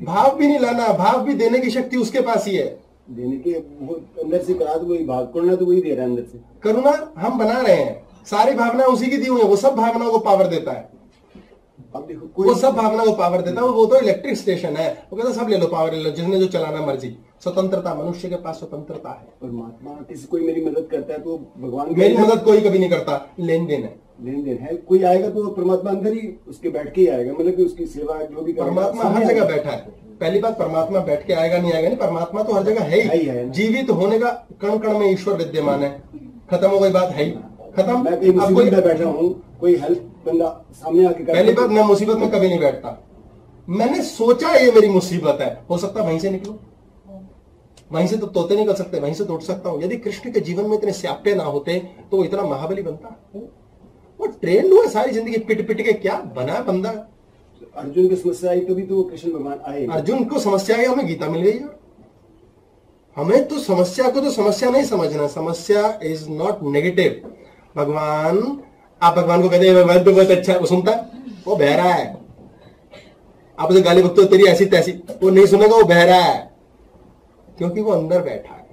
भाव भी नहीं लाना भाव भी देने की शक्ति उसके पास ही है। देने के अंदर से करा तो वही भाव करना तो वही दे रहा है अंदर से। करुणा हम बना रहे हैं। सारी भावना उसी की दी हुई है वो सब भावनाओं को पावर देता है। अब देखो वो सब भावना को पावर देता है वो तो इलेक्ट्रिक स्टेशन है। वो कहता सब ले लो पावर ले लो जिसने जो चलाना मर्ज़ी। स्वतंत्रता मनुष्य के पास स्वतंत्रता है। परमात्मा किसी कोई मेरी मदद करता है तो भगवान मेरी मदद कोई कभी नहीं करता लेन देन है। लेन देन है। कोई आएगा तो परमात्मा अंदर ही उसके बैठ के ही आएगा मतलब कि उसकी सेवा जो भी परमात्मा हर जगह बैठा है। पहली बात परमात्मा बैठ के आएगा नहीं आएगा नहीं परमात्मा तो हर जगह ही है। जीवित होने का कण कण में ईश्वर विद्यमान है। खत्म हो गई बात है ही। खत्म। मैं कहीं मुसीबत में बैठा हूँ कोई हेल्प बंदा सामने आके पहली बात मैं मुसीबत में कभी नहीं बैठता। मैंने सोचा ये मेरी मुसीबत है। हो सकता वहीं से निकलो। वहीं से तो तोते निकल सकते वहीं से तो उठ सकता हूँ। यदि कृष्ण के जीवन में इतने स्यापे ना होते तो वो इतना महाबली बनता। वो ट्रेन हुआ सारी ज़िंदगी पिट पिट के क्या बना बंदा? अर्जुन की समस्या आई तभी तो वो कृष्ण भगवान आए। अर्जुन को समस्या आई हमें गीता मिल गई हमें तो समस्या को तो समस्या नहीं समझना। समस्या इज़ नॉट नेगेटिव भगवान, आप भगवान को कहते हैं, भगवान तो बहुत अच्छा है। वो सुनता है, वो बह रहा है। आप उसे गाली बकते हो तेरी ऐसी तैसी। वो नहीं सुनेगा, वो बह रहा है। क्योंकि वो अंदर बैठा है।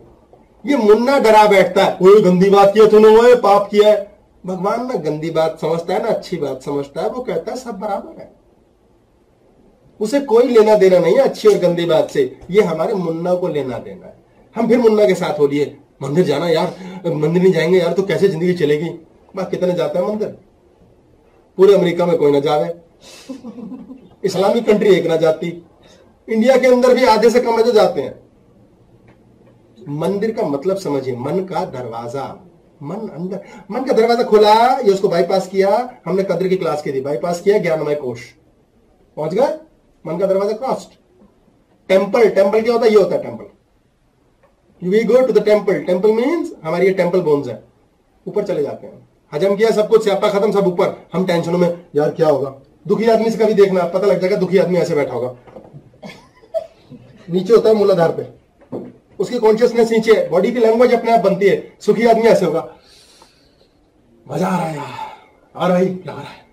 ये मुन्ना डरा बैठता है। कोई गंदी बात किया तूने वो पाप किया है। भगवान ना गंदी बात समझता है, ना अच्छी बात समझता है, वो कहता है, सब बराबर है। उसे कोई लेना देना नहीं है, अच्छी और गंदी बात से। ये हमारे मुन्ना को लेना देना है। हम फिर मुन्ना के साथ हो लिए। मंदिर जाना यार मंदिर नहीं जाएँगे यार तो कैसे ज़िंदगी चलेगी? बात कितने जाते हैं मंदिर? पूरे अमेरिका में कोई ना जावे। इस्लामिक कंट्री एक ना जाती। इंडिया के अंदर भी आधे से कम है जो जाते हैं। मंदिर का मतलब समझिए, मन का दरवाज़ा। मन अंदर, मन का दरवाज़ा खुला, ये उसको बाईपास किया, हमने कद्र की क्लास की थी बाईपास किया ज्ञानमय कोश। पहुँच गए? मन का दरवाज़ा क्रॉस्ड टेंपल टेंपल क्या होता है? ये होता है temple we go to the temple temple means हमारी ये टेंपल बोन्स है। ऊपर चले जाते हैं। हजम किया, सब कुछ स्यापा खत्म, सब ऊपर। हम टेंशनों में, यार क्या होगा? दुखी आदमी से कभी देखना, पता लग जाएगा दुखी आदमी ऐसे बैठा होगा। नीचे होता है मूलाधार पे। उसकी कॉन्शियसनेस नीचे है। बॉडी की लैंग्वेज अपने आप बनती है। सुखी आदमी ऐसे होगा। मज़ा आ रहा है यार। और भाई क्या हो रहा है।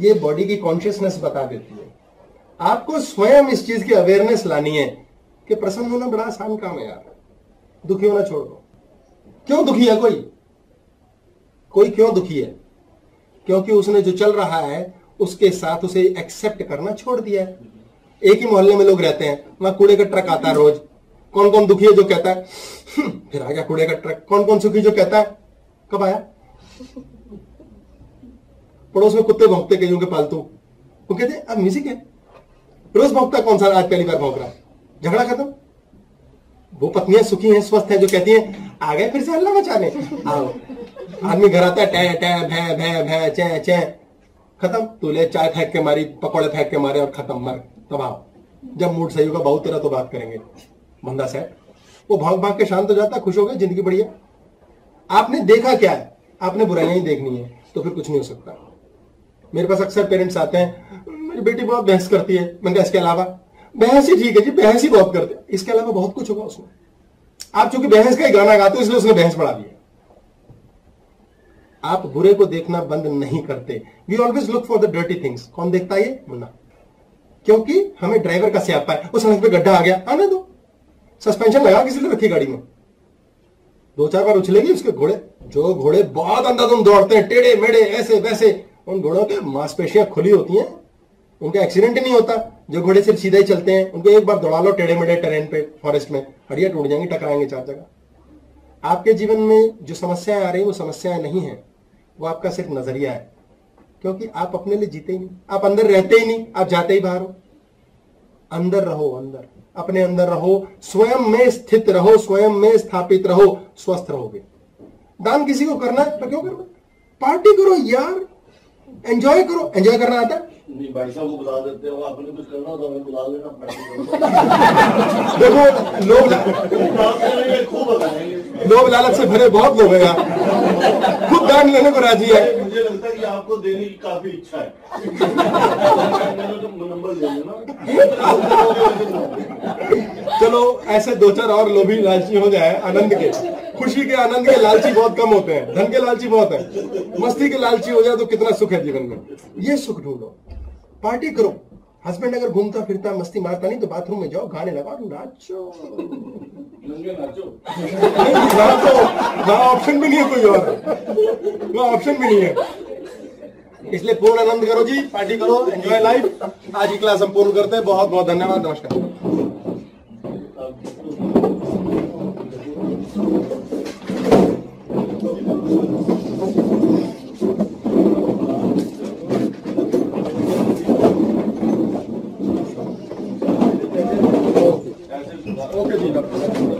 ये बॉडी की कॉन्शियसनेस बता देती है। आपको स्वयं इस चीज़ की अवेयरनेस लानी है कि प्रसन्न होना बड़ा आसान काम है यार। दुखी होना छोड़ दो। क्यों दुखी है कोई? कोई क्यों दुखी है? क्योंकि उसने जो चल रहा है उसके साथ उसे एक्सेप्ट करना छोड़ दिया है। एक ही मोहल्ले में लोग रहते हैं वहाँ कूड़े का ट्रक आता है रोज। कौन कौन दुखी है जो कहता है "हम्म, फिर आ गया कूड़े का ट्रक कौन कौन सुखी जो कहता है कब आया? पड़ोस में कुत्ते भौंकते कईयों के पालतू। वो कहते हैं, अब म्यूज़िक है। रोज भौंकता कौन सा आज पहली बार भौंक रहा है? झगड़ा खत्म? वो पत्नियाँ सुखी हैं, स्वस्थ हैं, जो कहती हैं, आ गए फिर से हल्ला मचाने। आओ। आदमी घर आता है टे टे भै भै भै चे चे खत्म। तूले चाय फेंक के मारी, पकौड़े फेंक के मारे और खत्म, मर। तबाह जब मूड सही होगा बहुत तेरा तो बात करेंगे। बंदा सेट वो भाग भाग के शांत हो जाता, खुश हो गए ज़िंदगी बढ़िया। आपने देखा क्या है? आपने बुराइयाँ ही देखनी है तो फिर कुछ नहीं हो सकता। मेरे पास अक्सर पेरेंट्स आते हैं, मेरी बेटी बहुत बहस करती है। मैंने इसके अलावा बहस ही ठीक है जी, बहस ही बहुत करते हैं। इसके अलावा बहुत कुछ होगा उसमें। आप चूँकि बहस का ही गाना गाते हो, इसलिए उसने बहस बढ़ा दिया आप बुरे को देखना बंद नहीं करते। We always look for the dirty things कौन देखता है ये? मुन्ना। क्योंकि हमें ड्राइवर का स्यापा है। उस सड़क पे गड्ढा आ गया। आने दो। सस्पेंशन लगा किसी ने रखी गाड़ी में। दो चार बार उछलेगी उसके घोड़े। जो घोड़े बहुत अंधाधुन दौड़ते हैं, टेढ़े मेढ़े, ऐसे वैसे। उन घोड़ों के मांसपेशियाँ खुली होती हैं। उनका एक्सीडेंट ही नहीं होता। जो घोड़े सिर्फ़ सीधे ही चलते हैं, उनको एक बार दौड़ा लो टेढ़े मेढ़े ट्रेन पे फॉरेस्ट में। हड्डियाँ टूट जाएँगे, टकराएँगे चार जगह। आपके जीवन में जो समस्याएँ आ रही वो समस्याएँ नहीं है। वो आपका सिर्फ़ नज़रिया है। क्योंकि आप अपने लिए जीते ही नहीं। आप अंदर रहते ही नहीं, आप जाते ही बाहर हो। अंदर रहो, अंदर। अपने अंदर रहो। स्वयं में स्थित रहो, स्वयं में स्थापित रहो, स्वस्थ रहोगे। दान किसी को करना है तो क्यों करना? पार्टी करो यार। एंजॉय करो। एंजॉय करना आता है। नहीं भाई साहब को बुला देते हो आपने कुछ करना हमें बुला लेना देखो लोग खूब लोग लालच से भरे बहुत लोग हैं खुद दान लेने को राज़ी है। मुझे लगता है कि आपको देने की काफ़ी इच्छा है। तो चलो ऐसे दो चार और लोभी लालची हो जाए आनंद के। खुशी के आनंद के लालची बहुत कम होते हैं। धन के लालची बहुत है। मस्ती के लालची हो जाए तो कितना सुख है जीवन में। ये सुख ढूंढो। पार्टी करो। हस्बैंड अगर घूमता फिरता, मस्ती मारता नहीं तो बाथरूम में जाओ, गाने लगाओ, नाचो। ऑप्शन भी नहीं है कोई और। वहाँ ऑप्शन भी नहीं है। इसलिए पूर्ण आनंद करो जी पार्टी करो एंजॉय लाइफ आज की क्लास हम पूर्ण करते हैं। बहुत बहुत धन्यवाद, नमस्कार। ऐसे ओके जी डॉक्टर